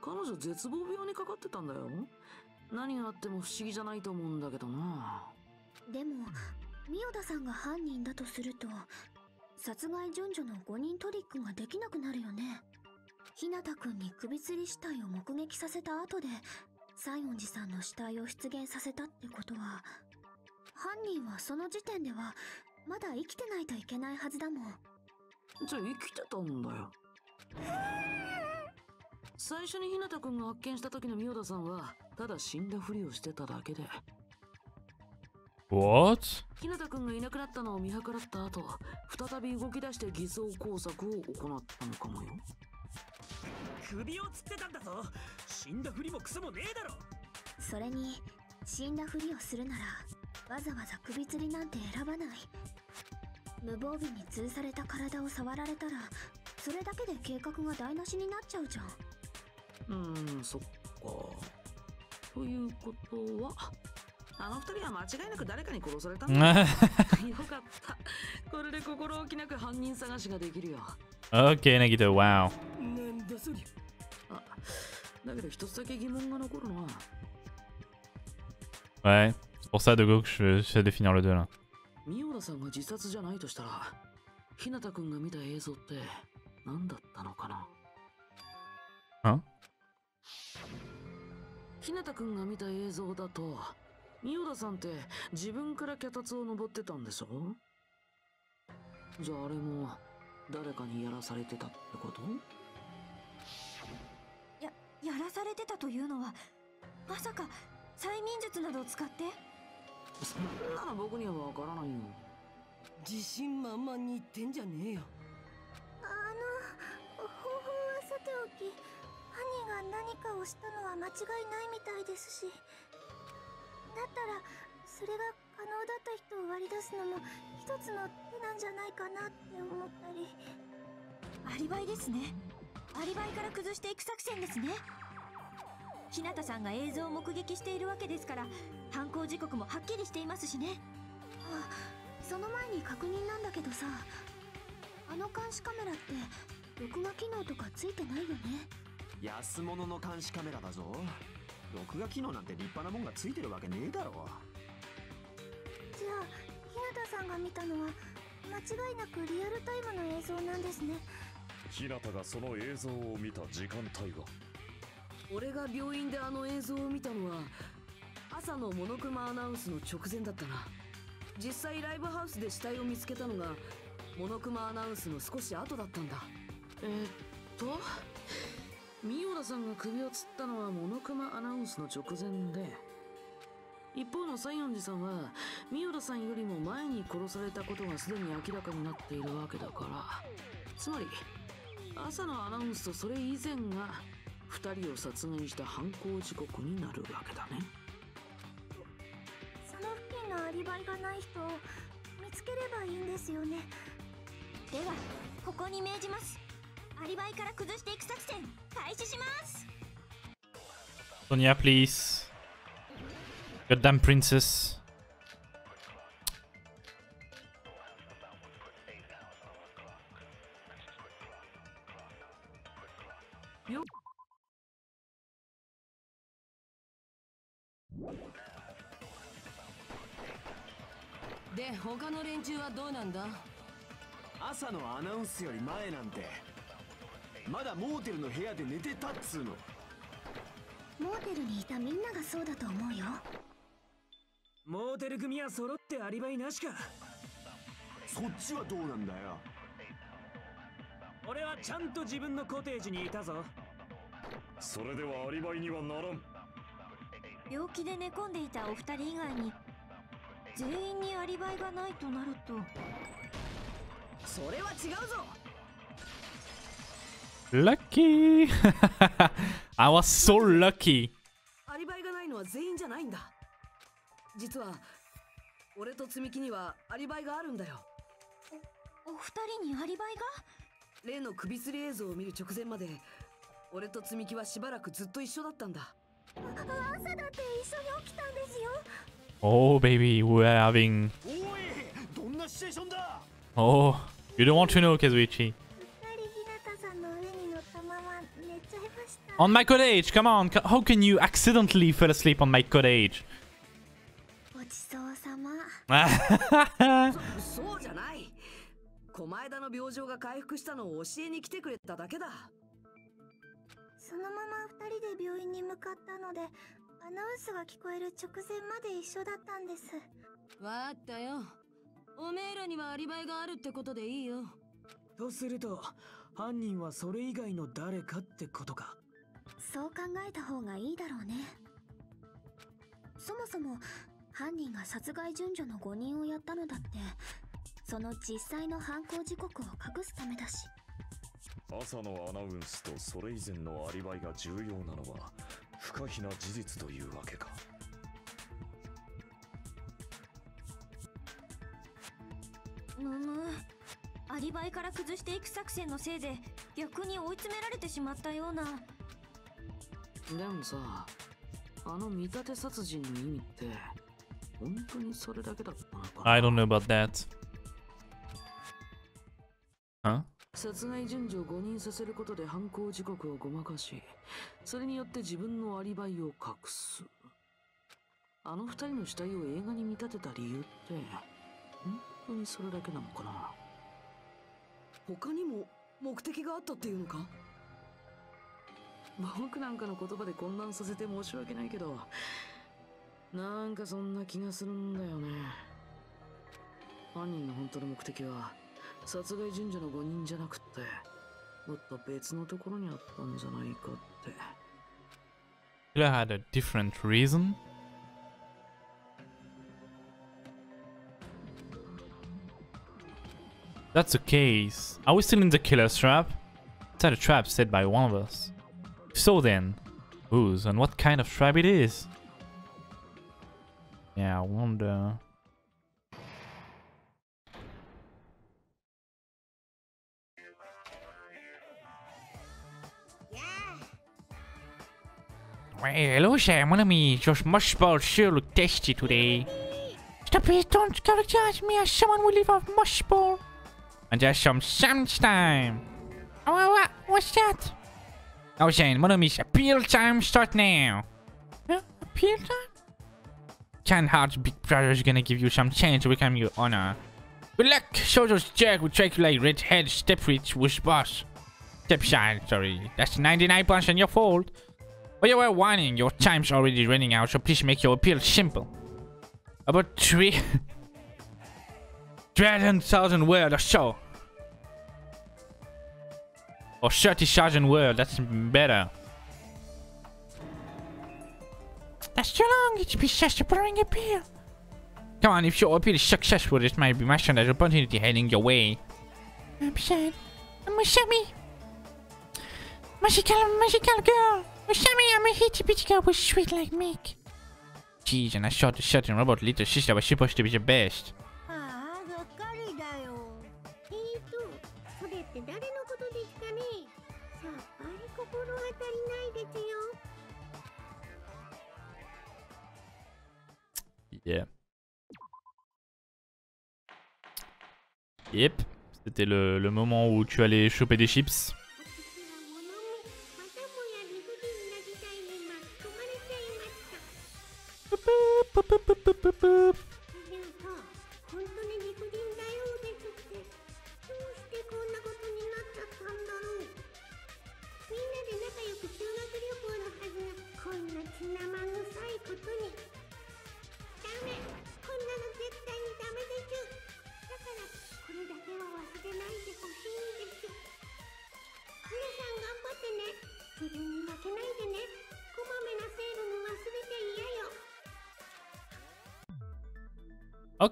彼女絶望病にかかってたんだよ。何があっても不思議じゃないと思うんだけどな。でもミオダさんが犯人だとすると殺害順序の5人トリックができなくなるよね。日向くんに首吊り死体を目撃させた後で西園寺さんの死体を出現させたってことは犯人はその時点ではまだ生きてないといけないはずだもん。じゃあ生きてたんだよ。最初に日向くんが発見した時のミオダさんはただ死んだふりをしてただけで。What? 日向くんがいなくなったのを見計らった後再び動き出して偽装工作を行ったのかもよ首をつってたんだぞ。死んだふりもクソもねえだろ。それに死んだふりをするならわざわざ首吊りなんて選ばない。無防備に吊された体を触られたらそれだけで計画が台無しになっちゃうじゃん。うーんそっか。ということはあの二人は間違いなく誰かに殺されたんだ。よかった。これで心置きなく犯人探しができるよ Okay, Nagito, wow. なんだそりあだけど一つだけ疑問が残るな Ouais, c'est pour ça, Dogo, que je- j'essaie de finir le 2 là. ミオラさんが自殺じゃないとしたらが見た映像って何だったのかな？Hein が見た映像だとミオラさんって自分から脚立を登ってたんでしょ？じゃああれも誰かにやらされてたってこと？ややらされてたというのはまさか催眠術などを使って？そんなの僕にはわからないよ。自信満々に言ってんじゃねえよ。あの方法はさておき犯人が何かをしたのは間違いないみたいですしだったらそれが可能だった人を割り出すのも一つの手なんじゃないかなって思ったり。アリバイですね。アリバイから崩していく作戦ですね。日向さんが映像を目撃しているわけですから犯行時刻もはっきりしていますしね。あその前に確認なんだけどさ。あの監視カメラって録画機能とかついてないよね。安物の監視カメラだぞ。録画機能なんて立派なもんがついてるわけねえだろんが見たのは間違いなくリアルタイムの映像なんですね。日向がその映像を見た時間帯は？俺が病院であの映像を見たのは朝のモノクマアナウンスの直前だったな。実際ライブハウスで死体を見つけたのがモノクマアナウンスの少し後だったんだ。えー、っと？三浦さんが首を吊ったのはモノクマアナウンスの直前で一方の西園寺さんは三浦さんよりも前に殺されたことがすでに明らかになっているわけだから。つまり朝のアナウンスとそれ以前が2人を殺害した犯行時刻になるわけだね。その付近のアリバイがない人を見つければいいんですよね。ではここに命じます。アリバイから崩していく作戦開始します。Sonia, please. Goddamn princess. よで他の連中はどうなんだ？朝のアナウンスより前なんてまだモーテルの部屋で寝てたっつうの。モーテルにいたみんながそうだと思うよモーテル組は揃ってアリバイなしか。そっちはどうなんだよ。俺はちゃんと自分のコテージにいたぞ。それではアリバイにはならん。病気で寝込んでいたお二人以外に全員にアリバイがないとなると。それは違うぞ。Lucky! I was so lucky. アリバイがないのは全員じゃないんだ実は俺と積み木にはアリバイがあるんだよお二人にアリバイが？例の首吊り映像を見る直前まで俺と積み木はしばらくずっと一緒だったんだ朝だって一緒に起きたんですよ Oh, baby, we're having. おいどんなシチュエーションだ？Oh, you don't want to know, ちゃいました On my cottage, come on. How can you accidentally fall asleep on my cottage? そそそうじゃない。狛江田の病状が回復したのを教えに来てくれただけだ。そのまま二人で病院に向かったのでアナウンスが聞こえる直前まで一緒だったんです。わかったよ。おめえらにはアリバイがあるってことでいいよ。とすると犯人はそれ以外の誰かってことか。そう考えた方がいいだろうね。そもそも犯人が殺害順序の誤認をやったのだって。その実際の犯行時刻を隠すためだし。朝のアナウンスとそれ以前のアリバイが重要なのは不可避な事実というわけか。むむアリバイから崩していく作戦のせいで逆に追い詰められてしまったような。でもさあの見立て殺人の意味って本当にそれだけだったのかな I don't know about that. Huh? 殺害順序を誤認させることで犯行時刻をごまかしそれによって自分のアリバイを隠すあの二人の死体を映画に見立てた理由って本当にそれだけなのかな他にも目的があったっていうのか？僕なんかの言葉で混乱させて申し訳ないけどなんかそんな気がするんだよね犯人の本当の目的は殺害順序の誤認じゃなくってもっと別のところにあったんじゃないかって Killer had a different reason. That's the case. Are we still in the killer's trap? It's a trap set by one of us. If so then, whose and what kind of trap it is? Yeah, I wonder. Hey, hello there, mon ami. Your mush balls sure look tasty today. Stop it, don't characterize me as someone who live off mushball. And there's some sandwich time. Oh, what? What's that? Oh, Shane, mon ami, appeal time start now. Huh? Appeal time? Can Heart's big brother is gonna give you some chance to become your honor. Good luck! Those jerk you like red head step rich with boss. Step shine, sorry. That's 99% your fault. But you were whining, your time's already running out, so please make your appeal simple. About three... 300,000 words or so. Or 30,000 words, that's better. That's too long. It's be just a boring appeal. Come on, if your appeal is successful, this might be mentioned as opportunity heading your way. I'm sad. Masami. Magical, magical girl. Masami, I'm a hitty bitty girl with sweet like milk. Jeez, and I shot the certain robot little sister was supposed to be the best. Yeah. Yep. C'était le, le moment où tu allais choper des chips.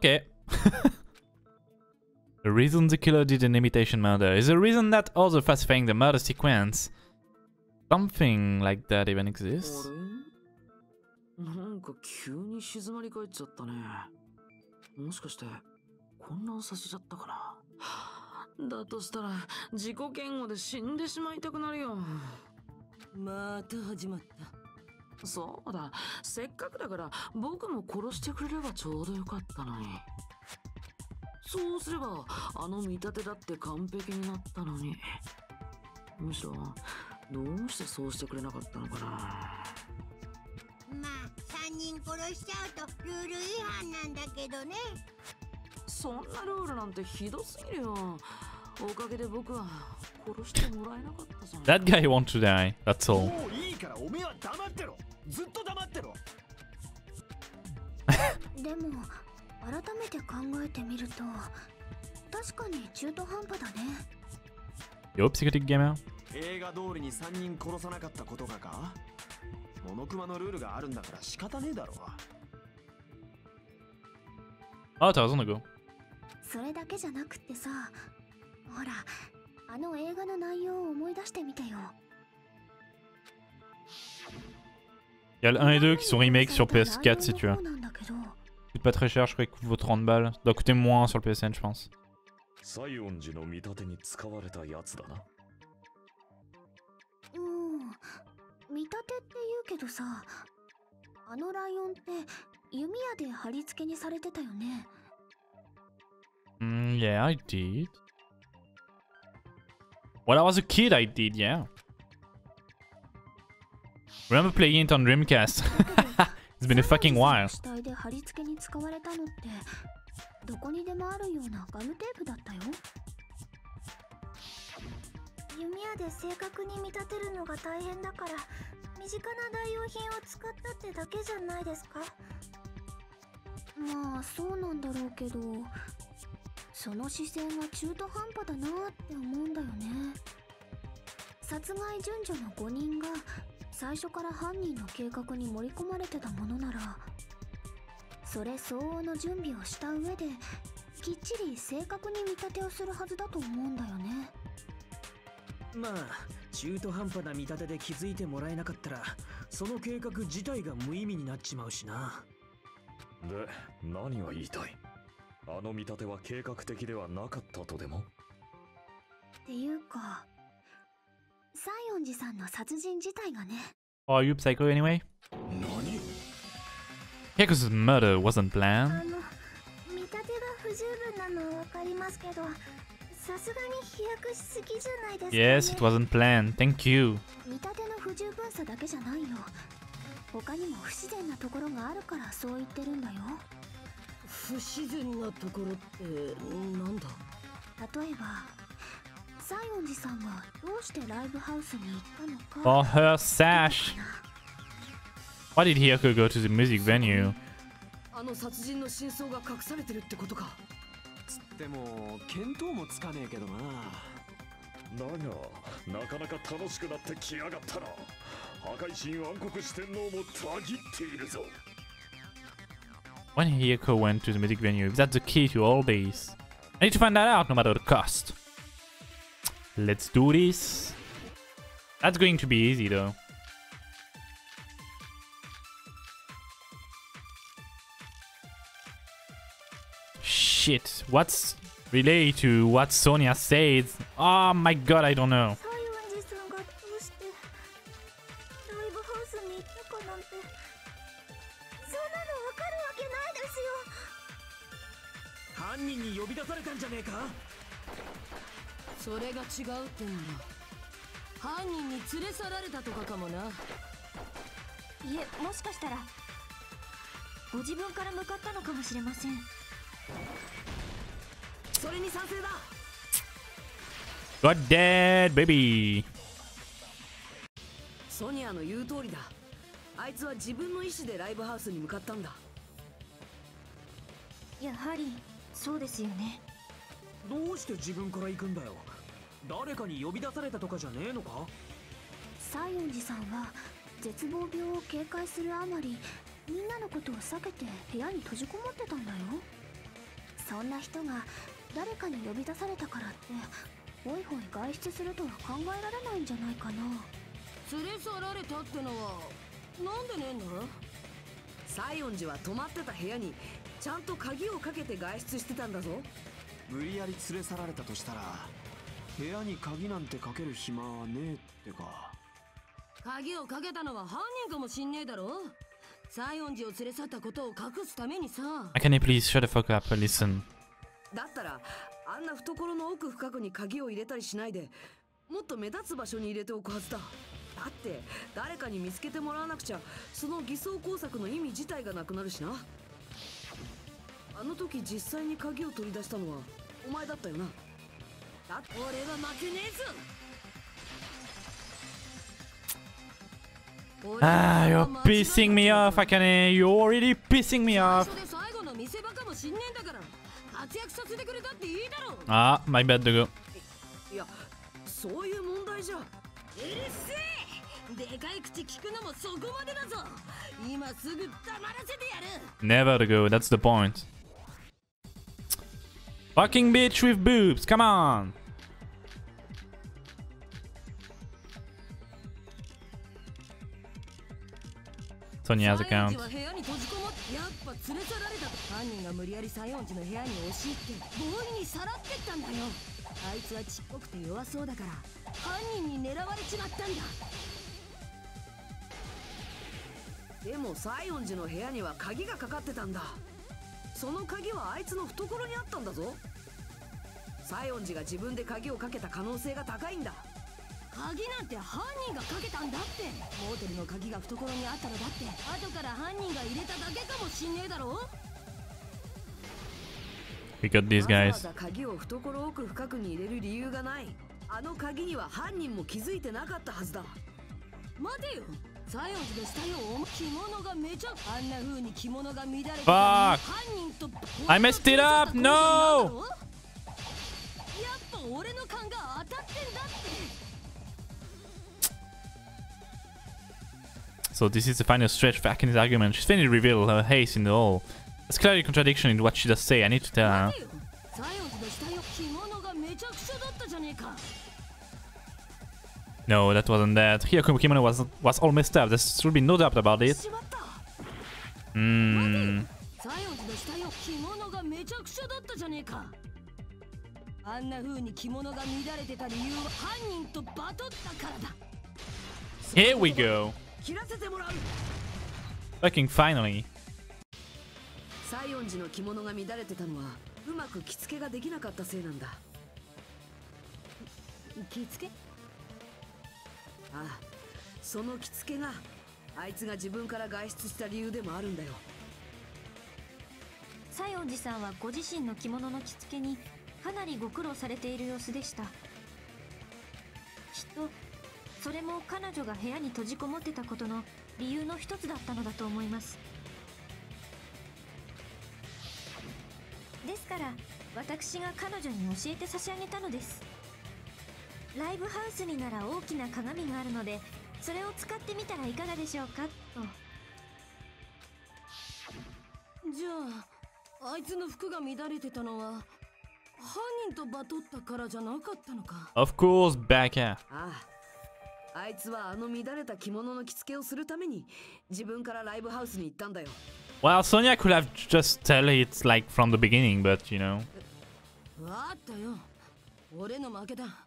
Okay. the reason the killer did an imitation murder is the reason that others falsifying the murder sequence. Something like that even exists. なんか急に静まり返っちゃったね。もしかして混乱させちゃったかな。だとしたら自己嫌悪で死んでしまいたくなるよ。また始まったそうだ、せっかくだから僕も殺してくれればちょうどよかったのに。そうすればあの見立てだって完璧になったのに。むしろどうしてそうしてくれなかったのかな。まあ3人殺しちゃうとルール違反なんだけどねそんなルールなんてひどすぎるよ。That guy wants to die, that's all. でも改めて考えてみる Yo, psychotic くてゲーム映画通りに3人殺さなかったことがか？モノクマのルールがあるんだから仕方ねえだろ。ああ、たずんだごそれだけじゃなくてさほらあの映画の内容を思い出してみてよ Il y a le 1 et 2 qui sont remake sur PS4 si tu veux. Coûte pas très cher, je crois qu'il coûte 30 balles. Ça doit coûter moins sur le PSN, je pense. Mm, yeah, I did. When I was a kid, I did, yeah. Remember playing it on Dreamcast? it's been a fucking while. どこにでもあるようなガムテープだったよ弓矢で正確に見立てるのが大変だから身近な代用品を使ったってだけじゃないですかまあそうなんだろうけどその視線は中途半端だなって思うんだよね。殺害順序の5人が最初から犯人の計画に盛り込まれてたものならそれ相応の準備をした上できっちり正確に見立てをするはずだと思うんだよね。まあ中途半端な見立てで気づいてもらえなかったらその計画自体が無意味になっちまうしな。で何が言いたい？あの見立ては計画的ではなかったとでも？っていうか西園寺さんの殺人自体がね are you psycho anyway? Because murder wasn't あ planned. の見立てが不十分なのはわかりますけどさすがに飛躍しすぎじゃないですか、ね、Yes, it wasn't planned. Thank you. 見立ての不十分さだけじゃないよ他にも不自然なところがあるからそう言ってるんだよ不自然なところってなんだ？例えば西園寺さんがどうしてライブハウスに行ったのか？For her sash. Why did Hyaku go to the music venue? あの殺人の真相が隠されてるってことか。つっても見当もつかねえけどな。だがなかなか楽しくなってきやがったな。破壊神暗黒四天王もたぎっているぞ When Hiyoko went to the music venue, is that the key to all this. I need to find that out no matter the cost. Let's do this. That's going to be easy though. Shit, what's related to what Sonia says? Oh ah, my god, I don't know. じゃねえか？それが違うってんだ犯人に連れ去られたとかかもな。いえもしかしたらご自分から向かったのかもしれません。それに賛成だ！Got dead, baby. ソニアの言う通りだ。あいつは自分の意思でライブハウスに向かったんだ。やはりそうですよねどうして自分から行くんだよ。誰かに呼び出されたとかじゃねえのか？西園寺さんは絶望病を警戒するあまりみんなのことを避けて部屋に閉じこもってたんだよ。そんな人が誰かに呼び出されたからってホイホイ外出するとは考えられないんじゃないかな。連れ去られたってのはなんでねえんだ？西園寺は泊まってた部屋にちゃんと鍵をかけて外出してたんだぞ無理やり連れ去られたとしたら部屋に鍵なんてかける暇はねえってか。鍵をかけたのは犯人かもしんねえだろ。西園寺を連れ去ったことを隠すためにさ。Can you please shut the fuck up and listen? だったらあんな懐の奥深くに鍵を入れたりしないでもっと目立つ場所に入れておくはずだ。だって誰かに見つけてもらわなくちゃその偽装工作の意味自体がなくなるしなあの時実際に鍵を取り出したのはお前だったよな？だって俺は負けねえぞ Ah, you're pissing me off, Akane. You're already pissing me 最 off. Ah, my bad, Dogo. そういう問題じゃうるせえでかい口聞くのもそこまでだぞ今すぐ黙らせてやる Never Dogo, that's the point. Fucking bitch with boobs, come on. Sonia's account. 寺は部屋に閉じこもってやっぱ連れ去られたと犯人が無理やり西園寺の部屋に押し入って強引にさらってったんだよあいつはちっぽくて弱そうだから犯人に狙われちまったんだでも西園寺の部屋には鍵がかかってたんだその鍵はあいつの懐にあったんだぞ。西園寺が自分で鍵をかけた可能性が高いんだ。鍵なんて犯人がかけたんだって。モーテルの鍵が懐にあったのだって。後から犯人が入れただけかもしんねえだろ。We got these わざわ guys. ざ鍵を懐奥深くに入れる理由がない。あの鍵には犯人も気づいてなかったはずだ。待てよザヨンズの下よ着物がめちゃあんな風に着物が乱れて犯人と I messed it up! No! やっぱ俺の勘が当たってんだって So this is the final stretch for Akane's argument. She's finally revealed her haste in the hall. It's clearly a contradiction in what she does say. I need to tell her. No, that wasn't that. Hyaku kimono was was all messed up. There should be no doubt about it. しまった Hmm. 西園寺の死体を着物がめちゃくちゃだったじゃねえかあんな風に着物が乱れてた理由は犯人とバトったからだ Here we go. 切らせてもらう Fucking finally. 西園寺の着物が乱れてたのはうまく着付けができなかったせいなんだ着付け ああその着付けがあいつが自分から外出した理由でもあるんだよ。西園寺さんはご自身の着物の着付けにかなりご苦労されている様子でした。きっとそれも彼女が部屋に閉じこもってたことの理由の一つだったのだと思います。ですから私が彼女に教えて差し上げたのです。ライブハウスになら大きな鏡があるのでそれを使ってみたらいかがでしょうか？と。じゃああいつの服が乱れてたのは犯人とバトったからじゃなかったのか？Of course, Becca. あああいつはあの乱れた着物の着付けをするために自分からライブハウスに行ったんだよ。Well, Sonia could have just tell it like from the beginning, but you know. わかったよ。俺の負けだ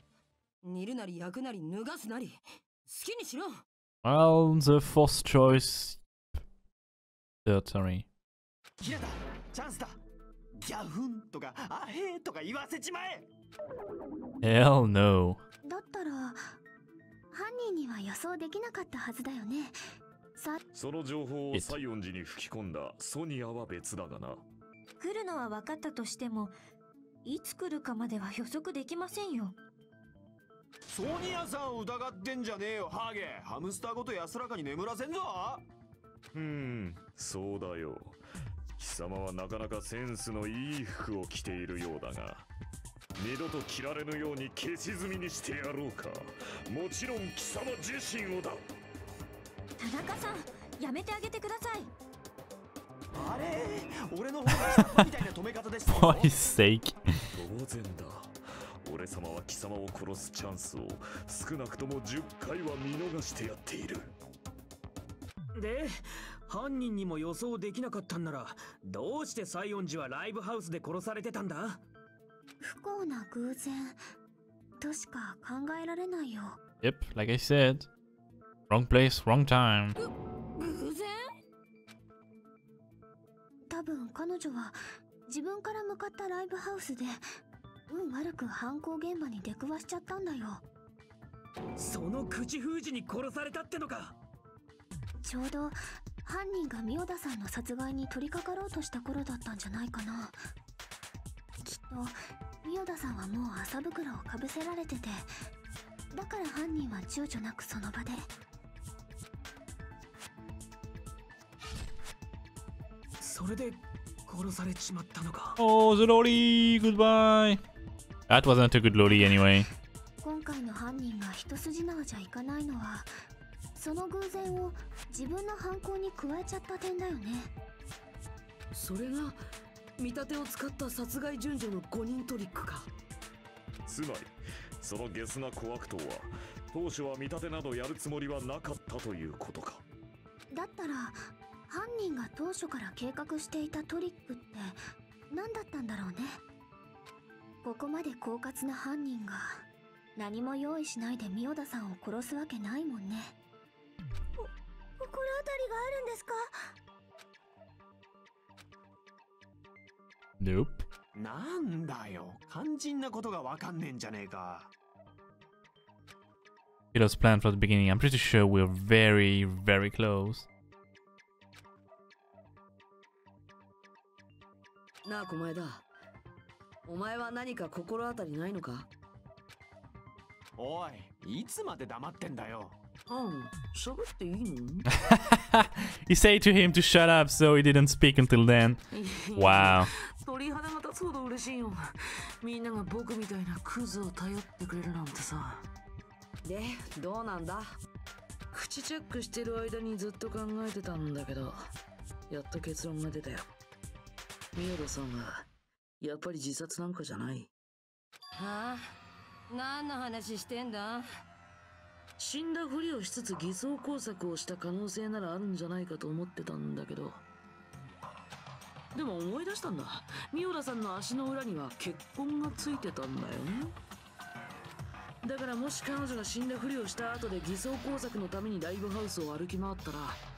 煮るなり焼くなり脱がすなり好きにしろ。Well, the first choice. Territory. ひなた。チャンスだ。ギャフンとかあへーとか言わせちまえ。Hell no. だったら犯人には予想できなかったはずだよね。さその情報を西園寺に吹き込んだソニアは別だがな。来るのは分かったとしてもいつ来るかまでは予測できませんよソニアさんを疑ってんじゃねえよハゲ。ハムスターごと安らかに眠らせんぞ。うーんそうだよ。貴様はなかなかセンスのいい服を着ているようだが二度と着られぬように消し済みにしてやろうか。もちろん貴様自身をだ。田中さんやめてあげてください。あれ？俺の方がみたいな止め方でしたよ For his sake. 当然だ俺様は貴様を殺すチャンスを少なくとも10回は見逃してやっているで犯人にも予想できなかったんならどうして西園寺はライブハウスで殺されてたんだ？不幸な偶然としか考えられないよ Yep, like I said. Wrong place, wrong time. 偶然？多分彼女は自分から向かったライブハウスで運悪く犯行現場に出くわしちゃったんだよその口封じに殺されたってのかちょうど犯人がミオダさんの殺害に取り掛かろうとした頃だったんじゃないかなきっとミオダさんはもう麻袋をかぶせられててだから犯人は躊躇なくその場でそれで殺されちまったのか Oh, the lolly! Goodbye! That wasn't a good lolly anyway. 今回の犯人が一筋縄じゃいかないのはその偶然を自分の犯行に加えちゃった点だよね。それが見立てを使った殺害順序の5人トリックか。つまりそのゲスな小悪党は当初は見立てなどやるつもりはなかったということか。だったら犯人が当初から計画していたトリックって何だったんだろうねここまで狡猾な犯人が何も用意しないでミオダさんを殺すわけないもんね心当たりがあるんですか？Nope. なんだよ肝心なことがわかんねえんじゃねえか It was planned from the beginning. I'm pretty sure we're very, very close. なあ狛江だお前は何か心当たりないのか？おいいつまで黙ってんだよ。うん。喋っていいの？He said to him to shut up, so he didn't speak until then. Wow. 鳥肌が立つほど嬉しいよ。みんなが僕みたいなクズを頼ってくれるなんてさ。でどうなんだ？口チェックしてる間にずっと考えてたんだけどやっと結論が出たよ。ミオダさんはやっぱり自殺なんかじゃない。はあ？何の話してんだ？死んだふりをしつつ偽装工作をした可能性ならあるんじゃないかと思ってたんだけど。でも思い出したんだ。ミオラさんの足の裏には血痕がついてたんだよ。ねだからもし彼女が死んだふりをした後で偽装工作のためにライブハウスを歩き回ったらき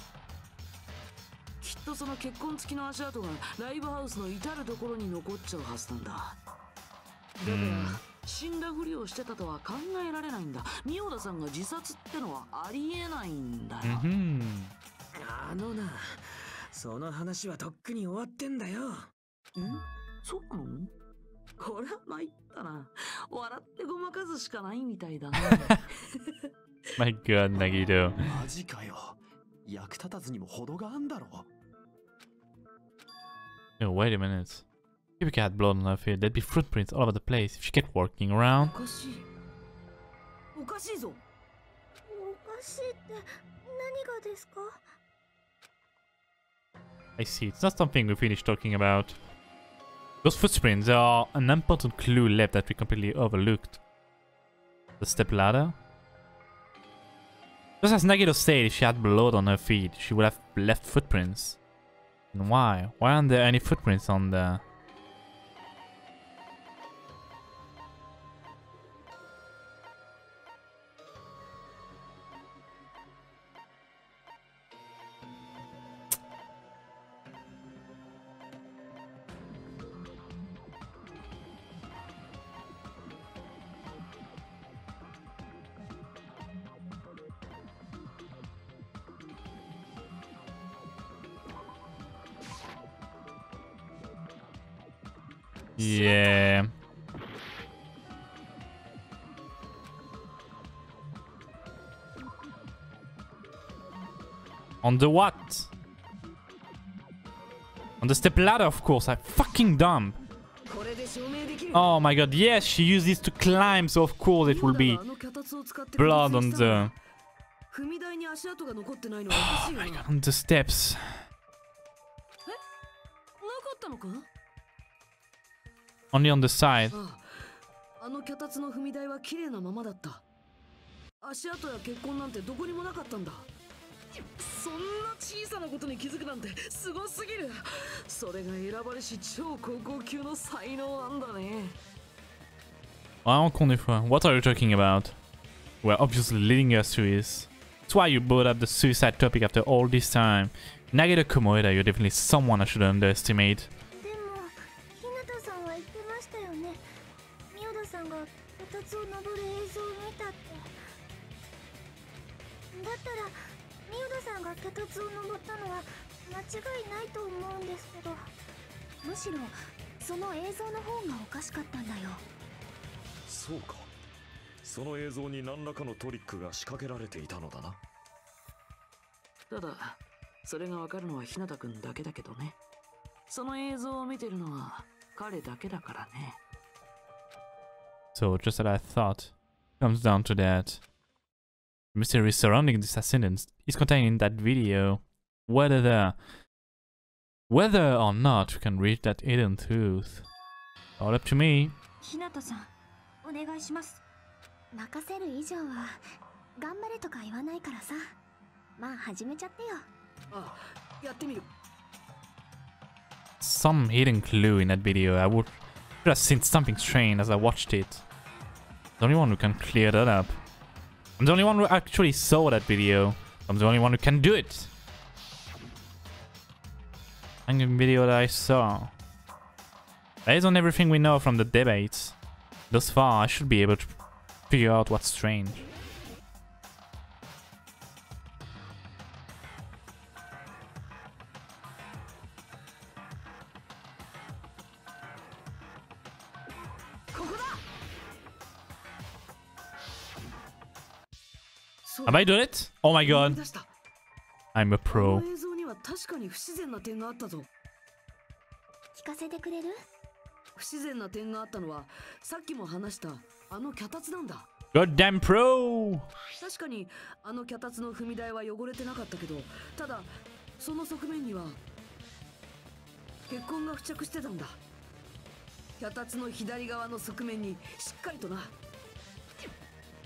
っとその結婚付きの足跡がライブハウスの至る所に残っちゃうはずなんだ。だから、死んだふりをしてたとは考えられないんだ。仁田さんが自殺ってのはありえないんだよ、Mhm. あのなその話はとっくに終わってんだよ。ん？そうなの？これは参ったな。笑ってごまかすしかないみたいだね My god, Nagito. マジかよ。役立たずにも程があんだろ No, wait a minute. If we had blood on her feet, there'd be footprints all over the place if she kept walking around. I see, it's not something we finished talking about. Those footprints are an important clue left that we completely overlooked. The step ladder. Just as Nagito said, if she had blood on her feet, she would have left footprints. And why? Why aren't there any footprints on the... the what? On the step ladder, of course. I fucking dumb. Oh my god, yes, she used this to climb, so of course it will be blood on the... Oh my god, on the steps. Only on the side. そんな小さなことに気づくなんてすごすぎるそれが選ばれし超高校級の才能なんだね I don't. What are you talking about? We're obviously leading us to this. That's why you brought up the suicide topic after all this time. Nagito Komaeda, you're definitely someone I should underestimate. トリックが仕掛けられていたのだなただそれがわかるのは日向くんだけだけどねその映像を見てるのは彼だけだからね So, just as I thought, comes down to that. Mystery surrounding this assassination is contained in that video. Whether the whether or not we can reach that hidden truth. All up to me. 日向さんお願いします任せる以上は頑張れとか言わないからさまあ始めちゃってよあやってみる Some hidden clue in that video. I would should have seen something strange as I watched it. The only one who can clear that up. I'm the only one who actually saw that video. I'm the only one who can do it. And the video that I saw. Based on everything we know from the debates, thus far I should be able to figure out what's strange. Have I done it? Oh my god. I'm a こ pro. の映像には確かに不自然な点があったぞ聞かせてくれる？不自然な点があったのはさっきも話したあの脚立なんだ Goddamn pro! 確かにあの脚立の踏み台は汚れてなかったけどただその側面には血痕が付着してたんだ脚立の左側の側面にしっかりとな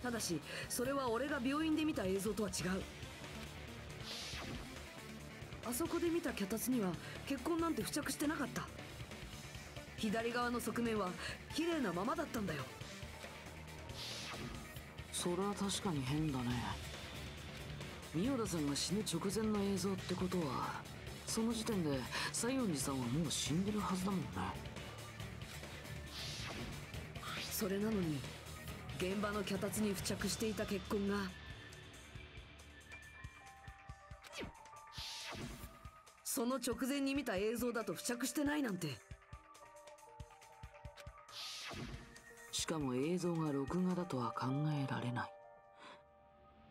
ただしそれは俺が病院で見た映像とは違う。あそこで見た脚立には血痕なんて付着してなかった。左側の側面は綺麗なままだったんだよ。それは確かに変だね。三代田さんが死ぬ直前の映像ってことはその時点で西園寺さんはもう死んでるはずだもんね。それなのに現場の脚立に付着していた血痕が。その直前に見た映像だと付着してないなんて。しかも映像が録画だとは考えられない。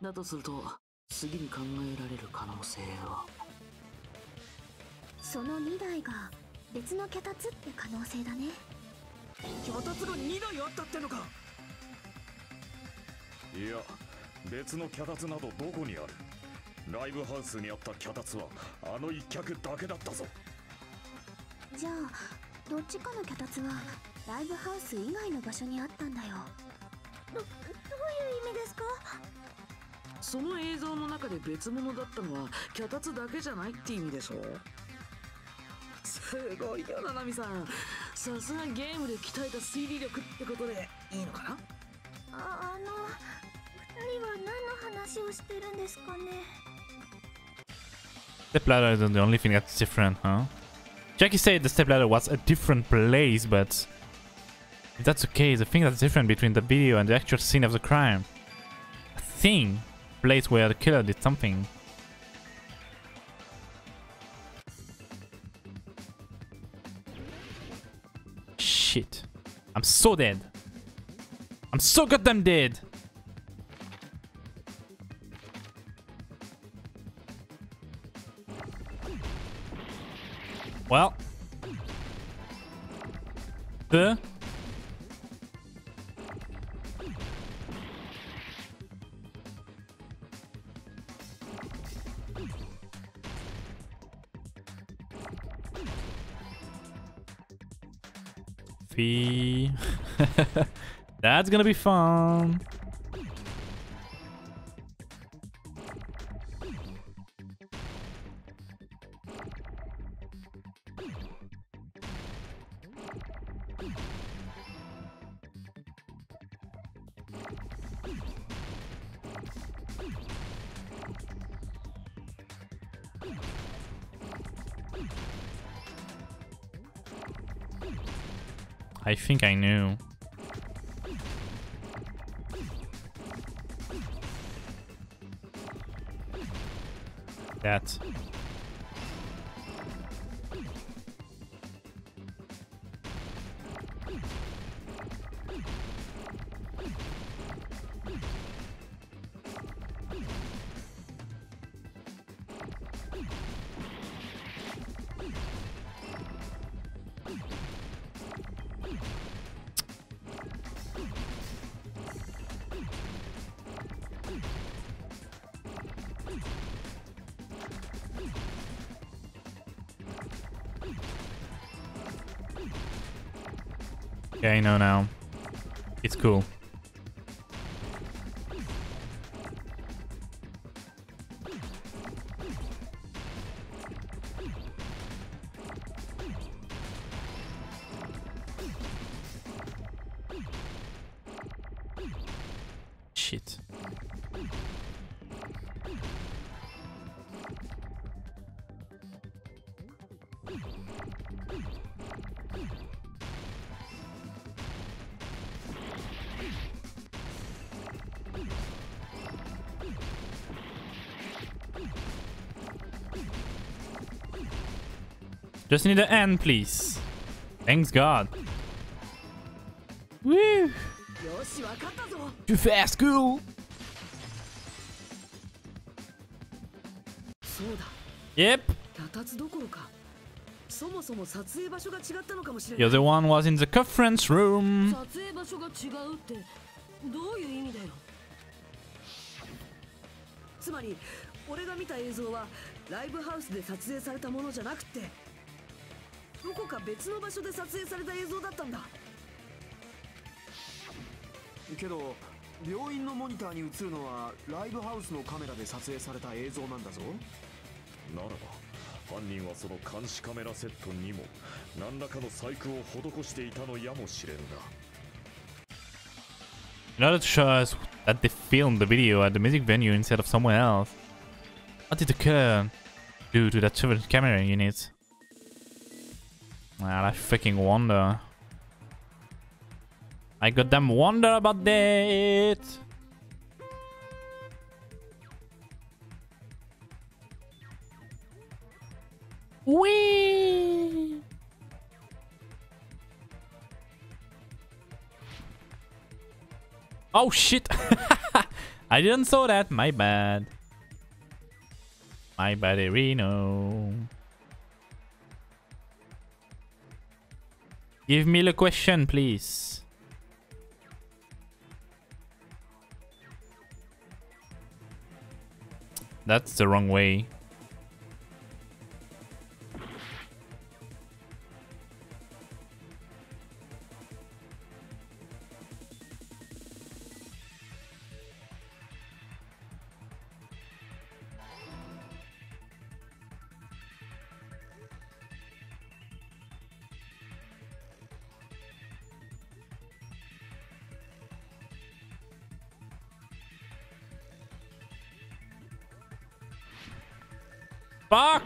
だとすると次に考えられる可能性は？その2台が別の脚立って可能性だね。脚立が2台あったってのかいや別の脚立などどこにある？ライブハウスにあった脚立はあの一脚だけだったぞ。じゃあどっちかの脚立はライブハウス以外の場所にあったんだよ。どどういう意味ですか？その映像の中で別物だったのは脚立だけじゃないって意味でしょ？すごいよなナミさん。さすがゲームで鍛えた推理力ってことでいいのかな？ああの Stepladder isn't the only thing that's different, huh? Chiaki said the stepladder was a different place, but... If that's okay, the thing that's different between the video and the actual scene of the crime. A thing. Place where the killer did something. Shit. I'm so dead. I'm so goddamn dead! Well. The. The. That's gonna be fun. Think I knew. Know now. It's cool. Just need an end, please. Thanks God. Woo! Too fast, cool! Yep. The other one was in the conference room. か別の場所で撮影された映像だったんだけど病院のモニターに映るのはライブハウスのカメラで撮影された映像なんだぞならば犯人はその監視カメラセットにも何らかの細工を施していたのやもしれぬな In order to show us that they filmed the video at the music venue instead of somewhere else. What did occur due to that severed camera unit? Fucking wonder. I goddamn wonder about that. Wee. Oh shit! I didn't saw that. My bad. My bad, Reno. Give me the question, please. That's the wrong way.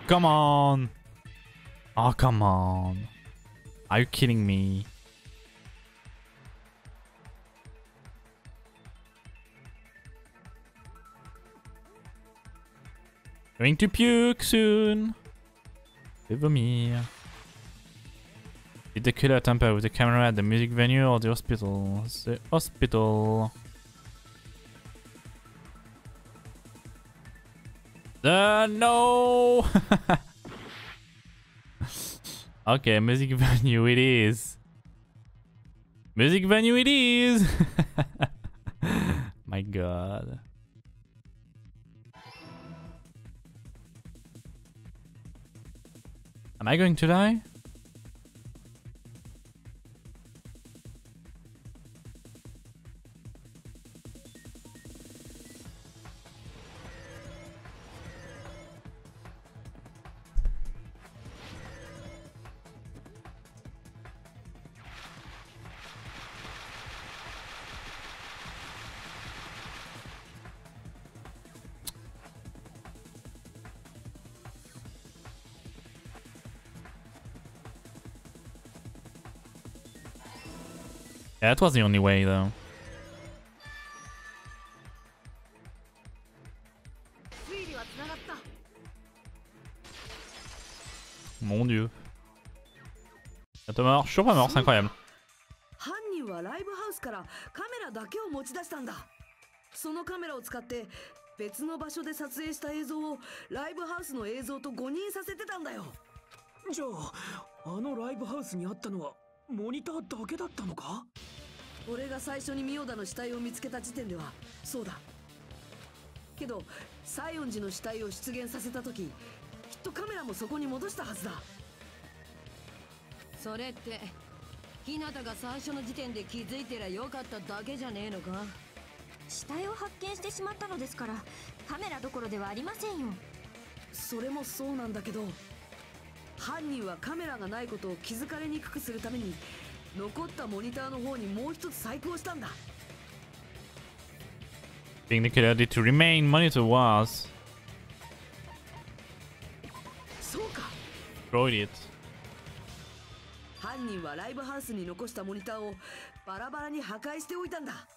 Come on. Oh, come on. Are you kidding me? Going to puke soon. Je me. Did the killer tamper with the camera at the music venue or the hospital? The hospital. Uh, no! okay, music venue it is. Music venue it is! My god. Am I going to die? That was the only way though. Mon dieu. T'es mort, je suis toujours pas mort, c'est incroyable. 犯人はライブハウスからカメラだけを持ち出したんだそのカメラを使って別の場所で撮影した映像をライブハウスの映像と誤認させてたんだよじゃああのライブハウスにあったのはモニターだけだったのか？俺が最初にミオダの死体を見つけた時点ではそうだ。けど西園寺の死体を出現させた時きっとカメラもそこに戻したはずだ。それって日向が最初の時点で気づいてりゃよかっただけじゃねえのか？死体を発見してしまったのですからカメラどころではありませんよ。それもそうなんだけど犯人はカメラがないことを気づかれにくくするために残ったモニターの方にもう一つ細工をしたんだ。Being the did to remain monitor was そうか。destroyed it. 犯人はライブハウスに残したモニターをバラバラに破壊しておいたんだ。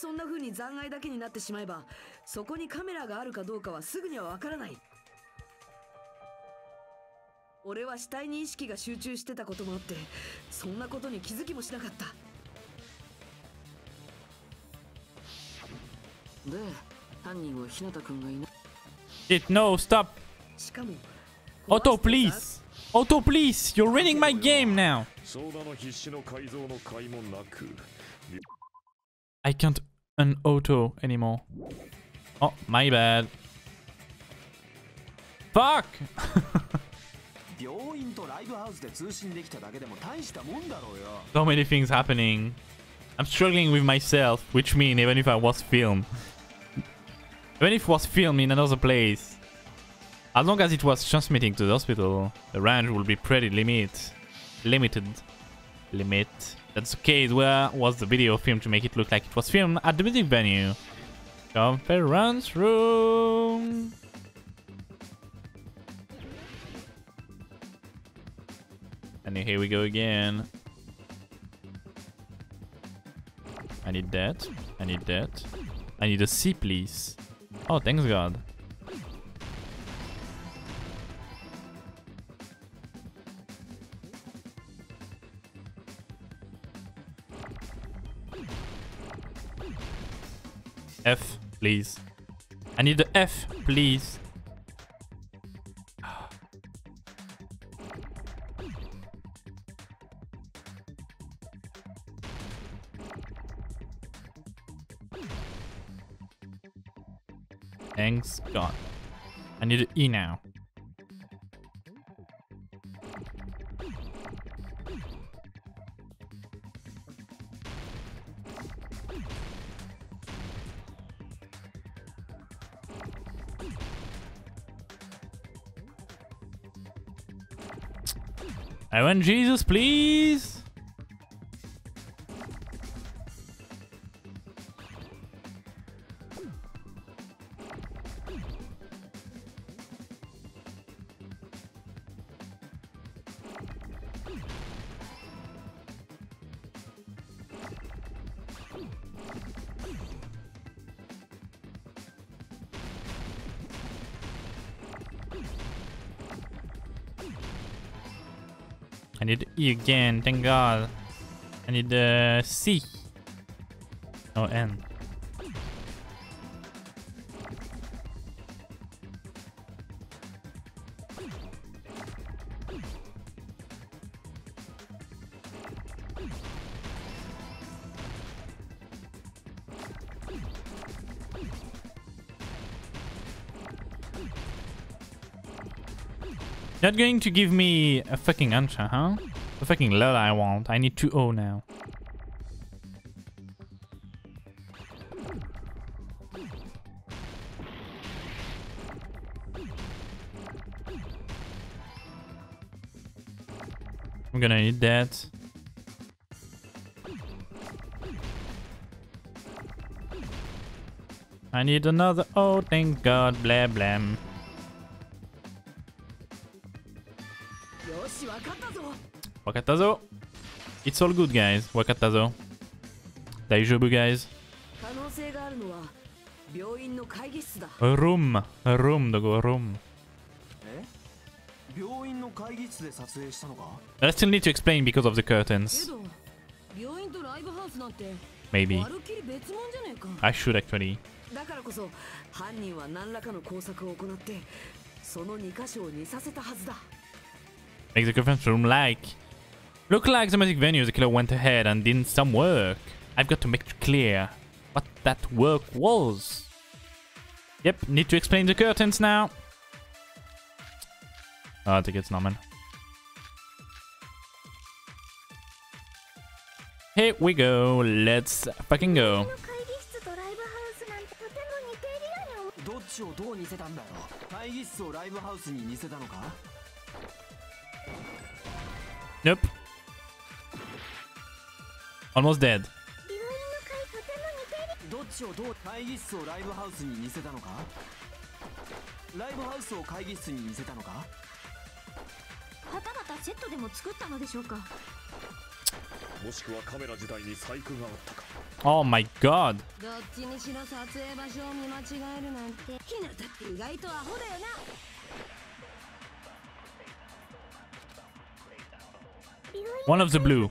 そんな風に残骸だけになってしまえばそこにカメラがあるかどうかはすぐにはわからない俺は死体に意識が集中してたこともあってそんなことに気づきもしなかったで犯人は日向君がいない Shit, no, stop. しかも Auto, please. Auto, please. You're ruining my game now. ソーダの必死の改造の甲斐もなく I can't un-auto anymore. Oh, my bad. Fuck! So many things happening. I'm struggling with myself, which mean even if I was filmed. Even if it was filmed in another place. As long as it was transmitting to the hospital, the range will be pretty limit, limited. limit. That's okay. Where was the video filmed to make it look like it was filmed at the music venue? Conference room. And here we go again. I need that. I need that. I need a C, please. Oh, thanks God. F, please. I need the F, please. Thanks God. I need an E now. I want Jesus, please. E again, thank god. I uh, need the C. Oh, N. Not going to give me a fucking answer, huh? The fucking letter I want. I need 2-0 now. I'm gonna need that. I need another. Oh, thank God. Blah, blah. Wakatazo. It's all good, guys. Wakatazo. Daijoubu, guys. 可能性があるのは病院の会議室だ A room. A room, dogo, a room. え病院の会議室で撮影したのか I still need to explain because of the け curtains. ど病院とライブハウスなんて Maybe. まるっきり別物じゃねえか I should actually. だからこそ犯人は何らかの工作を行ってその2箇所を似させたはずだ Make the conference room like. Look like the music venue, the killer went ahead and did some work. I've got to make it clear what that work was. Yep, need to explain the curtains now. Oh, I think it's Norman. Here we go, let's fucking go. 会議室とライブハウスなんてとても似ているように思うどっちをどう似せたんだよ会議室をライブハウスに似せたのか Nope. Almost dead. Oh my god. One of the blue.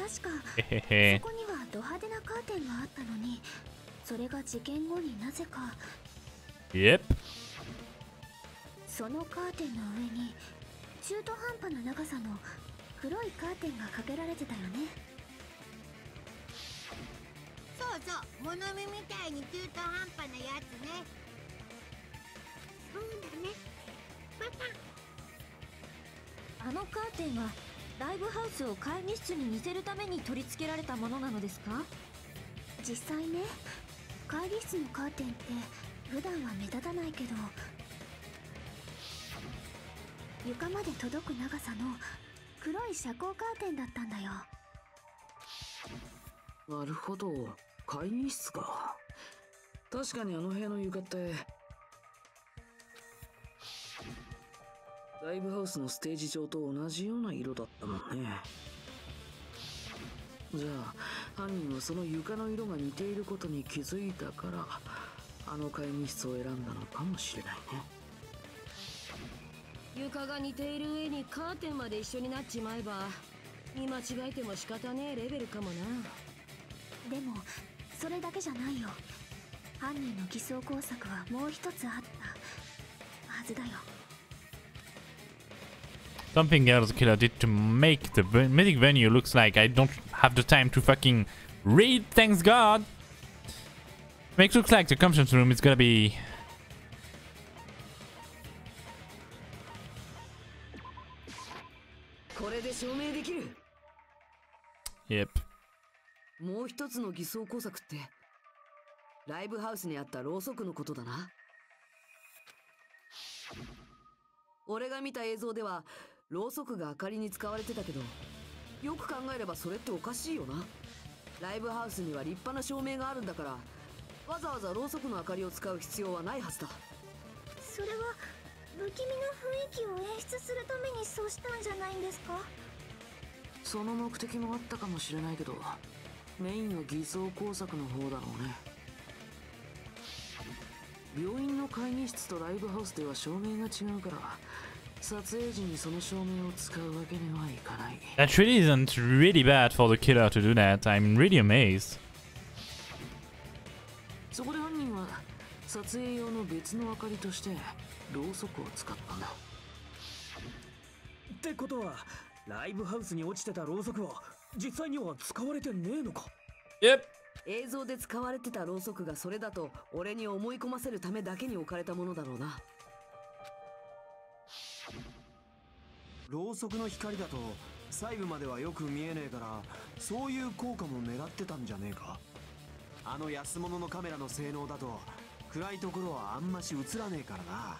確かそこにはド派手なカーテンがあったのにそれが事件後になぜか。Yep. そのカーテンの上に中途半端な長さの黒いカーテンがかけられてたよね。そうそう物見みたいに中途半端なやつね。そうだね。またあのカーテンはライブハウスを会議室に似せるために取り付けられたものなのですか？実際ね会議室のカーテンって普段は目立たないけど床まで届く長さの黒い遮光カーテンだったんだよ。なるほど。会議室か。確かにあの部屋の床ってライブハウスのステージ上と同じような色だったもんね。じゃあ犯人はその床の色が似ていることに気づいたからあの会議室を選んだのかもしれないね。床が似ている上にカーテンまで一緒になっちまえば見間違えても仕方ねえレベルかもな。でもそれだけじゃないよ。犯人の偽装工作はもう一つあったはずだよ Something else killer did to make the mythic venue looks like I don't have the time to fucking read, thanks God! Makes looks like the conference room is gonna be... Yep. もう一つの偽装工作ってライブハウスにあったろうそくのことだな俺が見た映像ではろうそくが明かりに使われてたけどよく考えればそれっておかしいよな。ライブハウスには立派な照明があるんだからわざわざろうそくの明かりを使う必要はないはずだ。それは不気味な雰囲気を演出するためにそうしたんじゃないんですか？その目的もあったかもしれないけどメインは偽装工作の方だろうね。病院の会議室とライブハウスでは照明が違うから撮影時にその照明を使うわけにはいかない That really isn't really bad for the killer to do that. I'm really amazed. そこで犯人は撮影用の別の明かりとしてろうそくを使ったんだってことはライブハウスに落ちてたろうそくは実際には使われてねえのか？Yep. 映像で使われてたろうそくがそれだと俺に思い込ませるためだけに置かれたものだろうなろうそくの光だと細部まではよく見えねえからそういう効果も狙ってたんじゃねえか？あの安物のカメラの性能だと暗いところはあんまし映らねえからな。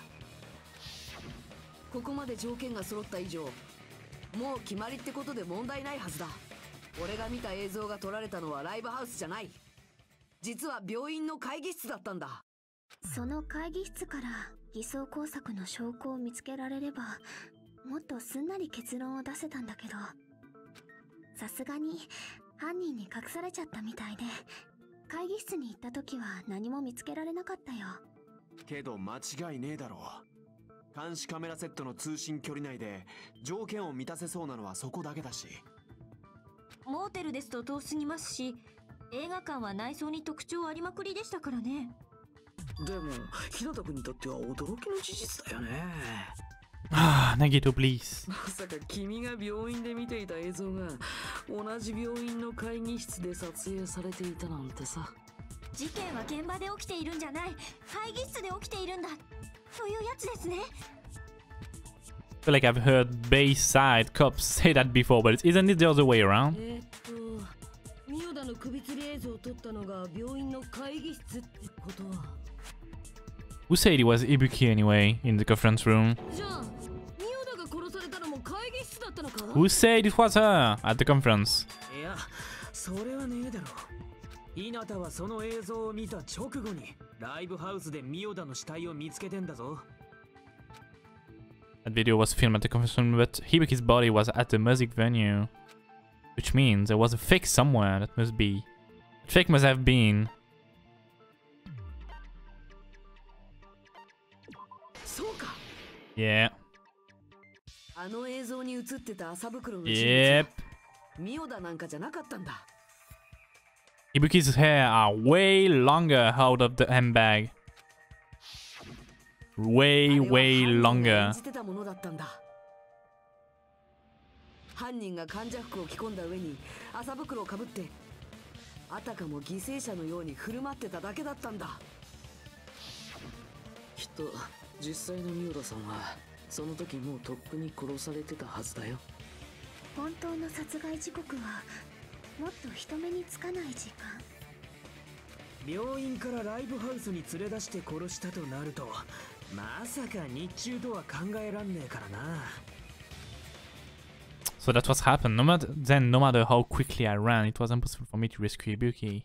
ここまで条件が揃った以上もう決まりってことで問題ないはずだ。俺が見た映像が撮られたのはライブハウスじゃない。実は病院の会議室だったんだ。その会議室から偽装工作の証拠を見つけられればもっとすんなり結論を出せたんだけど。さすがに犯人に隠されちゃったみたいで会議室に行った時は何も見つけられなかったよ。けど間違いねえだろう。監視カメラセットの通信距離内で条件を満たせそうなのはそこだけだし。モーテルですと遠すぎますし映画館は内装に特徴ありまくりでしたからね。でも日向君にとっては驚きの事実だよね Ah, Nagito, please. まさか君が病院で見ていた映像が同じ病院の会議室で撮影されていたなんてさ事件は現場で起きているんじゃない会議室で起きているんだというやつですね I feel like I've heard Bayside cops say that before, but isn't it the other way around? えーっとミオダの首吊り映像を撮ったのが病院の会議室ってことは who said it was Ibuki anyway, in the conference room? Who said it was her at the conference? それはねえだろ稲田はその映像を見た直後にライブハウスでミオダの死体を見つけてんだぞ That video was filmed at the conference room, but Ibuki's body was at the music venue. Which means there was a fake somewhere that must be. The fake must have been Yeah. あの映像に映ってた麻袋の人 Yep. 物ミオダなんかじゃなかったんだ Ibuki's hair are way longer out of the handbag. Way, way 演 longer. じてたものだったんだ犯人が患者服を着込んだ上に麻袋をかぶってあたかも犠牲者のように振る舞ってただけだったんだきっと実際のミオダさんはその時もうとっくに殺されてたはずだよ本当の殺害時刻はもっと人目につかない時間病院からライブハウスに連れ出して殺したとなるとまさか日中とは考えらんねえからな So that's what's happened. No matter then, no matter how quickly I ran, it was impossible for me to rescue Ibuki.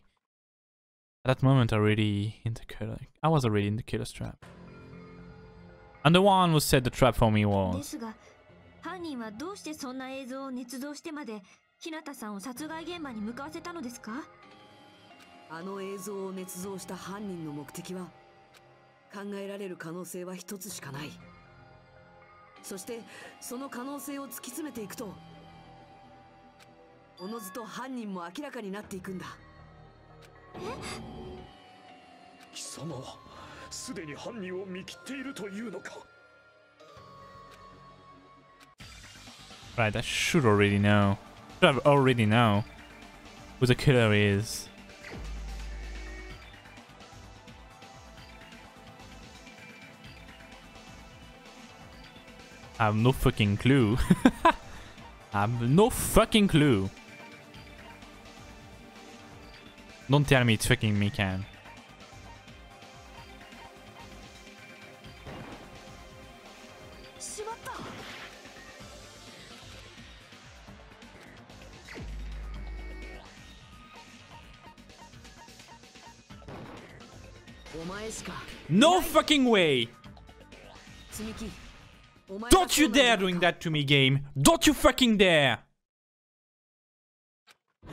At that moment, already in the killer, I was already in the killer's trap. And the one who set the trap for me で was すが犯人はどうしてそんな映像を捏造してまで日向さんを殺害現場に向かわせたのですか？あの映像を捏造した犯人の目的は考えられる可能性は一つしかない。そしてその可能性を突き詰めていくとおのずと犯人も明らかになっていくんだ。貴様はすでに犯人を見切っているというのか right. I should already know. Should have already know who the killer is. I have no fucking clue. I have no fucking clue. Don't tell me it's fucking Mikan. No fucking way! 積み木お前が Don't you dare doing that to me, game! Don't you fucking dare! え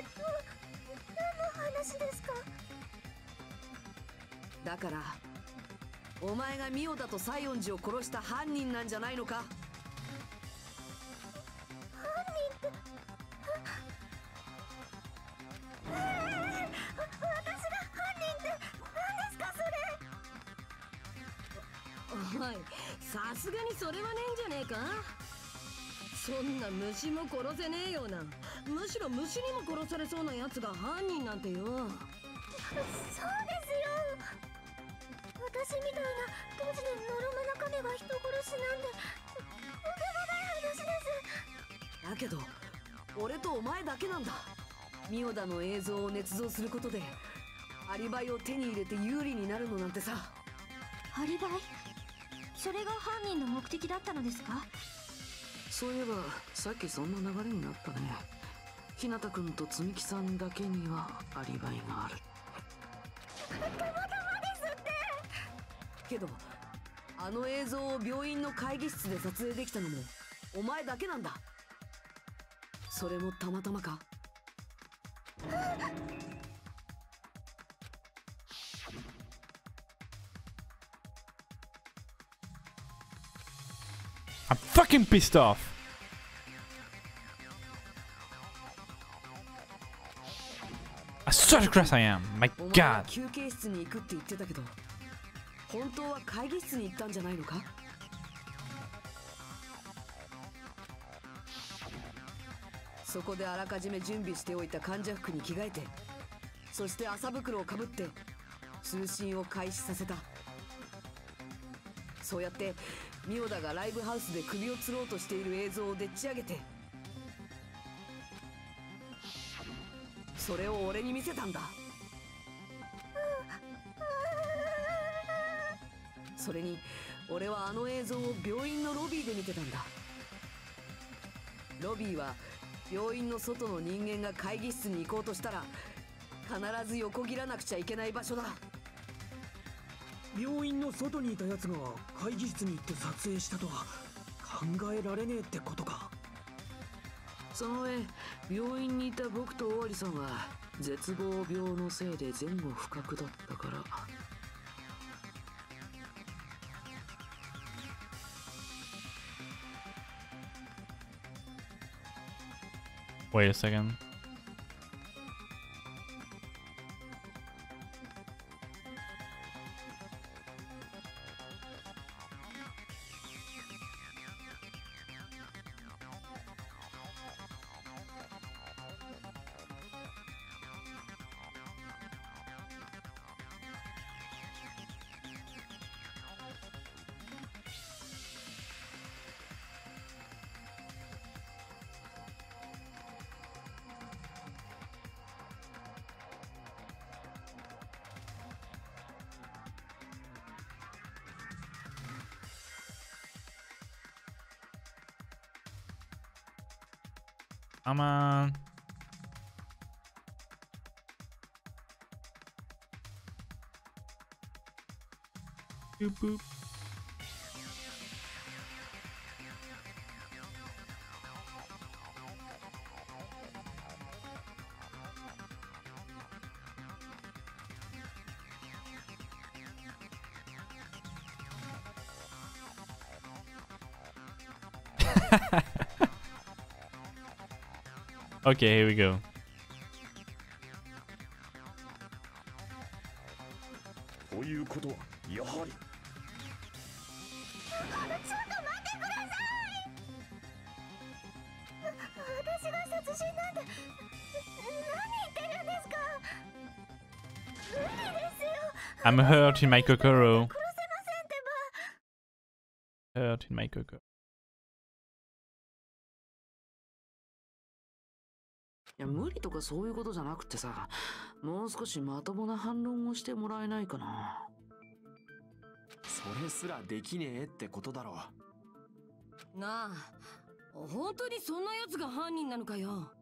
っと何の話ですかだからお前がミオだと西園寺を殺した犯人なんじゃないのかそんな虫も殺せねえような。むしろ虫にも殺されそうなやつが犯人なんてよ。そうですよ。私みたいなドジでのろまな亀が人殺しなんて。とんでもない話です。だけど俺とお前だけなんだ。ミオダの映像を捏造することでアリバイを手に入れて有利になるのなんてさ。アリバイ？それが犯人の目的だったのですか？そういえばさっきそんな流れになったね。日向君と積木さんだけにはアリバイがある。たまたまですって。けどあの映像を病院の会議室で撮影できたのもお前だけなんだ。それもたまたまか。Fucking pissed off! I such a grass I am! My god! 休憩室に行くって言ってたけど本当は会議室に行ったんじゃないのか？そこであらかじめ準備しておいた患者服に着替えてそして麻袋をかぶって通信を開始させたそうやってミオダがライブハウスで首を吊ろうとしている映像をでっち上げてそれを俺に見せたんだ。それに俺はあの映像を病院のロビーで見てたんだ。ロビーは病院の外の人間が会議室に行こうとしたら必ず横切らなくちゃいけない場所だ。病院の外にいたやつが会議室に行って撮影したとは考えられねえってことかその上病院にいた僕と尾張さんは絶望病のせいで前後不覚だったから Wait a second. Come on. Uh, boop boop. Okay, here we go. I'm hurt in my Kokoro. かそういうことじゃなくてさもう少しまともな反論をしてもらえないかな。それすらできねえってことだろなあ本当にそんな奴が犯人なのかよ。違う違う違い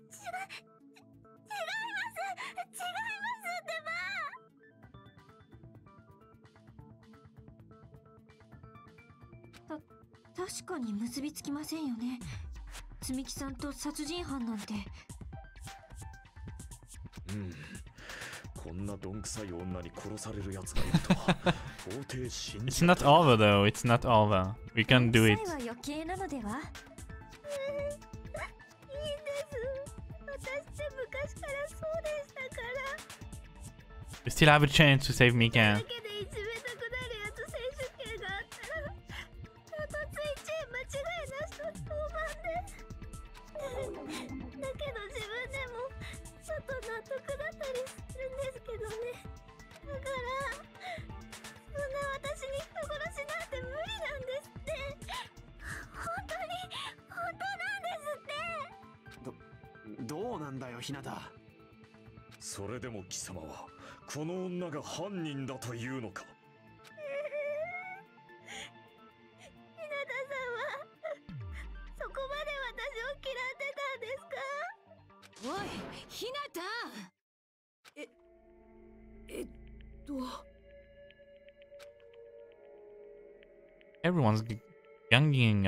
ます違いますってた確かに結びつきませんよね積み木さんと殺人犯なんてうんこんなどんくさい女に殺される奴がいるとは 到底信 It's じ not over though. It's not over. We can do it. 余計なのでは？いいんです私って昔からそうでしたから We still have a chance to save Mikan.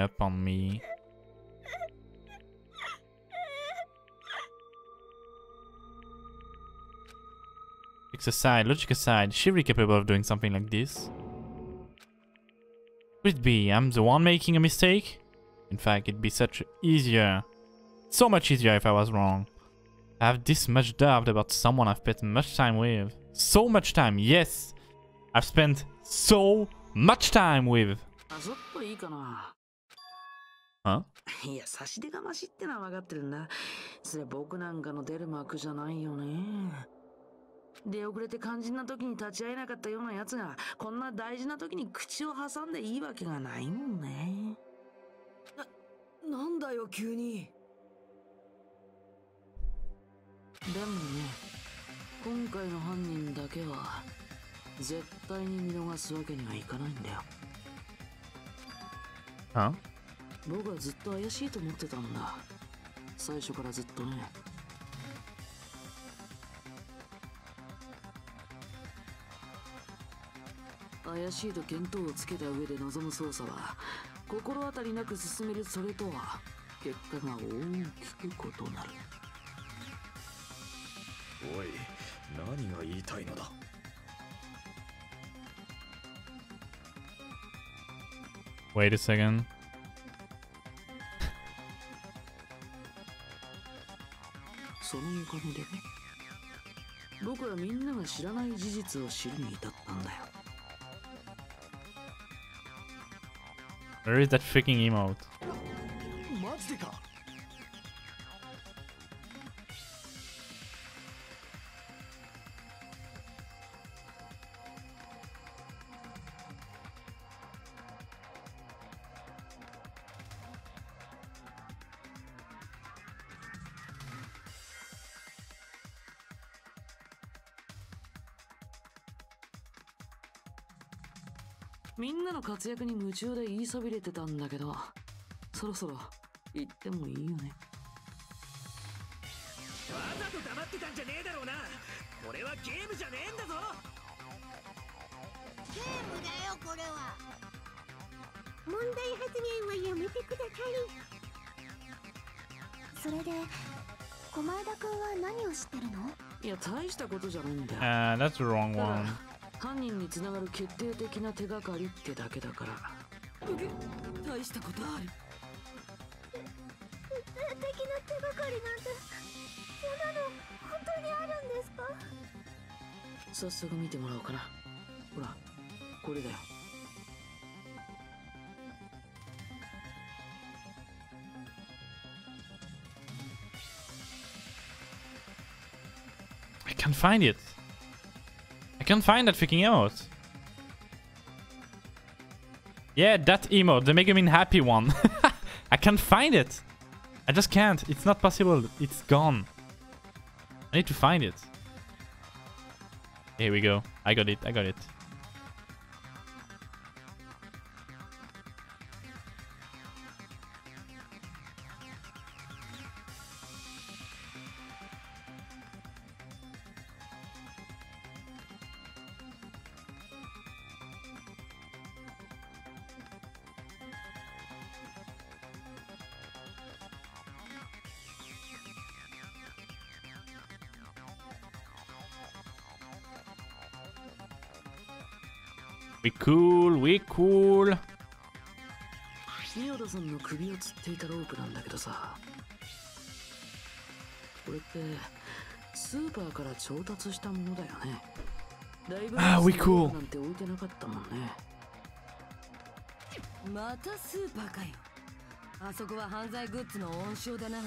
up on me. Aside, logic aside, is she really capable of doing something like this? Could it be I'm the one making a mistake? In fact, it'd be such easier. So much easier if I was wrong. I have this much doubt about someone I've spent much time with. So much time, yes! I've spent so much time with. いや差し出がましってのは分かってるんだそれ僕なんかの出る幕じゃないよね。出遅れて肝心な時に立ち会えなかったような奴がこんな大事な時に口を挟んでいいわけがないもんね。なんだよ急に。でもね今回の犯人だけは絶対に見逃すわけにはいかないんだよ。Huh? 僕はずっと怪しいと思ってたんだ。最初からずっとね。怪しいと見当をつけた上で臨む捜査は心当たりなく進めるそれとは結果が大きく異なる。おい何が言いたいのだ？Wait a second. そのおかげでね。僕はみんなが知らない事実を知るに至ったんだよ。Where is that freaking emote? マジでかの活躍に夢中で言いそびれてたんだけどそろそろ行ってもいいよね。わざと黙ってたんじゃねえだろうな。これはゲームじゃねえんだぞ。ゲームだよこれは。問題発言はやめてください。それで狛江田君は何を知ってるの？いや大したことじゃないんだよ。Uh, that's the wrong one. 犯人につながる決定的な手がかりってだけだから。大したことある。決定的な手がかりなんてそんなの本当にあるんですか？早速見てもらおうかな。ほらこれだよ。I can't find it. Can't find that freaking emote. Yeah, that emote, the Megumin happy one. I can't find it. I just can't. It's not possible. It's gone. I need to find it. Here we go. I got it. I got it. Cool. We cool. 宮田さんの首を吊っていたロープなんだけどさこれってスーパーから調達したものだよねライブあー we cool なんて置いてなかったもんねまたスーパーかよあそこは犯罪グッズの温床だな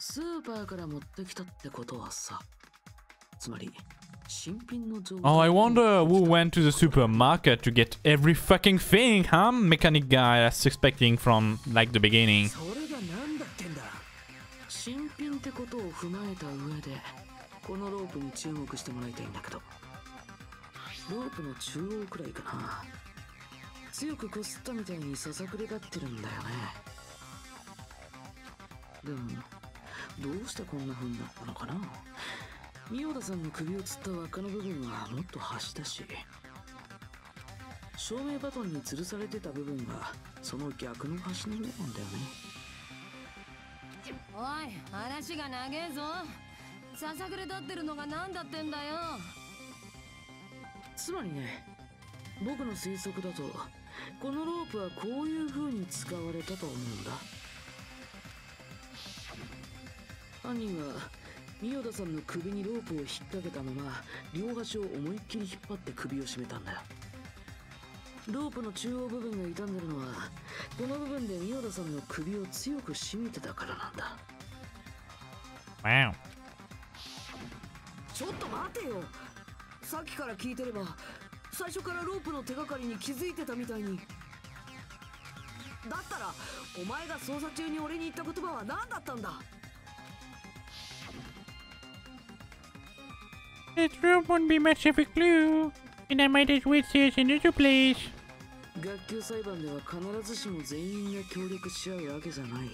スーパーから持ってきたってことはさつまり Oh, I wonder who went to the supermarket to get every fucking thing, huh? Mechanic guy I was expecting from like the beginning. それが何だってんだ新品ってことを踏まえた上でこのロープに注目してもらいたいんだけどロープの中央くらいかな強くこすったみたいにささくれ立ってるんだよねでもどうしてこんな風になったのかな宮田さんの首をつった輪っかの部分はもっと端だし照明バトンに吊るされてた部分はその逆の端の部分だよねおい話が長えぞささくれ立ってるのが何だってんだよつまりね僕の推測だとこのロープはこういう風に使われたと思うんだ犯人は 宮田さんの首にロープを引っ掛けたまま両端を思いっきり引っ張って首を絞めたんだよ。ロープの中央部分が傷んでるのはこの部分で宮田さんの首を強く締めてたからなんだ.ちょっと待てよ。さっきから聞いてれば最初からロープの手がかりに気づいてたみたいに。だったらお前が捜査中に俺に言った言葉は何だったんだ？This room won't be much of a clue. And I might as well another place. 学級裁判では必ずしも全員が協力し合うわけじゃない。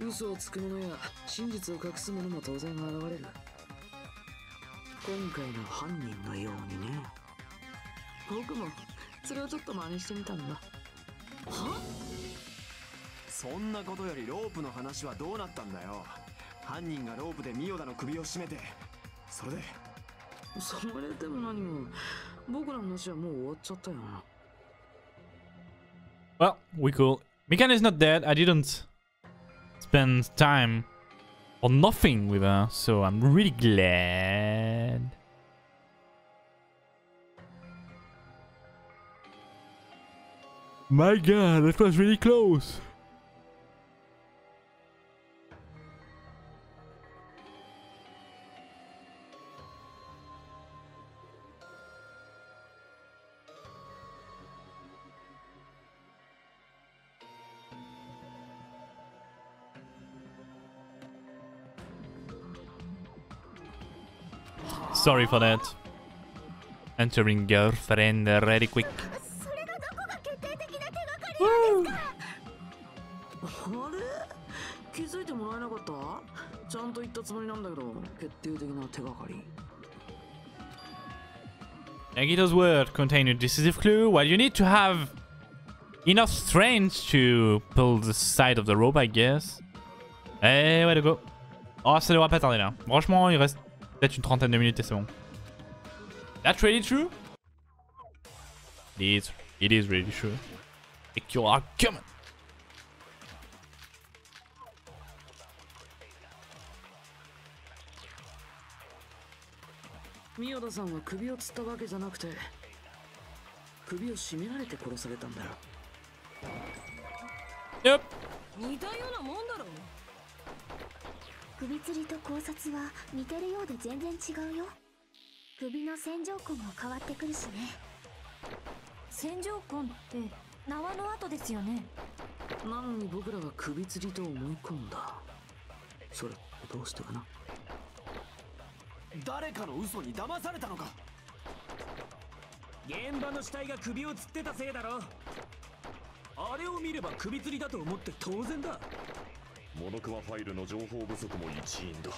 嘘をつく者や真実を隠す者も当然現れる。今回の犯人のようにね。僕もそれをちょっと真似してみたんだ。は？そんなことよりロープの話はどうなったんだよ。犯人がロープでミオダの首を絞めて。それでそれでも何も僕の話はもう終わっちゃったよ Well, we cool. Mikan is not dead. I didn't spend time or nothing with her, so I'm really glad. My god, that was really close. sorry for that. Entering girlfriend really quick. Nagito's word contained a decisive clue. Well, you need to have enough strength to pull the side of the rope, I guess. Eh, way to go. Ah, oh, ça devrait pas tarder là. Franchement, il reste Peut-être une trentaine de minutes et c'est bon. That's really true? It is, it is really true. Et you are coming! Yep. 首吊りと考察は似てるようで全然違うよ。首の線条痕も変わってくるしね。線条痕って縄の跡ですよね。なのに僕らは首吊りと思い込んだ？それどうしてかな？誰かの嘘に騙されたのか？現場の死体が首を吊ってたせいだろ。あれを見れば首吊りだと思って当然だモノクマファイルの情報不足も一因だ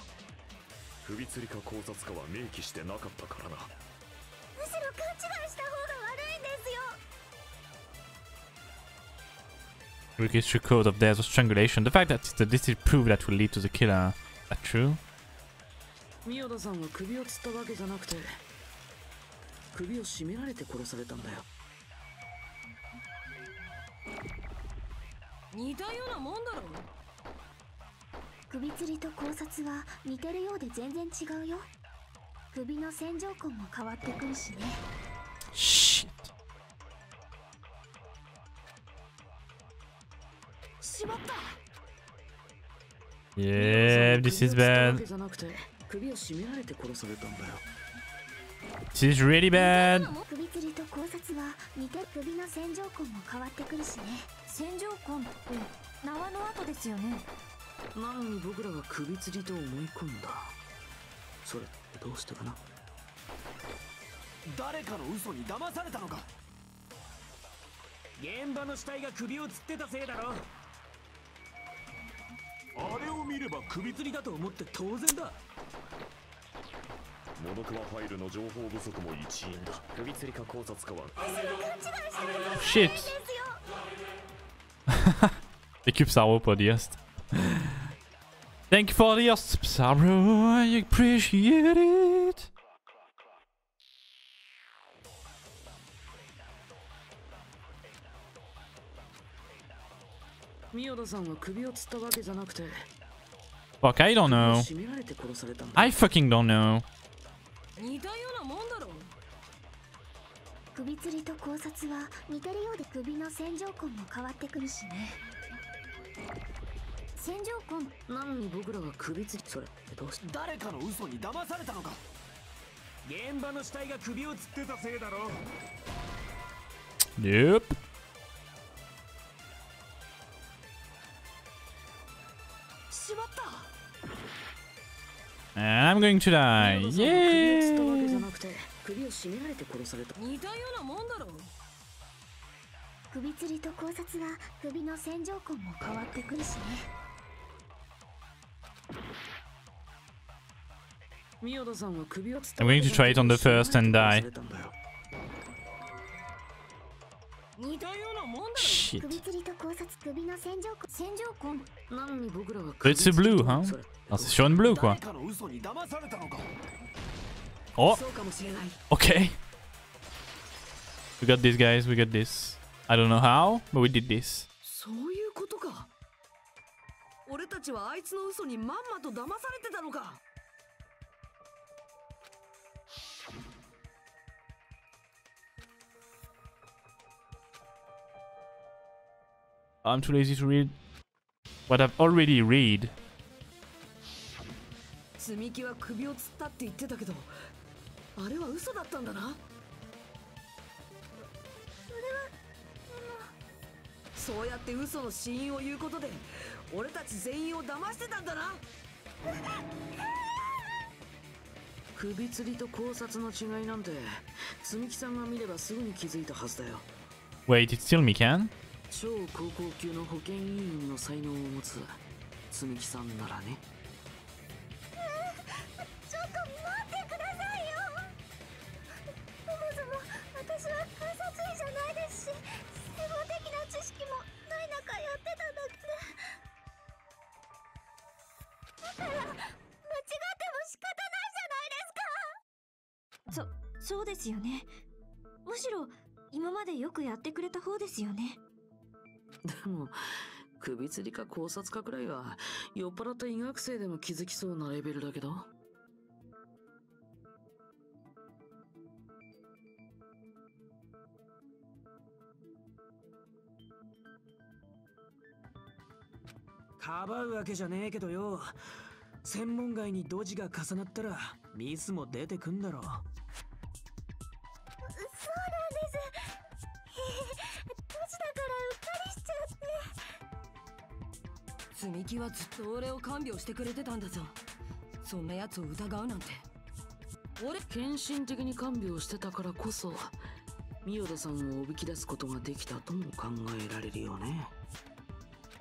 首吊りか考察かは明記してなかったからなむしろ勘違いした方が悪いんですよ Rikishu code of death or strangulation. The fact that the decisive proof that will lead to the killer. That true? 三代田さんは首を吊ったわけじゃなくて首を絞められて殺されたんだよ似たようなもんだろ首吊りと考察は似てるようで全然違うよ首の線条痕も変わってくるしね.しまった Yeah, this is bad. けじゃなくて首を絞められて殺されたんだよ This is really bad. 首吊りと考察は似て首の線条痕も変わってくるしね線条痕って縄の跡ですよねなのに僕らは首吊りと思い込んだ？それどうしてかな？誰かの嘘に騙されたのか？現場の死体が首を吊ってたせいだろ。あれを見れば首吊りだと思って当然だ。モノクマファイルの情報不足も一因だ。首吊りか考察かは。Shit. Équipe Psaro, pas Diast. Thank you for the host, Psaro. I appreciate it. 三代田さんは首を吊ったわけじゃなくて Fuck, I don't 首を know. 絞められて殺されたんだ I fucking don't know. 似たようなもんだろ首吊りと考察は似てるようで首の線条痕も変わってくるしね 線条痕なのに僕らは首吊りそれどうして誰かの嘘に騙されたのか？現場の死体が首を吊ってたせいだろ。Nope. しまった。And I'm going to die. 首を吊ったわけじゃ Yeah. なくて首を絞められて殺された。似たようなもんだろ首吊りと考察は首の線条痕も変わってくるしね I'm going to try it on the first and die. 殺されたんだよ似たようなもんだろ Shit. 首吊りと考察首の線条痕線条痕なのに僕らは So it's a blue, huh? Ah, c'est sur une bleue, quoi. 誰かの嘘に騙されたのか Oh, そうかもしれない okay. We got this, guys. We got this. I don't know how, but we did this. そういうことか俺たちはあいつの嘘にまんまと騙されてたのか I'm too lazy to read what I've already read. 罪木は首をつったって言ってたけどあれは嘘だったんだなそれはそうやって嘘の死因を言うことで俺たち全員を騙してたんだな首吊りと絞殺の違いなんて罪木さんが見ればすぐに気づいたはずだよ Wait, it's still Mikan? 超高校級の保健委員の才能を持つ摘木さんならね、ちょっと待ってくださいよ。そもそも私は観察医じゃないですし専門的な知識もない中やってただけでだから間違っても仕方ないじゃないですか。そそうですよね。むしろ今までよくやってくれた方ですよね。でも首吊りか考察かくらいは酔っ払った医学生でも気づきそうなレベルだけど。かばうわけじゃねえけどよ。専門外にドジが重なったらミスも出てくんだろそうなんです。ドジだからうっかりしち積み木はずっと俺を看病してくれてたんだぞ。そんな奴を疑うなんて。俺献身的に看病してたからこそミオダさんをおびき出すことができたとも考えられるよね。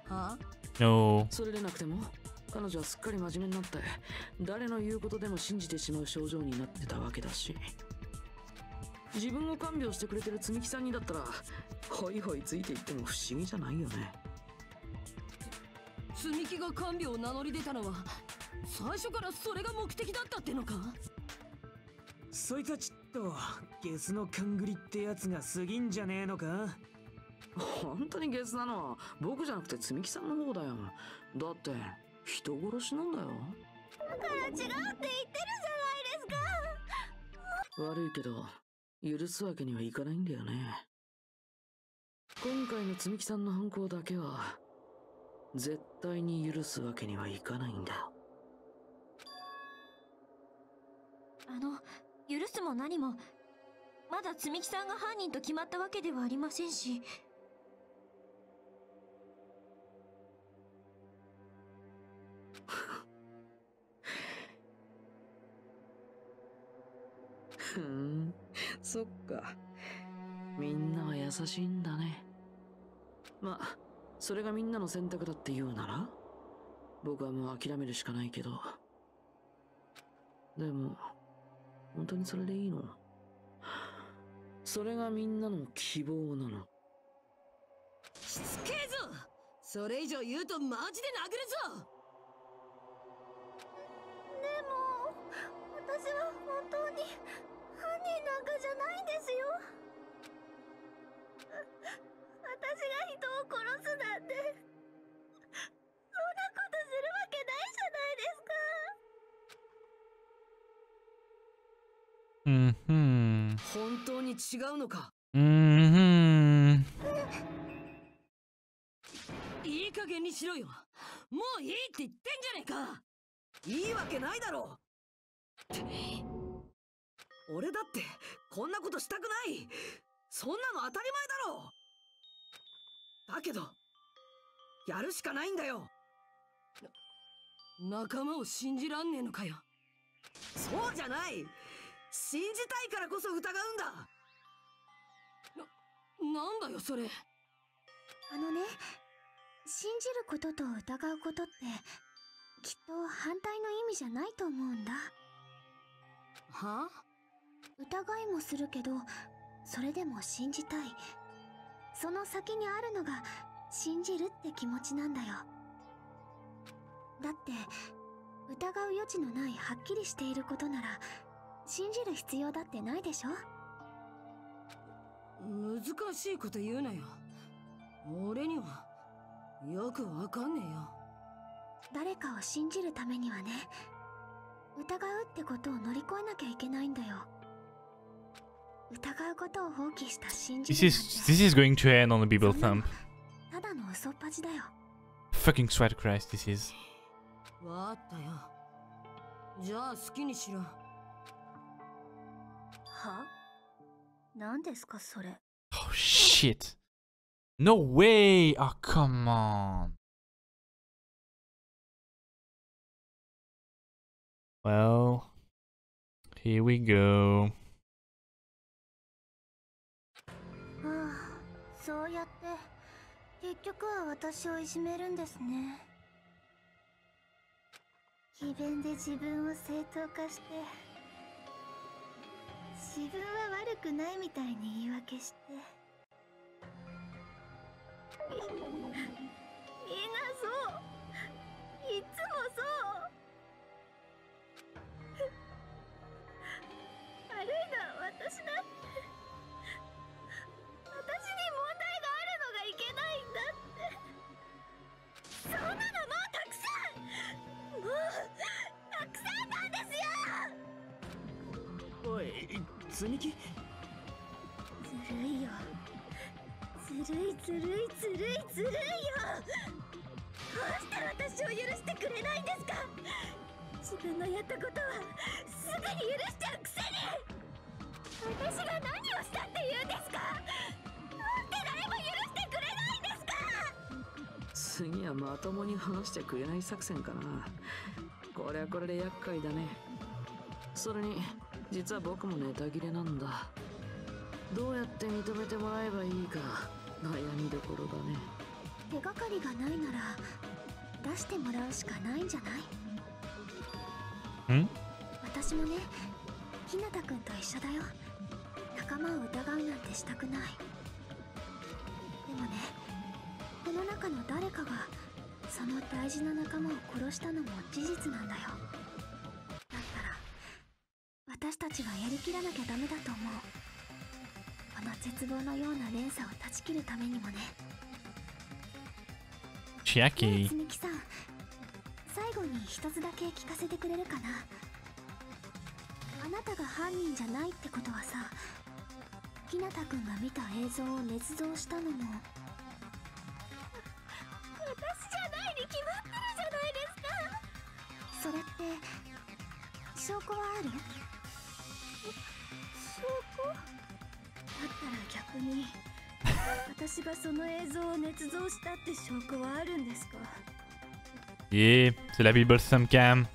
は No. それでなくても彼女はすっかり真面目になって誰の言うことでも信じてしまう症状になってたわけだし。自分を看病してくれてる積み木さんにだったらホイホイついていっても不思議じゃないよね積み木が看病を名乗り出たのは最初からそれが目的だったってのか？そいつはちっとゲスの勘繰りってやつが過ぎんじゃねえのか？本当にゲスなのは僕じゃなくて積み木さんの方だよ。だって人殺しなんだよ。だから違うって言ってるじゃないですか。悪いけど許すわけにはいかないんだよね。今回の積み木さんの犯行だけは絶対に許すわけにはいかないんだ。よあの許すも何もまだ積木さんが犯人と決まったわけではありませんし。ふん。そっか。みんなは優しいんだね。まあそれがみんなの選択だって言うなら？僕はもう諦めるしかないけど。でも本当にそれでいいの？それがみんなの希望なの。しつけえぞ！それ以上言うとマジで殴るぞ！でも私は本当に犯人なんかじゃないんですよ私が人を殺すなんて。そんなことするわけないじゃないですか。Mm-hmm. 本当に違うのか？Mm-hmm. いい加減にしろよ。もういいって言ってんじゃねえか。いいわけないだろ。俺だってこんなことしたくない。そんなの当たり前だろだけどやるしかないんだよ。仲間を信じらんねえのかよ。そうじゃない。信じたいからこそ疑うんだ。なんだよそれ。あのね信じることと疑うことってきっと反対の意味じゃないと思うんだ。は疑いもするけどそれでも信じたいその先にあるのが信じるって気持ちなんだよ。だって疑う余地のないはっきりしていることなら信じる必要だってないでしょ？難しいこと言うなよ。俺にはよくわかんねえよ。誰かを信じるためにはね疑うってことを乗り越えなきゃいけないんだよ This is this is going to end on a BibleThump. Fucking sweat Christ this is. Oh shit. No way! Oh come on. Well, here we go. そうやって結局は私をいじめるんですね。詭弁で自分を正当化して自分は悪くないみたいに言い訳して。みんなそう。いつもそう。悪いのは私だって。積み木ずるいよ。ずるいずるいずるいずるいよ。どうして私を許してくれないんですか？自分のやったことはすぐに許しちゃうくせに。私が何をしたって言うんですか？なんで誰も許してくれないんですか？次はまともに話してくれない作戦かな。これはこれで厄介だね。それに実は僕もネタ切れなんだ。どうやって認めてもらえばいいか悩みどころだね。手がかりがないなら出してもらうしかないんじゃない？ん？私もね日向くんと一緒だよ。仲間を疑うなんてしたくない。でもねこの中の誰かがその大事な仲間を殺したのも事実なんだよちはやりきらなきゃダメだと思う。この絶望のような連鎖を断ち切るためにもね。千秋。つ。みきさん。最後に一つだけ聞かせてくれるかな。あなたが犯人じゃないってことはさ日向くんが見た映像を捏造したのも。私じゃないに決まってるじゃないですか。それって証拠はある？ったら逆に私がその映像を捏造したって証拠はあるんですか Yeah, c'est la Bible Samcam.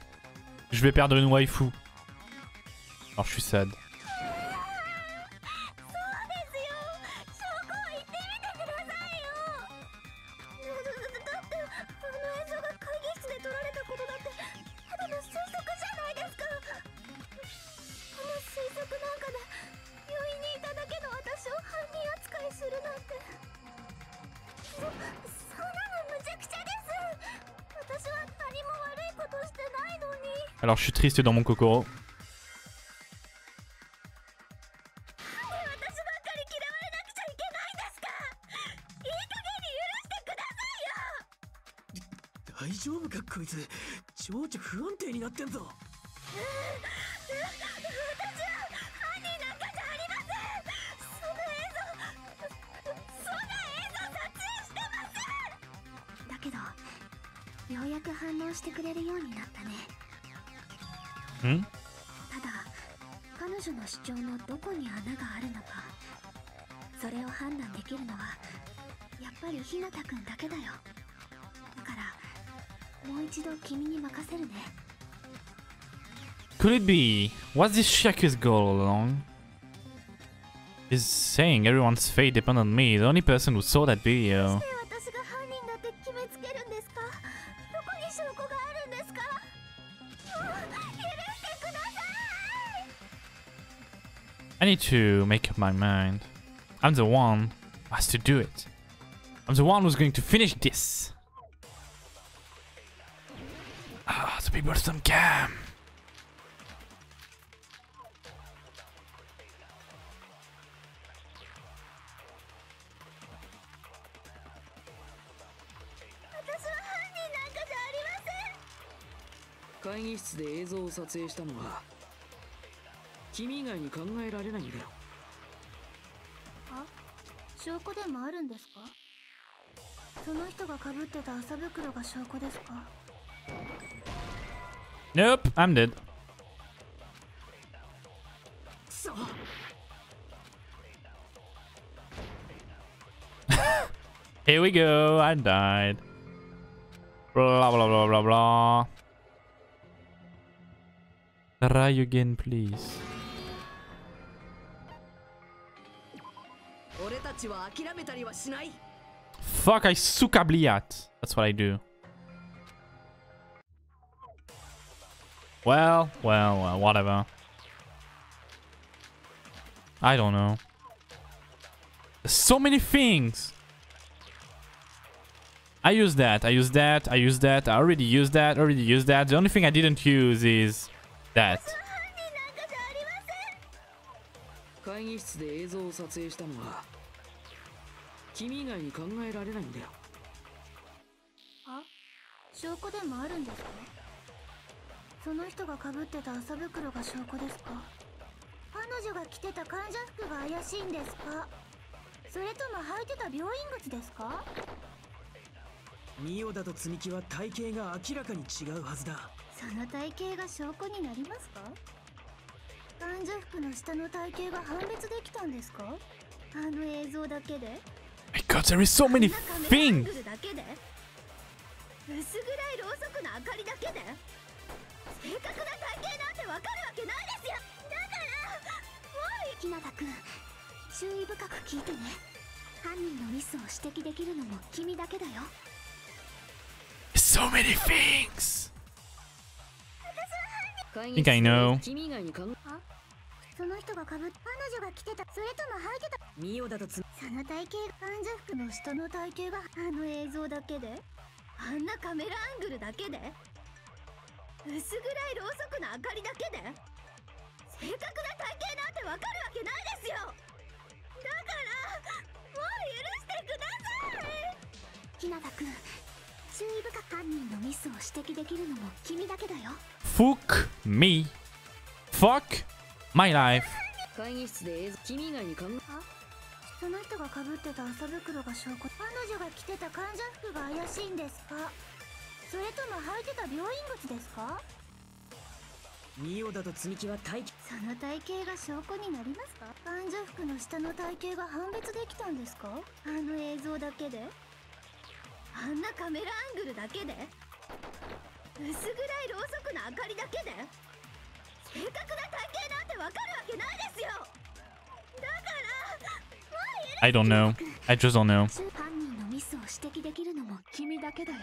Je vais perdre une waifu. Alors je suis sad. Alors je suis triste dans mon Kokoro. 女の主張のどこに穴があるのかそれを判断できるのはやっぱり日向くんだけだよだからもう一度君に任せるね Could it be? Was this Shaku's goal all along? He's saying everyone's fate depends on me, the only person who saw that video. Need to make up my mind. I'm the one who has to do it. I'm the one who's going to finish this. Ah, the people some cam. 君以外に考えられないんだよあ証拠でもあるんですかその人が被ってた麻袋が証拠ですか Nope, I'm dead. そう Here we go, I died. Blah blah blah blah blah. Try again, please. Fuck, I suka bliat. That's what I do. Well, well, well, whatever. I don't know. There's so many things. I use that, I use that, I use that, I already used that, already used that. The only thing I didn't use is that. 会議室で映像を撮影したのは 君以外に考えられないんだよ。あ？証拠でもあるんですか？その人が被ってた麻袋が証拠ですか？彼女が着てた患者服が怪しいんですか？それとも履いてた病院靴ですか？ミオダと積み木は体型が明らかに違うはずだ。その体型が証拠になりますか？患者服の下の体型が判別できたんですか？あの映像だけで My god, there is so many things! グルだけで薄暗いろうそくの明かりだけで？正確な体型なんてわかるわけないですよ。だからもう日向君注意深く聞いてね。犯人のミスを指摘できるのも君だけだよ。So many things! 会 think I know? その人がかぶっ彼女が着てた。それとも履いてた。ミオダと積その体型患者服の下の体型があの映像だけで？あんなカメラアングルだけで？薄暗いろうそくの明かりだけで？正確な体型なんてわかるわけないですよ！だからもう許してください！日向君注意深く犯人のミスを指摘できるのも君だけだよ。Fuck me. Fuck my life. 会議室で映像。君以外に考その人がかぶってた麻袋が証拠。彼女が着てた患者服が怪しいんですか？それとも履いてた病院靴ですか？ミオダと積み木は体その体型が証拠になりますか？患者服の下の体型が判別できたんですか？あの映像だけで？あんなカメラアングルだけで？薄暗いろうそくの明かりだけで？正確な体型なんてわかるわけないですよだからもう許 I don't know. I just don't know. 犯人のミスを指摘できるのも君だけだよ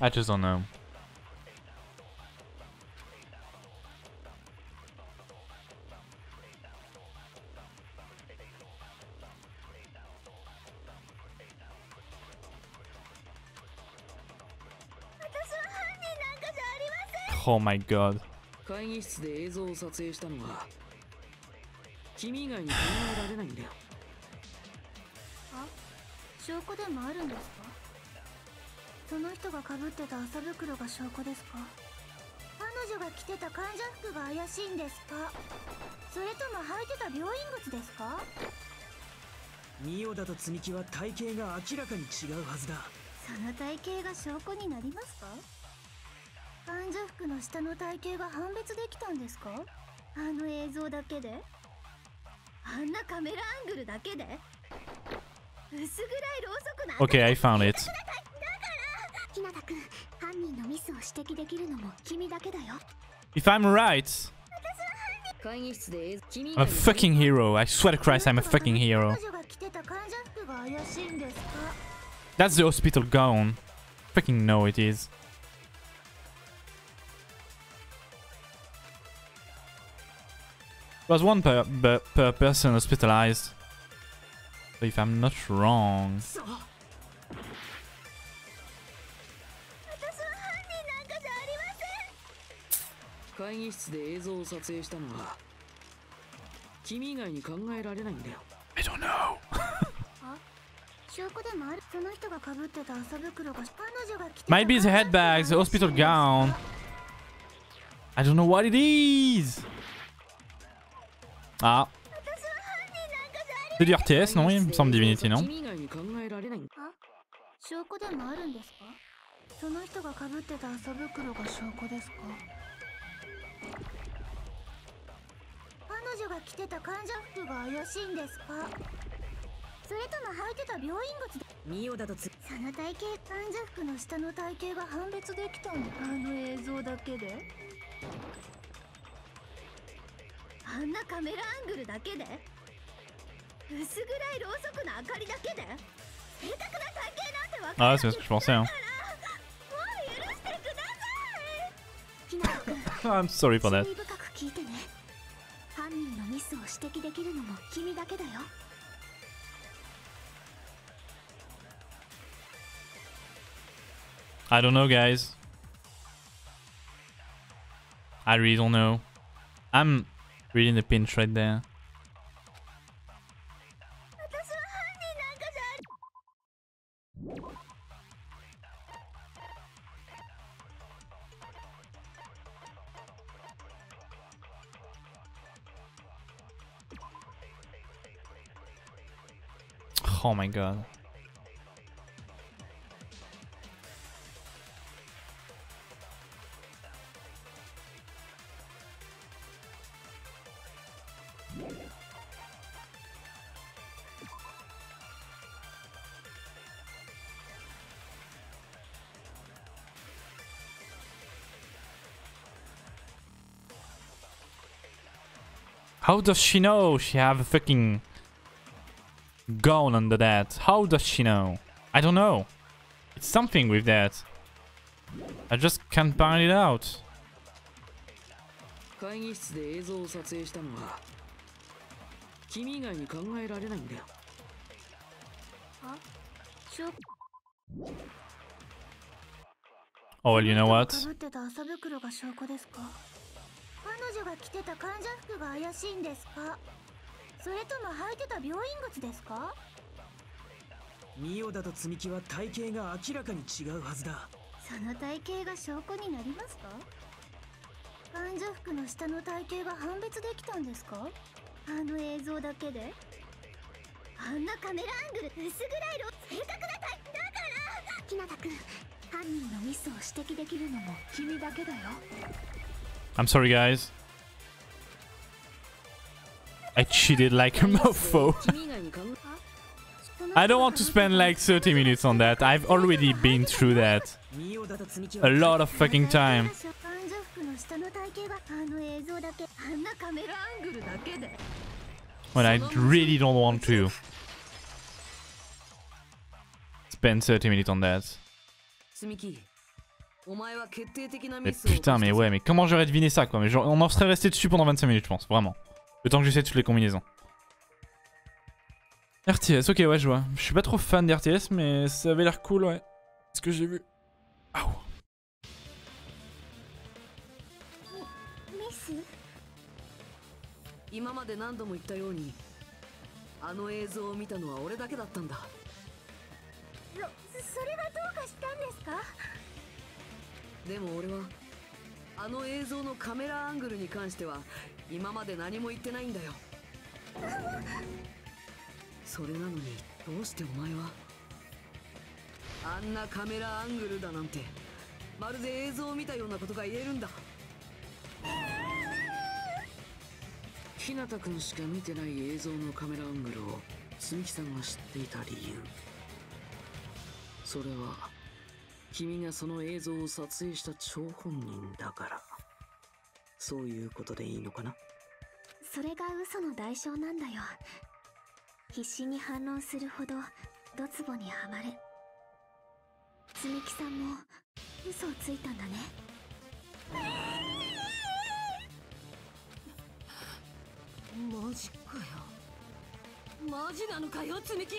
I just don't know. Oh my god. 会議室で映像を撮影したのは君以外に考えられないんだよ。あ証拠でもあるんですか？その人がかぶってた麻袋が証拠ですか？彼女が着てた患者服が怪しいんですか？それとも履いてた病院靴ですか？ミオダと積み木は体型が明らかに違うはずだ。その体型が証拠になりますか？患者服の下の体型が判別できたんですかあの映像だけであんなカメラアングルだけで薄暗いろうそくの Okay, I found it. 日向君犯人のミスを指摘できるのも君だけだよ If I'm right, I'm a fucking hero. I swear to Christ, I'm a fucking hero. That's the hospital gown. Fucking know it is. was one per, per, per person hospitalized. If I'm not wrong. 私は犯人なんかじゃありません会議室で映像を撮影したのは君以外に考えられないんだよ I don't know. あ証拠でもあるその人がかぶってた麻袋が彼女が着て Might be the headbag, the hospital gown. I don't know what it is. Ah. C'est du RTS, non Il me semble Divinity, non 君以外に考えられない証拠でもあるんですかその人がかぶってた麻袋が証拠ですか彼女が着てた患者服が怪しいんですかそれとも履いてた病院靴でミオダと積その体型患者服の下の体型が判別できたんあの映像だけであんなカメラアングルだけで？薄暗いろうそくの明かりだけで？下手くな体型なんてわかん。ない Ah, c'est ce que je pensais, hein. I'm sorry for that. 聞いてね。犯人のミスを指摘できるのも君だけだよ。あ don't know guys. I really don't know. I'm reading the pinch right there. Oh my god. How does she know she have a fucking gun under that? How does she know? I don't know. It's something with that. I just can't find it out. 会議室で映像を撮影したのは君以外に考えられないんだよあしょ Oh, well, you know what? 女が着てた患者服が怪しいんですか？それとも履いてた病院靴ですか？ミオダと積み木は体型が明らかに違うはずだ。その体型が証拠になりますか？患者服の下の体型が判別できたんですか？あの映像だけで？あんなカメラアングル薄暗いろ正確な体だから！日向君犯人のミスを指摘できるのも君だけだよ I'm sorry, guys. I cheated like a mofo. I don't want to spend like 30 minutes on that. I've already been through that. A lot of fucking time. When I really don't want to spend 30 minutes on that. Mais putain, mais ouais, mais comment j'aurais deviné ça, quoi? Mais On en serait resté dessus pendant 25 minutes, je pense, vraiment. Le temps que j'essaie toutes les combinaisons. RTS, ok, ouais, je vois. Je suis pas trop fan des RTS, mais ça avait l'air cool, ouais. Ce que j'ai vu. Ah. でも俺はあの映像のカメラアングルに関しては今まで何も言ってないんだよ。それなのにどうしてお前は？あんなカメラアングルだなんてまるで映像を見たようなことが言えるんだ。日向君しか見てない映像のカメラアングルを積木さんが知っていた理由。それは君がその映像を撮影した張本人だから。そういうことでいいのかな？それが嘘の代償なんだよ。必死に反論するほどドツボにはまる。積木さんも嘘をついたんだね。マジかよマジなのかよ積み木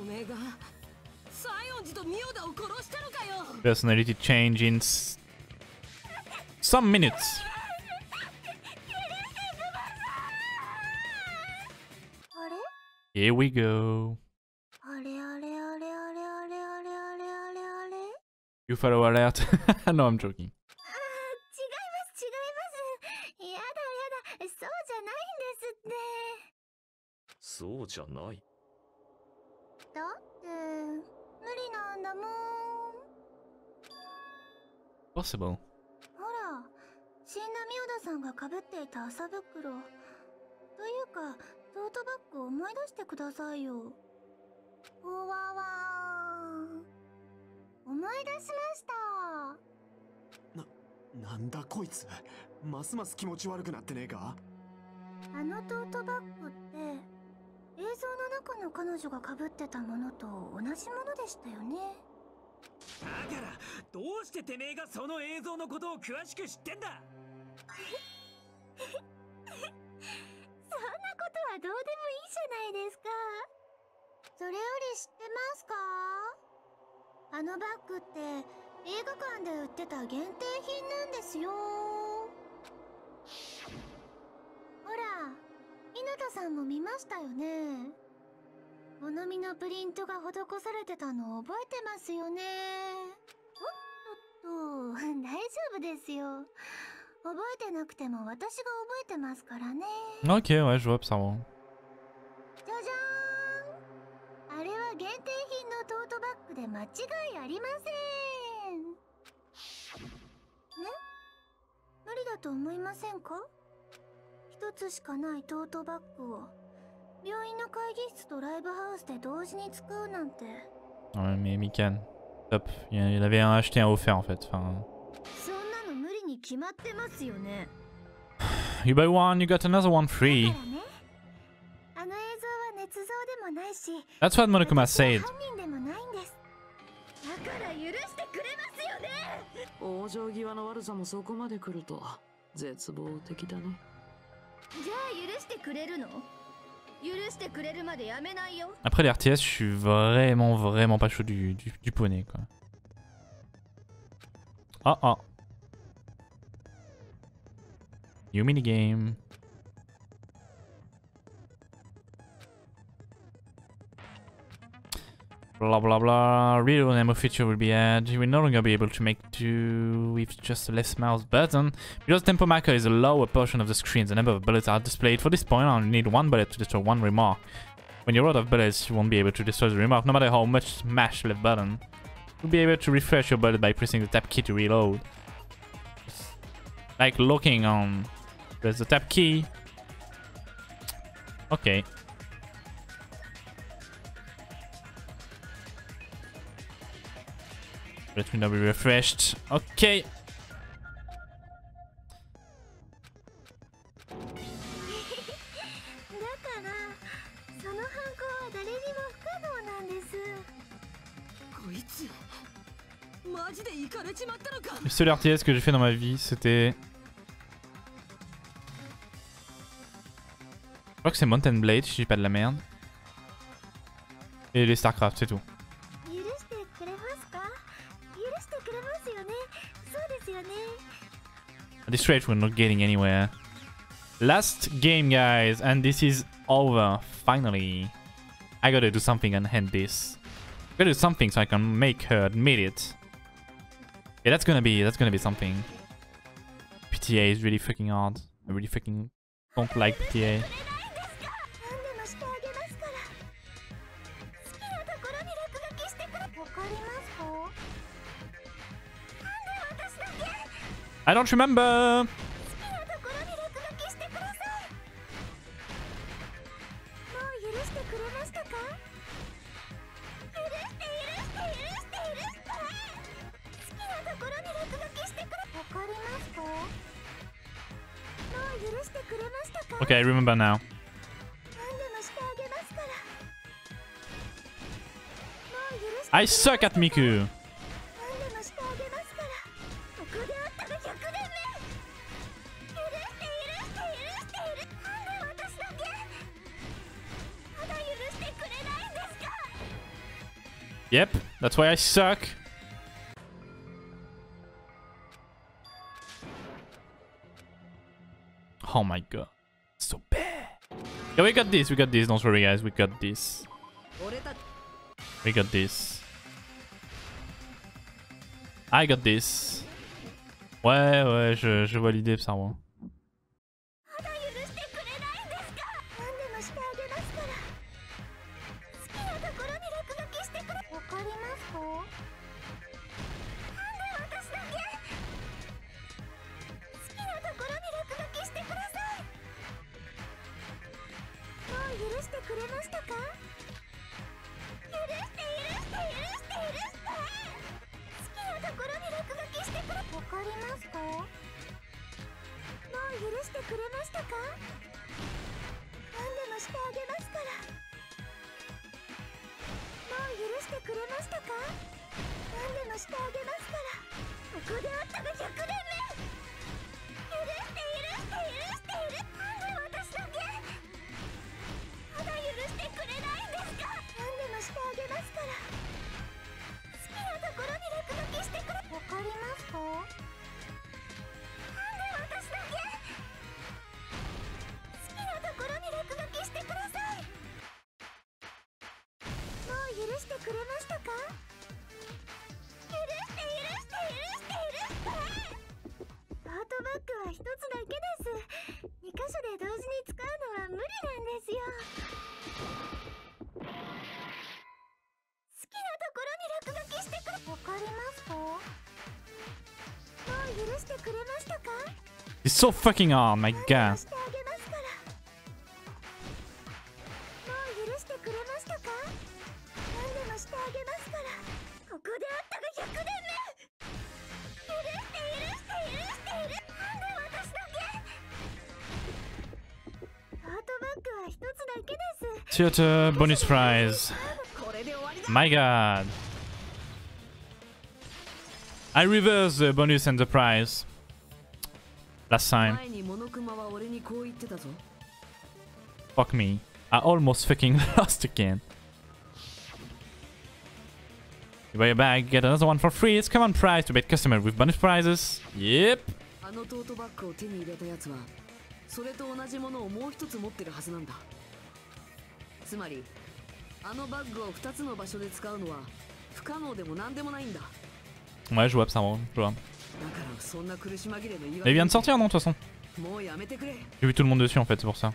おめえが Personality change in some minutes. Here we go. You follow alert. no, I'm joking. Ah, んだもん。Possible. ほら死んだミオダさんがかぶっていた麻袋。というかトートバッグを思い出してくださいよ。ほわわー。ん思い出しました。なんだこいつ？ますます気持ち悪くなってねえか？あのトートバッグって映像の中の彼女がかぶってたものと同じものでしたよね。だからどうしててめえがその映像のことを詳しく知ってんだ？そんなことはどうでもいいじゃないですか。それより知ってますか？あのバッグって映画館で売ってた限定品なんですよ。ほら稲田さんも見ましたよね。物見のプリントが施されてたの覚えてますよね。おっとっと大丈夫ですよ。覚えてなくても私が覚えてますからね。Ok, ouais, je vois. じゃじゃーんあれは限定品のトートバッグで間違いありません。ね？無理だと思いませんか？一つしかないトートバッグを病院の会議室とライブハウスで同時に使うなんて Ouais, mais Mikan, top. Il il avait un acheté un offert en fait. Enfin, そんなの無理に決まってますよね you buy one, you got another one free. あの映像は捏造でもないし That's what Monokuma said. 犯人でもないんですだから許してくれますよね往生際の悪さもそこまで来ると絶望的だね Après les RTS, je suis vraiment, vraiment pas chaud du, du, poney quoi. Ah ah. New minigame. Blah blah blah. Real Nemo feature will be added. You will no longer be able to make do with just a left mouse button. Because Tempo Marker is a lower portion of the screen, the number of bullets are displayed. For this point, I only need one bullet to destroy one remark. When you're out of bullets, you won't be able to destroy the remark, no matter how much smash left button. You'll be able to refresh your bullet by pressing the tab key to reload. Like looking on... There's the tab key. Okay. Let me now be refreshed. Okay. Le seul RTS que j'ai fait dans ma vie, c'était... Je crois que c'est Mountain Blade, si je dis pas de la merde. Et les StarCraft, c'est tout. This rate, we're not getting anywhere. Last game, guys, and this is over. Finally. I gotta do something and end this. I Gotta do something so I can make her admit it. Yeah, that's gonna be that's gonna be something. PTA is really freaking hard. I really freaking don't like PTA. I don't remember. Okay, remember now. I suck at Miku. Yep, that's why I suck. Oh my god. So bad. Yeah, we got this, we got this, don't worry guys, we got this. We got this. I got this. Ouais, ouais, je, je vois l'idée, ça くれましたか？何でもしてあげますか？らここで会ったが100年目許して許して許して許してなんで私だけまだ許してくれないんですか何でもしてあげますから好きなところに落書きしてくれわかりますか所で同時に使うのは無理なんですよ。好きなところに落書きしてくわかりますか？もう許してくれましたか？It's so fucking my god. Theater bonus prize. My god. I reversed the bonus and the prize. Last time. Fuck me. I almost fucking lost again. You buy a bag, get another one for free. It's common price to bet customer with bonus prizes. Yep. それと同じものをもう一つ持ってるはずなんだつまりあのバッグを2つの場所で使うのは不可能でも何でもないんだ Ouais, jouable, ça va. Jouable. だからそんな苦し紛れの言い Mais il vient de sortir, non, de toute façon もうやめてくれ J'ai vu tout le monde dessus, en fait, c'est pour ça.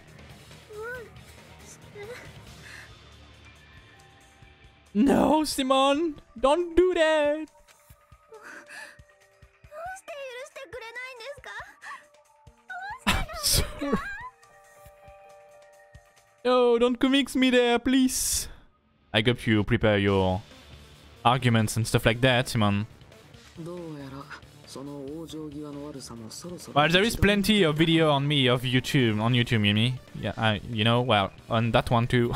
No, Simon! Don't do that! no, don't convince me there, please. I hope you prepare your arguments and stuff like that, Simon. Well, there is plenty of video on me of YouTube, on YouTube, Yumi. Yeah, I, you know, well, on that one too.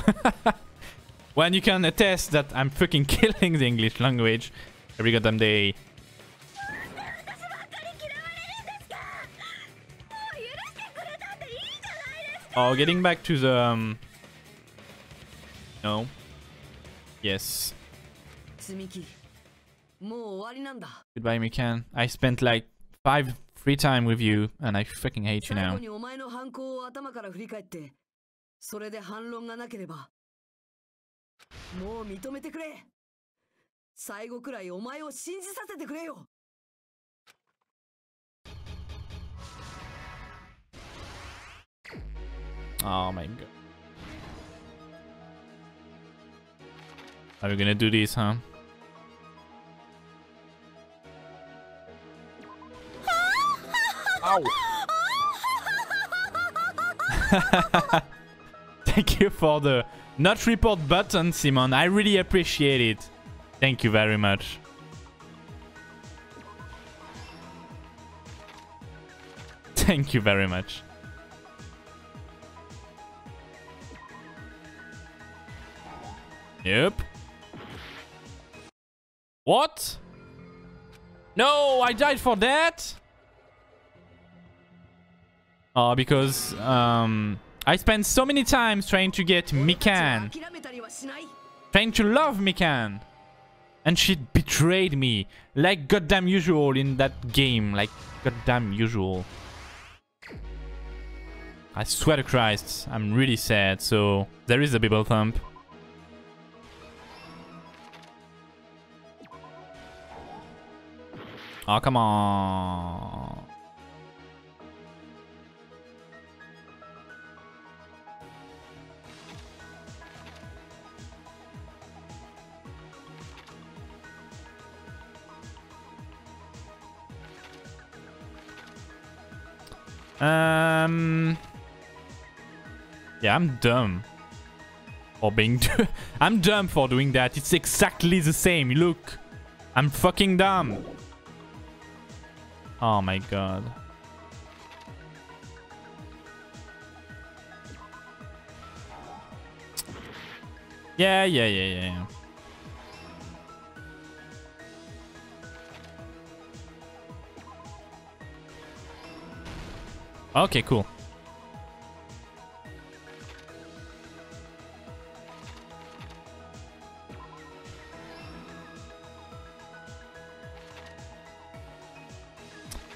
when you can attest that I'm fucking killing the English language every goddamn day. Oh, getting back to the... Um... No. Yes. Goodbye, Mikan. I spent like five free time with you, and I freaking hate you now. Oh my god. Are we gonna do this, huh? Ow. Thank you for the not report button, Simon. I really appreciate it. Thank you very much. Thank you very much. Yep. What? No, I died for that? Oh, because um, I spent so many times trying to get Mikan. Trying to love Mikan. And she betrayed me. Like goddamn usual in that game. Like goddamn usual. I swear to Christ, I'm really sad. So there is a BibleThump. Oh, come on. Um. Yeah, I'm dumb. For being. I'm dumb for doing that. It's exactly the same. Look. I'm fucking dumb. Oh my god. Yeah, yeah, yeah, yeah, yeah. Okay, cool.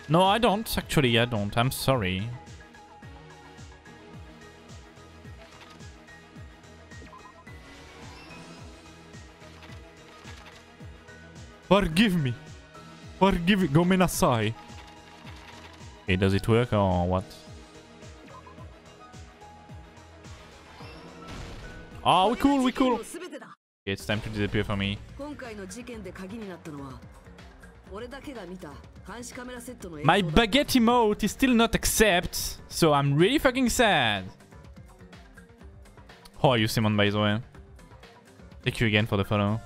No, I don't. Actually, I don't. I'm sorry. Forgive me. Forgive me. Gomenasai. Okay, does it work or what? Oh, we cool, we cool. Okay, it's time to disappear for me. My だ baguette emote is still not accept, so I'm really fucking sad. How are you, Simon, by the way? Thank you again for the follow.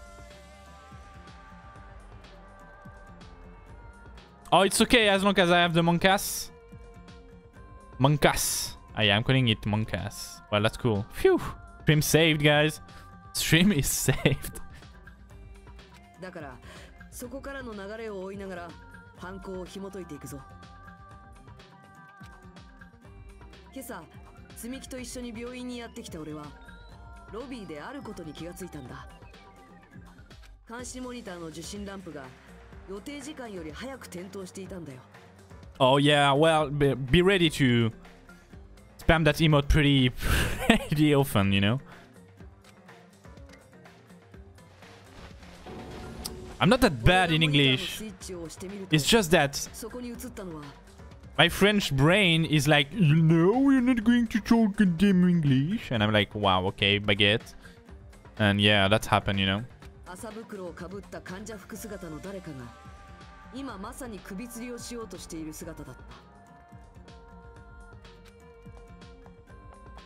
Oh, it's okay as long as I have the Monkas. Monkas. Ah, I'm calling it Monkas. Well, that's cool. Phew. Stream saved, guys. Stream is saved. そこからの流れを追いながら犯行を紐解いていくぞ。今朝積み木と一緒に病院にやってきた俺はロビーであることに気がついたんだ。監視モニターの受信ランプが予定時間より早く点灯していたんだよ。Oh, yeah, well, be, be ready to spam that emote pretty, pretty often, you know? I'm not that bad in English. スイッチを押してみると It's just that そこに映ったのは my French brain is like, no, we're not going to talk goddamn English. And I'm like, wow, okay, baguette. And yeah, that's happened, you know? 麻袋をかぶった患者服姿の誰かが今まさに首吊りをしようとしている姿だった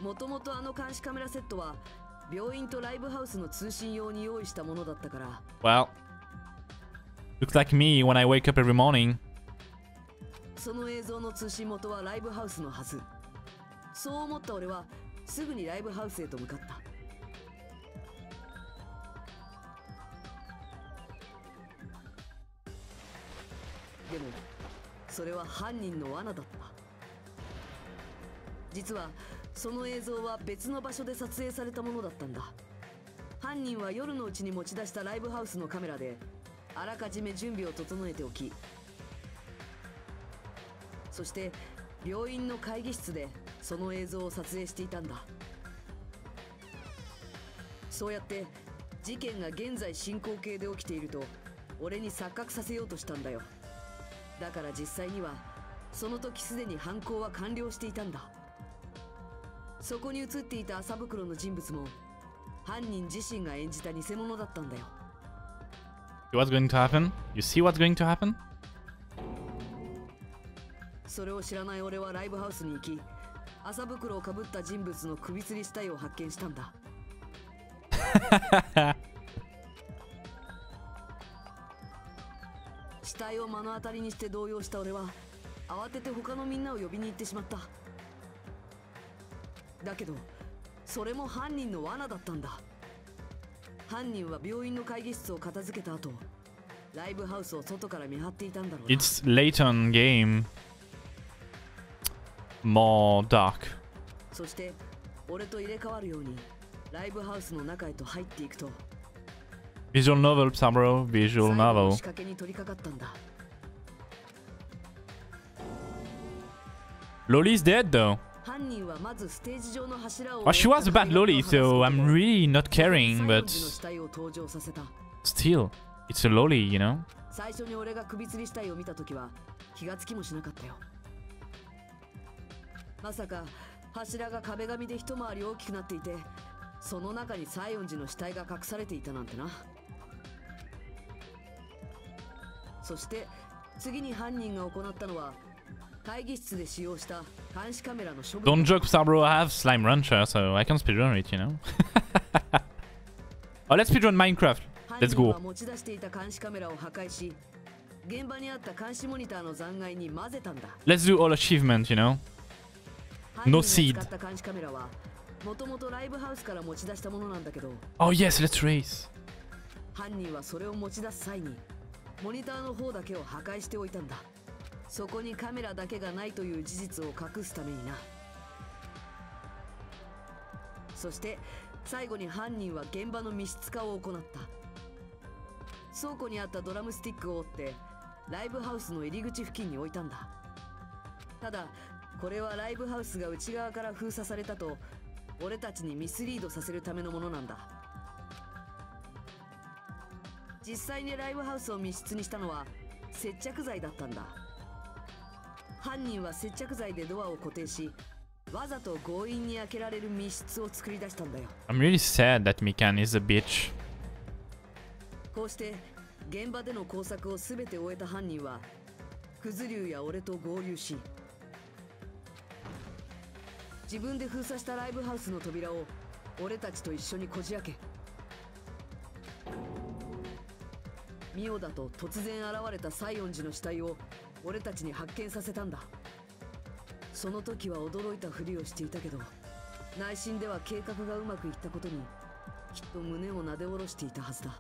もともとあの監視カメラセットは病院とライブハウスの通信用に用意したものだったから Well, Looks like me when I wake up every morning. その映像の通信元はライブハウスのはず。そう思った俺はすぐにライブハウスへと向かった。でもそれは犯人の罠だった。実はその映像は別の場所で撮影されたものだったんだ。犯人は夜のうちに持ち出したライブハウスのカメラであらかじめ準備を整えておきそして病院の会議室でその映像を撮影していたんだ。そうやって事件が現在進行形で起きていると俺に錯覚させようとしたんだよ。だから実際にはその時すでに犯行は完了していたんだ。そこに映っていた麻袋の人物も犯人自身が演じた偽物だったんだよ。See what's going to happen? You see what's going to happen? それを知らない俺はライブハウスに行き麻袋をかぶった人物の首吊り死体を発見したんだ 死体を目の当たりにして動揺した俺は慌てて他のみんなを呼びに行ってしまっただけどそれも犯人の罠だったんだ犯人は病院の会議室を片付けた後ライブハウスを外から見張っていたんだろうな It's late on game. More dark. そして俺と入れ替わるようにライブハウスの中へと入っていくと Visual novel, Sabro. Visual novel. 仕掛けに取り掛かったんだ Loli's dead though. Well, she was a bad loli, so I'm really not caring, 西 but still, it's a loli, you know? 最初に俺が首吊り死体を見た時は気がつきもしなかったよ。まさか柱が壁紙で一回り大きくなっていてその中に西園寺の死体が隠されていたなんてな。そして次に犯人が行ったのは Don't joke, Sabro. I have Slime Rancher, so I can speedrun it, you know? oh, let's speedrun Minecraft. 犯 Let's 人は go. 持ち出していた監視カメラを破壊し現場にあった監視モニターの残骸に混ぜたんだ Let's do all achievement, you know? 犯人 No が使 seed. った監視カメラはもともとライブハウスから持ち出したものなんだけど Oh, yes, let's race. 犯人はそれを持ち出す際にモニターの方だけを破壊しておいたんだ そこにカメラだけがないという事実を隠すためにな。そして最後に犯人は現場の密室化を行った。倉庫にあったドラムスティックを折ってライブハウスの入り口付近に置いたんだ。ただこれはライブハウスが内側から封鎖されたと俺たちにミスリードさせるためのものなんだ。実際にライブハウスを密室にしたのは接着剤だったんだ。犯人は接着剤でドアを固定しわざと強引に開けられる密室を作り出したんだよ I'm really sad that Mikan is a bitch. こうして現場での工作を全て終えた犯人はクズ竜や俺と合流し自分で封鎖したライブハウスの扉を俺たちと一緒にこじ開けミオだと突然現れた西園寺の死体を俺たちに発見させたんだその時は驚いたふりをしていたけど内心では計画がうまくいったことにきっと胸をなで下ろしていたはずだ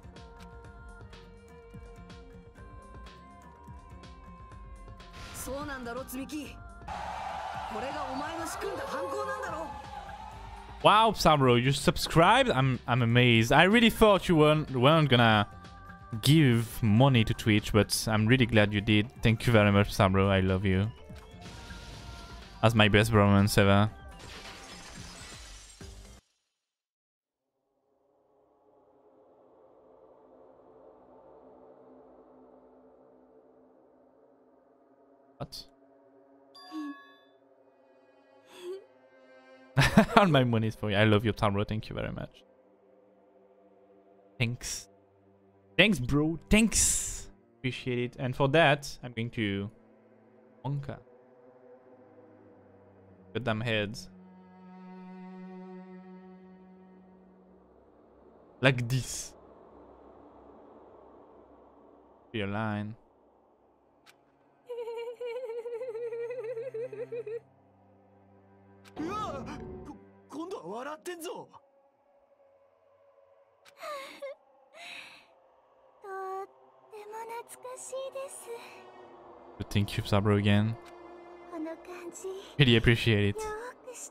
そうなんだろ積み木これがお前の仕組んだ犯行なんだろ Wow, Sabro, you subscribed? I'm I'm amazed. I really thought you weren't weren't gonna give money to Twitch, but I'm really glad you did. Thank you very much, Sabro. I love you. As my best bromance ever. What? All my money is for you. I love you, Tamro. Thank you very much. Thanks. Thanks, bro. Thanks. Appreciate it. And for that, I'm going to Wonka. Goddamn heads. Like this. Your line. うわこ今度は笑ってんぞとっても懐かしいです But thank you, Sabro, again. この感じ Really appreciate it.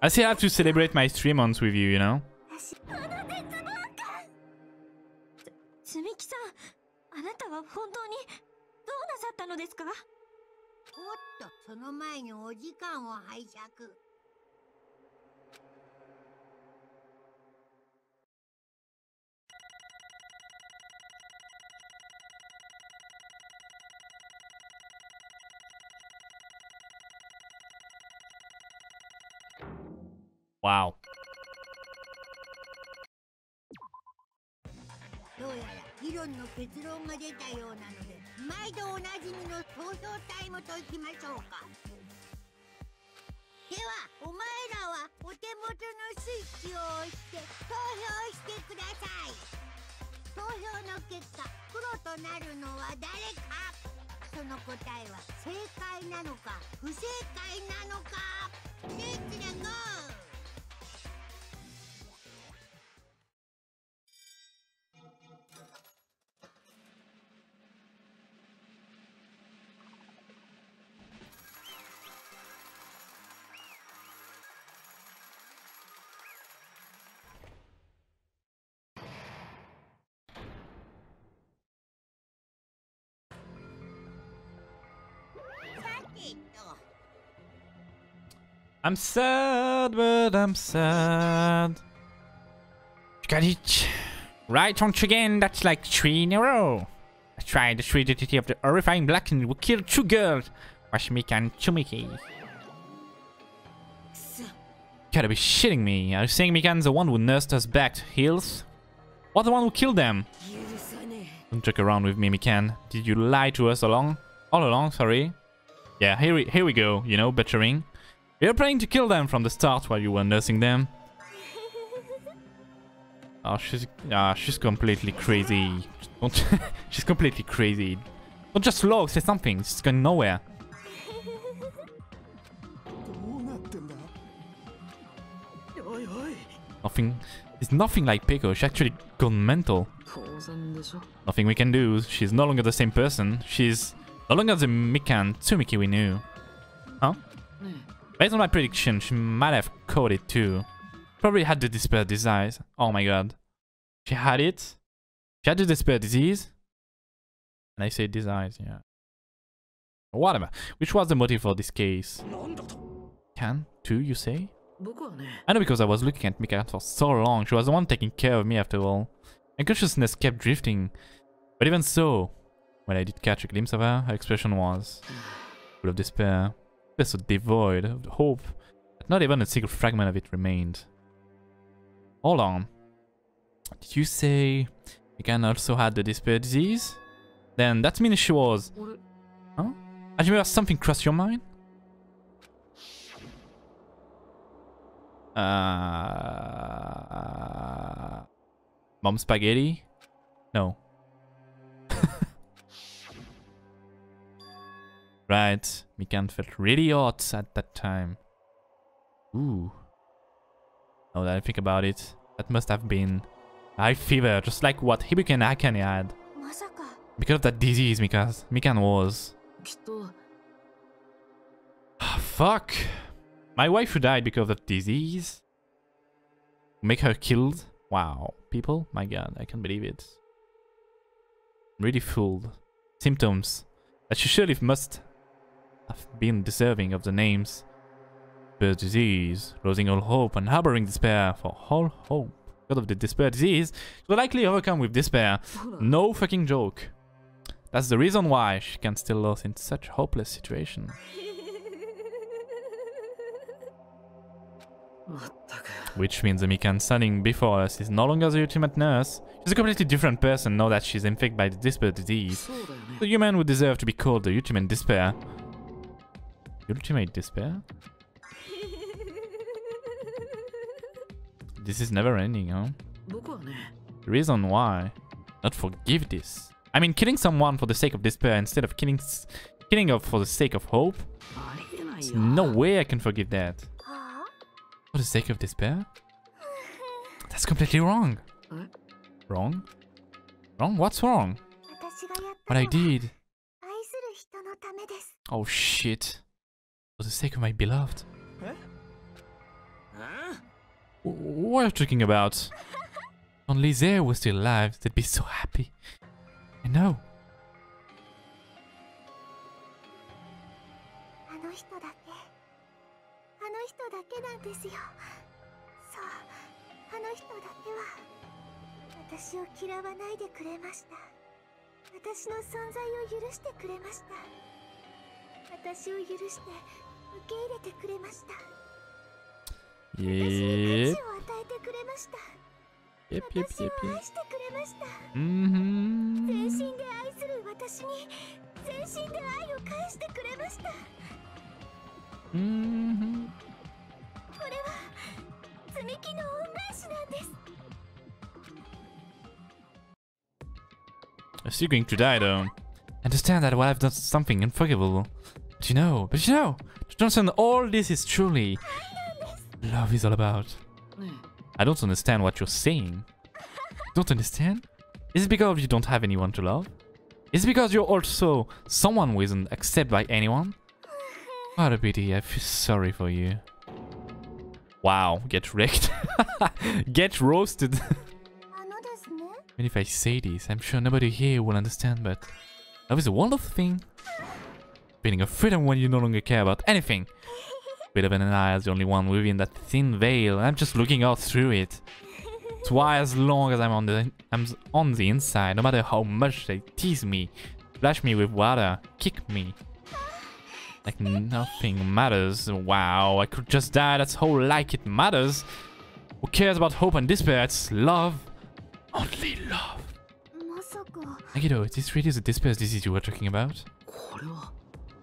I still have to celebrate my three months with you, you know? Wow. どうやら議論の結論が出たようなので毎度おなじみの投票タイムといきましょうか。ではお前らはお手元のスイッチを押して投票してください。投票の結果黒となるのは誰か。その答えは正解なのか不正解なのか。レッツラゴー I'm sad, but I'm sad. Got it. Right once again, that's like three in a row. I tried the stupidity of the horrifying black and we killed two girls. Washmika and Chumiki. Gotta be shitting me. Are you saying Mikan's the one who nursed us back to heals? Or the one who killed them? Don't joke around with me, Mikan. Did you lie to us along? All along, sorry. Yeah, here we, here we go, you know, butchering. You were planning to kill them from the start while you were nursing them. oh, she's ah, she's completely crazy. she's completely crazy. Don't just log, say something. She's going nowhere. nothing. It's nothing like Peko. She's actually gone mental. Nothing we can do. She's no longer the same person. She's no longer the Mikan Tsumiki we knew. Huh? Hmm. Based on my prediction, she might have caught it too. Probably had the despair disease. Oh my god. She had it. She had the despair disease. And I say disease, yeah. Whatever. Which was the motive for this case? Can too, you say? I know because I was looking at Mika for so long. She was the one taking care of me after all. My consciousness kept drifting. But even so, when I did catch a glimpse of her, her expression was full of despair so devoid of hope that not even a single fragment of it remained. Hold on. Did you say Mikan also had the despair disease? Then that means she was... Huh? Hajime, something crossed your mind? Uh, mom spaghetti? No. Right, Mikan felt really odd at that time. Ooh. Now that I think about it, that must have been high fever, just like what Ibuki and Akane had. Because of that disease Mikan, Mikan was. Ah, fuck! My wife who died because of that disease? Make her killed? Wow. People? My god, I can't believe it. Really fooled. Symptoms. That she surely must have been deserving of the names. Despair disease, losing all hope and harboring despair, for all hope God of the despair disease, she likely overcome with despair. No fucking joke. That's the reason why she can still lose in such hopeless situation. Which means the Mikan standing before us is no longer the ultimate nurse. She's a completely different person now that she's infected by the despair disease. The human would deserve to be called the ultimate despair. Ultimate despair? This is never ending, huh? Reason why? Not forgive this. I mean, killing someone for the sake of despair instead of killing killing for the sake of hope? There's no way I can forgive that. For the sake of despair? That's completely wrong. Wrong? Wrong? What's wrong? What I did. Oh shit. For the sake of my beloved. W- What are you talking about? Only they were still alive. They'd be so happy. I know. あの人だけあの人だけなんですよそうあの人だけは私を嫌わないでくれました私の存在を許してくれました私を許して受け入れてくれました.私に価値を与えてくれました私を愛.してくれました Mm-hmm. 全身で愛する私に全身で愛を返してくれました Mm-hmm. これは積み木の恩返しなんです I'm still going to die though. Understand that while I've done something unforgivable. But you know, but you know, Johnson, all this is truly love is all about. Hmm. I don't understand what you're saying. Don't understand? Is it because you don't have anyone to love? Is it because you're also someone who isn't accepted by anyone? What a pity, I feel sorry for you. Wow, get wrecked. get roasted. and if I say this, I'm sure nobody here will understand, but love is a wonderful thing feeling of freedom when you no longer care about anything. Bit of an eye is the only one within that thin veil, I'm just looking out through it. why as long as I'm on the I'm on the inside, no matter how much they tease me, splash me with water, kick me. Like nothing matters. Wow, I could just die, that's how like it matters. Who cares about hope and despair? It's love. Only love. Nagito, this really the despair disease you were talking about?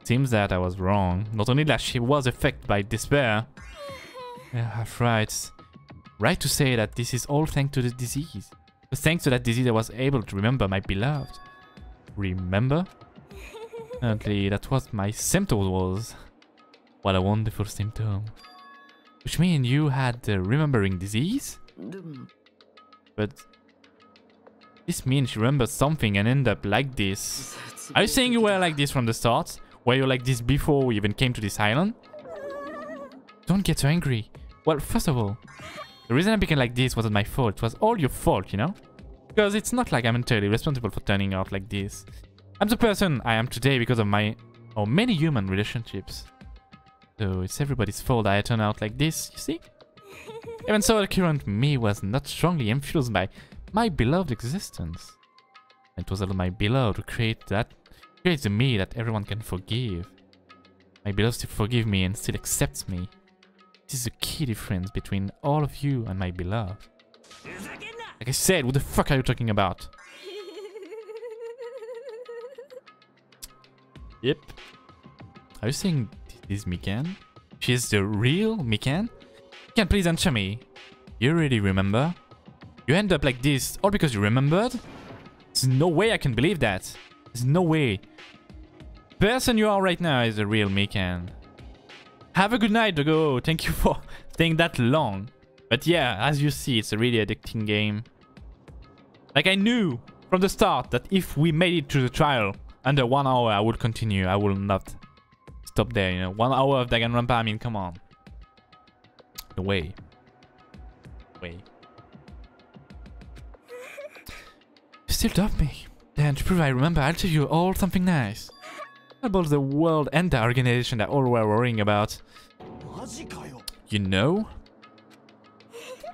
seems that I was wrong. Not only that she was affected by despair. Right. Right to say that this is all thanks to the disease. But thanks to that disease I was able to remember my beloved. Remember? Apparently that was my symptom was. What a wonderful symptom. Which means you had the remembering disease? Mm. But this means she remembers something and end up like this. Are you saying you were like this from the start? Were you like this before we even came to this island? Don't get so angry. Well, first of all, the reason I became like this wasn't my fault. It was all your fault, you know? Because it's not like I'm entirely responsible for turning out like this. I'm the person I am today because of my or many human relationships. So it's everybody's fault I turn out like this, you see? Even so, the current me was not strongly influenced by my beloved existence. It was all my beloved to create that, create the me that everyone can forgive. My beloved still forgive me and still accepts me. This is the key difference between all of you and my beloved. Like I said, what the fuck are you talking about? Yep. Are you saying this is Mikan? She's the real Mikan? Mikan, please answer me. You really remember? You end up like this all because you remembered? There's no way I can believe that. There's no way. Person you are right now is the real Mikan. Have a good night, Dogo. Thank you for staying that long. But yeah, as you see, it's a really addicting game. Like I knew from the start that if we made it to the trial under one hour, I would continue. I will not stop there, you know. One hour of Danganronpa, I mean, come on. No way. Way. Still doubt me? Then to prove I remember, I'll tell you all something nice. About the World and the organization that all were worrying about. You know?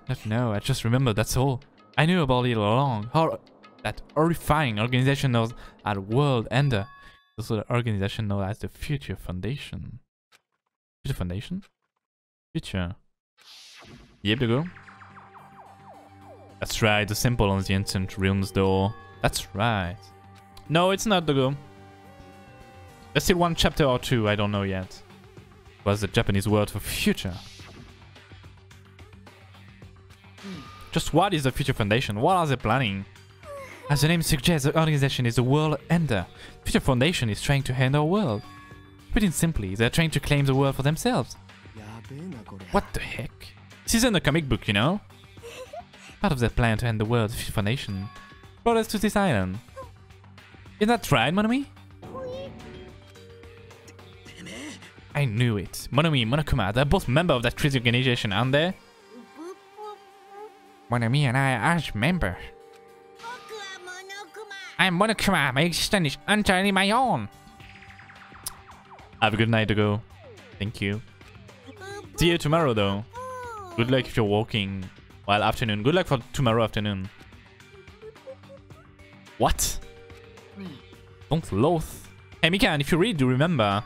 Not know, I just remember, that's all. I knew about it all along. That horrifying organization knows as World Ender. Also the organization known as the Future Foundation. Future Foundation? Future. Yep, to go. That's right, the symbol on the ancient ruins door. That's right. No, it's not the go. There's still one chapter or two, I don't know yet. Was the Japanese word for future. Just what is the Future Foundation? What are they planning? As the name suggests, the organization is a world ender. Future Foundation is trying to end our world. Put it simply, they're trying to claim the world for themselves. What the heck? This isn't a comic book, you know? Part of their plan to end the world, the Future Foundation brought us to this island. Isn't that right, Monomi? I knew it. Monomi, Monokuma, they're both members of that crazy organization, aren't they? Monomi and I are members. I'm Monokuma. My existence is entirely my own. Have a good night, to go. Thank you. See you tomorrow, though. Good luck if you're walking. Well, afternoon. Good luck for tomorrow afternoon. What? Hmm. Don't loathe. Hey, Mikan, if you really do remember,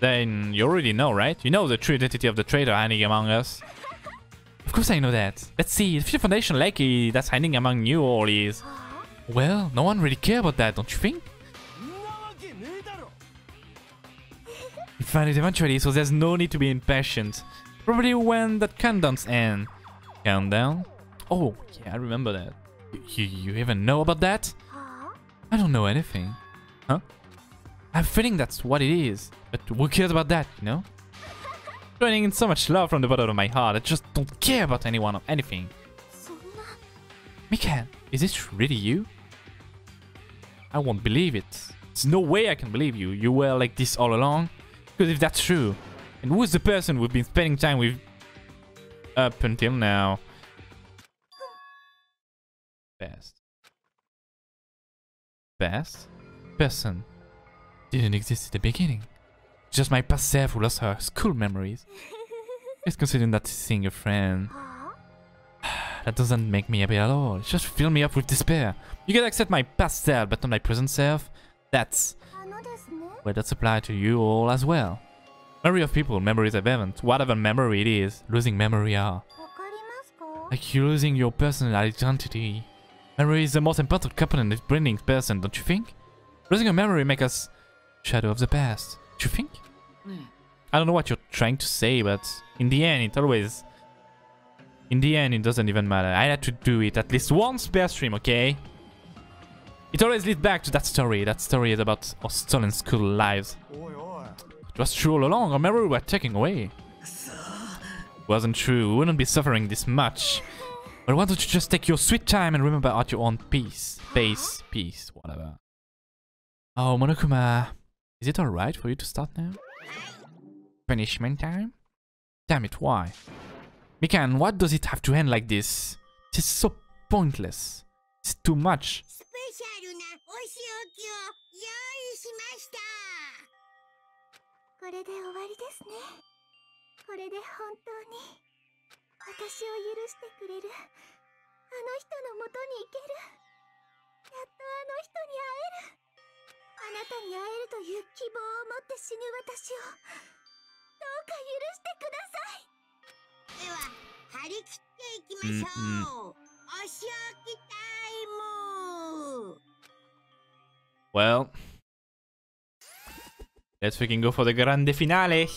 then you already know, right? You know the true identity of the traitor hiding among us. Of course I know that. Let's see, the Future Foundation likely eh, that's hiding among you all is... Well, no one really care about that, don't you think? We find it eventually, so there's no need to be impatient. Probably when that countdown's end. Countdown? Oh, yeah, I remember that. You, you even know about that? I don't know anything. Huh? I have a feeling that's what it is. But who cares about that, you know? Joining in so much love from the bottom of my heart. I just don't care about anyone or anything. Mikan, is this really you? I won't believe it. There's no way I can believe you. You were like this all along. Because if that's true, and who's the person we've been spending time with up until now? Best. Best? Person. Didn't exist at the beginning. Just my past self who lost her school memories. It's considering that seeing a friend. That doesn't make me happy at all. It just fill me up with despair. You can accept my past self, but not my present self. That's... Well, that's applied to you all as well. Memory of people, memories of events, whatever memory it is, losing memory are. Like you losing your personal identity. Memory is the most important component of bringing person, don't you think? Losing a memory makes us shadow of the past. Don't you think? Hmm. I don't know what you're trying to say, but in the end, it always in the end, it doesn't even matter. I had to do it at least once per stream, okay? It always leads back to that story. That story is about our stolen school lives. It was true all along. Our memory were taken away. It wasn't true. We wouldn't be suffering this much. But why don't you just take your sweet time and remember at your own peace. Pace, peace, whatever. Oh, Monokuma. Is it alright for you to start now? Punishment time? Damn it, why? Mikan, what does it have to end like this? It is so pointless. It's too much. 私を許してくれる。あの人のもとに行ける。やとあの人に会える。あなたに会えるという希望を持って死ぬ私を。どうか許してください。では張り切っていきましょう、お仕置きタイム。Well. Let's freaking go for the grande finale.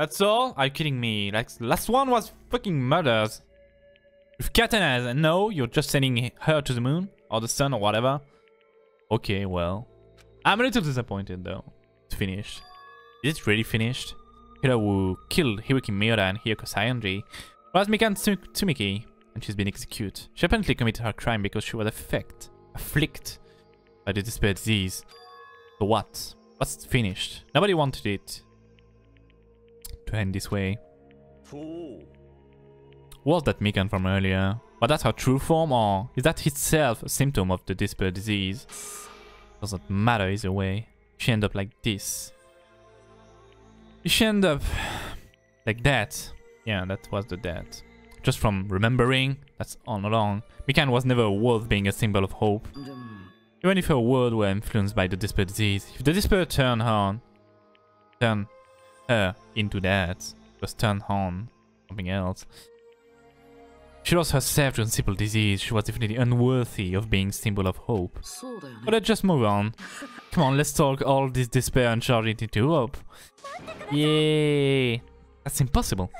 That's all? Are you kidding me? Like, last one was fucking murders. With katanas, and no, you're just sending her to the moon? Or the sun, or whatever? Okay, well. I'm a little disappointed, though. It's finished. Is it really finished? Hirawu killed Ibuki Mioda and Hiyoko Saionji, was Mikan Tsumiki, and she's been executed. She apparently committed her crime because she was affected, afflicted by the despair disease. So what? What's finished? Nobody wanted it to end this way. Was that Mikan from earlier? But that's her true form or is that itself a symptom of the despair disease? Doesn't matter either way. She end up like this. She end up like that. Yeah, that was the death. Just from remembering, that's all along. Mikan was never worth being a symbol of hope. Even if her world were influenced by the despair disease, if the despair turned her on, turn her into that, just turn on something else. She lost herself to simple disease. She was definitely unworthy of being symbol of hope. But let's just move on. Come on, let's talk all this despair and charge it into hope. Yay! That's impossible.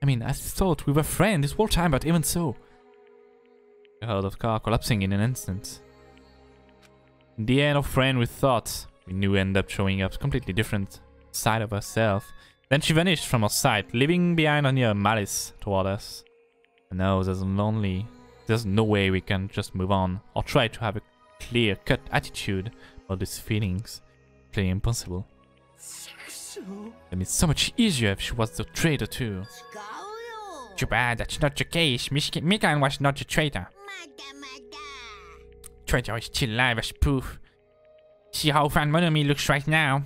I mean, I thought we were friends this whole time, but even so. I heard of car collapsing in an instant. In the end of friend we thought, we knew end up showing up completely different side of herself. Then she vanished from our sight, leaving behind only malice toward us. And now there's lonely. There's no way we can just move on or try to have a clear-cut attitude about these feelings. Clearly impossible. I mean, so much easier if she was the traitor too. Too bad that's not the case. Mikan was not the traitor. Traitor is still alive as proof. See how Fan Monomi looks right now.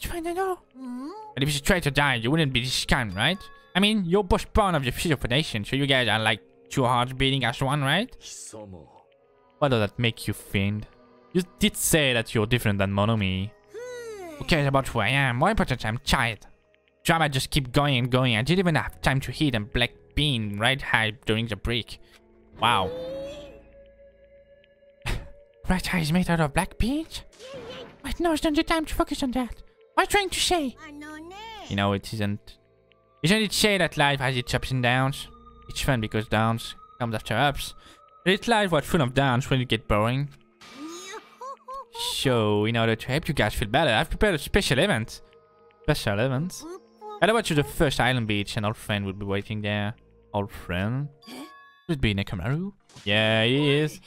Trying to know. Mm-hmm. But if the traitor died, you wouldn't be this kind, right? I mean, you're both born of the Future Foundation, so you guys are like two hearts beating as one, right? What does that make you think? You did say that you're different than Monomi. Hmm. Who cares about who I am? More important, I'm tired. Drama just keep going and going. I didn't even have time to hit a black bean right high during the break. Wow. right high is made out of black beans? Wait, no, it's not the time to focus on that. What are you trying to say? You know, it isn't. Isn't it say that life has its ups and downs? It's fun because downs comes after ups. But it's life what's full of downs when you get boring. So, in order to help you guys feel better, I've prepared a special event. Special event? I watch you the first island beach and our friend will be waiting there. Our friend? Would it be Nekomaru? Yeah, it is.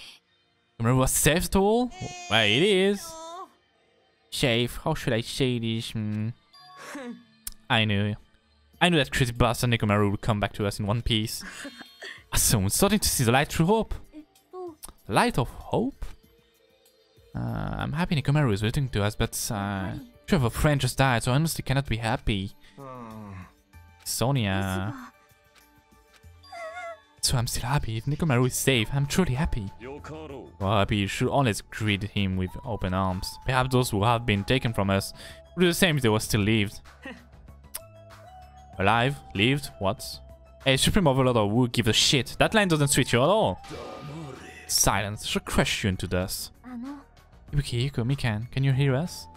Nekomaru was safe at all? Well, it is. Safe, how should I say this? Hmm. I knew. I knew that crazy bastard Nekomaru would come back to us in one piece. So I'm starting to see the light through hope. The light of hope? Uh, I'm happy Nekomaru is returning to us, but uh, two of our friends just died, so I honestly cannot be happy. Sonia. So I'm still happy. If Nekomaru is safe, I'm truly happy. Well, happy should always greet him with open arms. Perhaps those who have been taken from us would do the same if they were still lived. Alive? Lived? What? Hey, Supreme Overlord or who give a shit? That line doesn't suit you at all. Silence should crush you into dust. Ibuki, Hiyoko, Mikan, can you hear us?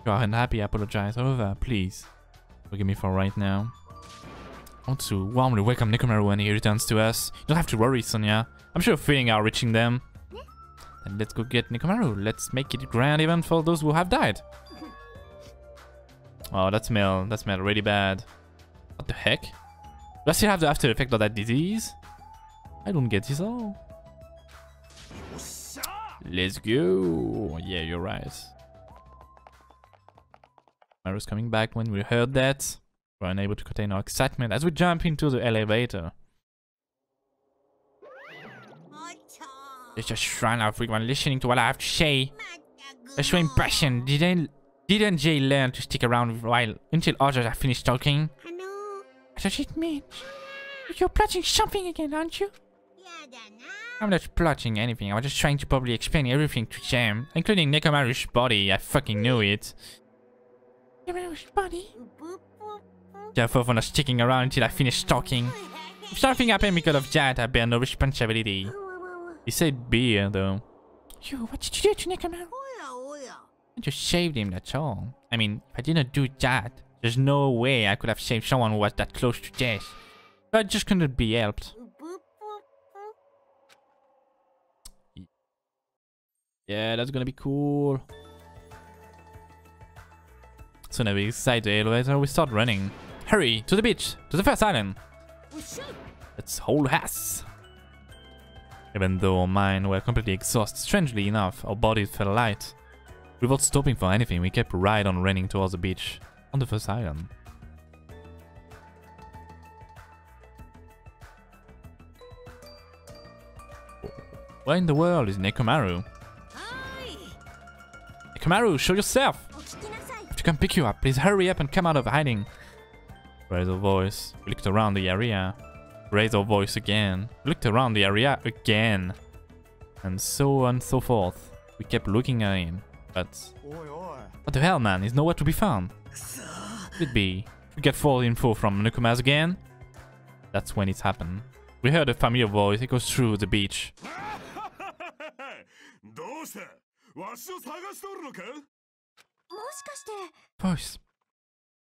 If you are unhappy, I apologize. However, please, forgive me for right now. I want to warmly welcome Nekomaru when he returns to us. You don't have to worry, Sonia. I'm sure feeling are reaching them. Then let's go get Nekomaru. Let's make it a grand event for those who have died. Oh, that smell. That smell really bad. What the heck? Do I still have the after effect of that disease? I don't get this all. Let's go. Yeah, you're right. Maru's coming back when we heard that. We're unable to contain our excitement as we jump into the elevator. There's a shrine of everyone listening to what I have to say. A show impression. Didn't didn't Jay learn to stick around while until others have finished talking? What does it mean? You're plotting something again, aren't you? I'm not plotting anything. I was just trying to probably explain everything to Jam, including Nekomaru's body. I fucking knew it. Nekomaru's body? Therefore, for not sticking around until I finished talking. If something happened because of that, I bear no responsibility. He said beer, though. You, what did you do to Nekomaru? I just saved him, that's all. I mean, if I didn't do that, there's no way I could have saved someone who was that close to death. But it just couldn't be helped. Yeah, that's gonna be cool. So now we inside the elevator, we start running. Hurry, to the beach, to the first island. Let's hold ass. Even though mine were completely exhausted, strangely enough, our bodies felt light. Without stopping for anything, we kept right on running towards the beach, on the first island. Where in the world is Nekomaru? Nekomaru, show yourself! If you can pick you up, please hurry up and come out of hiding. Razor voice. We looked around the area. Razor voice again. We looked around the area again. And so on and so forth. We kept looking at him, but... What the hell, man? He's nowhere to be found. Could be. We get full info from Nukumas again. That's when it happened. We heard a familiar voice. It goes through the beach. Voice.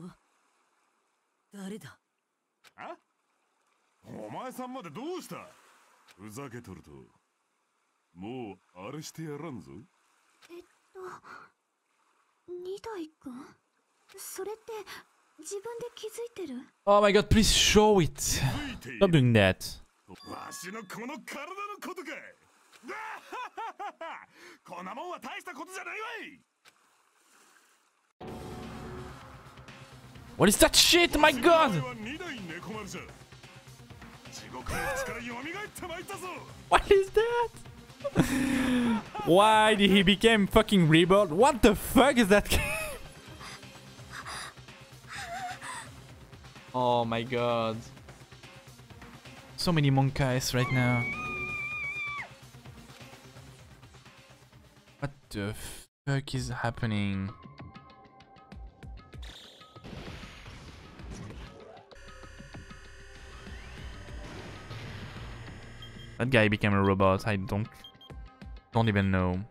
と誰だ？あお前さんまでどうした？ふざけとるともうあれしてやらんぞ。えっと二代くんそれって自分で気づいてる？Oh my god, please show it! Stop doing that. わしのこの体のことか こんなもんは大したことじゃないわい What is that shit? My god! what is that? Why did he become fucking reborn? What the fuck is that oh my god. So many monkeyes right now. What the fuck is happening? That guy became a robot. I don't don't even know.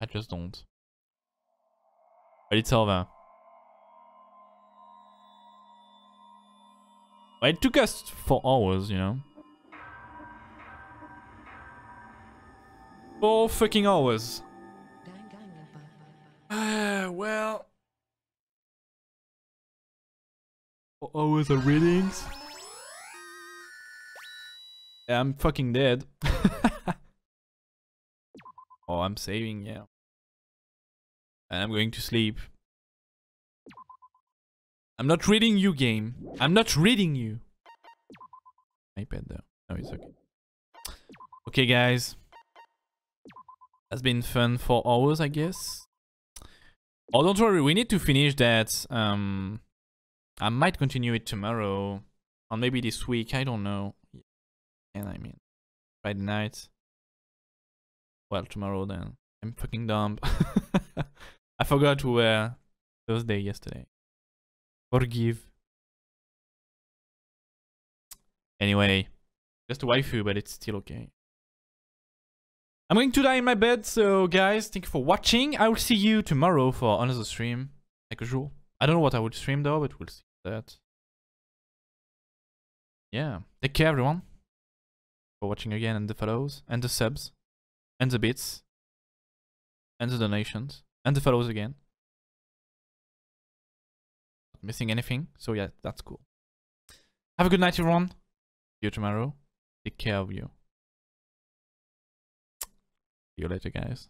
I just don't. But it's over. Well, it took us four hours, you know. Four fucking hours. Uh, well. Four hours the readings. Yeah, I'm fucking dead. oh, I'm saving, yeah. And I'm going to sleep. I'm not reading you, game. I'm not reading you. iPad though. No, it's okay. Okay, guys. That's been fun for hours, I guess. Oh, don't worry, we need to finish that. Um, I might continue it tomorrow, or maybe this week. I don't know. And I mean, Friday night. Well, tomorrow then. I'm fucking dumb. I forgot to wear Thursday yesterday. Forgive. Anyway, just a waifu, but it's still okay. I'm going to die in my bed, so guys, thank you for watching. I will see you tomorrow for another stream, like usual. I don't know what I will stream though, but we'll see that. Yeah, take care everyone for watching again and the follows, and the subs, and the bits, and the donations, and the follows again. Not missing anything, so yeah, that's cool. Have a good night everyone. See you tomorrow. Take care of you. See you later, guys.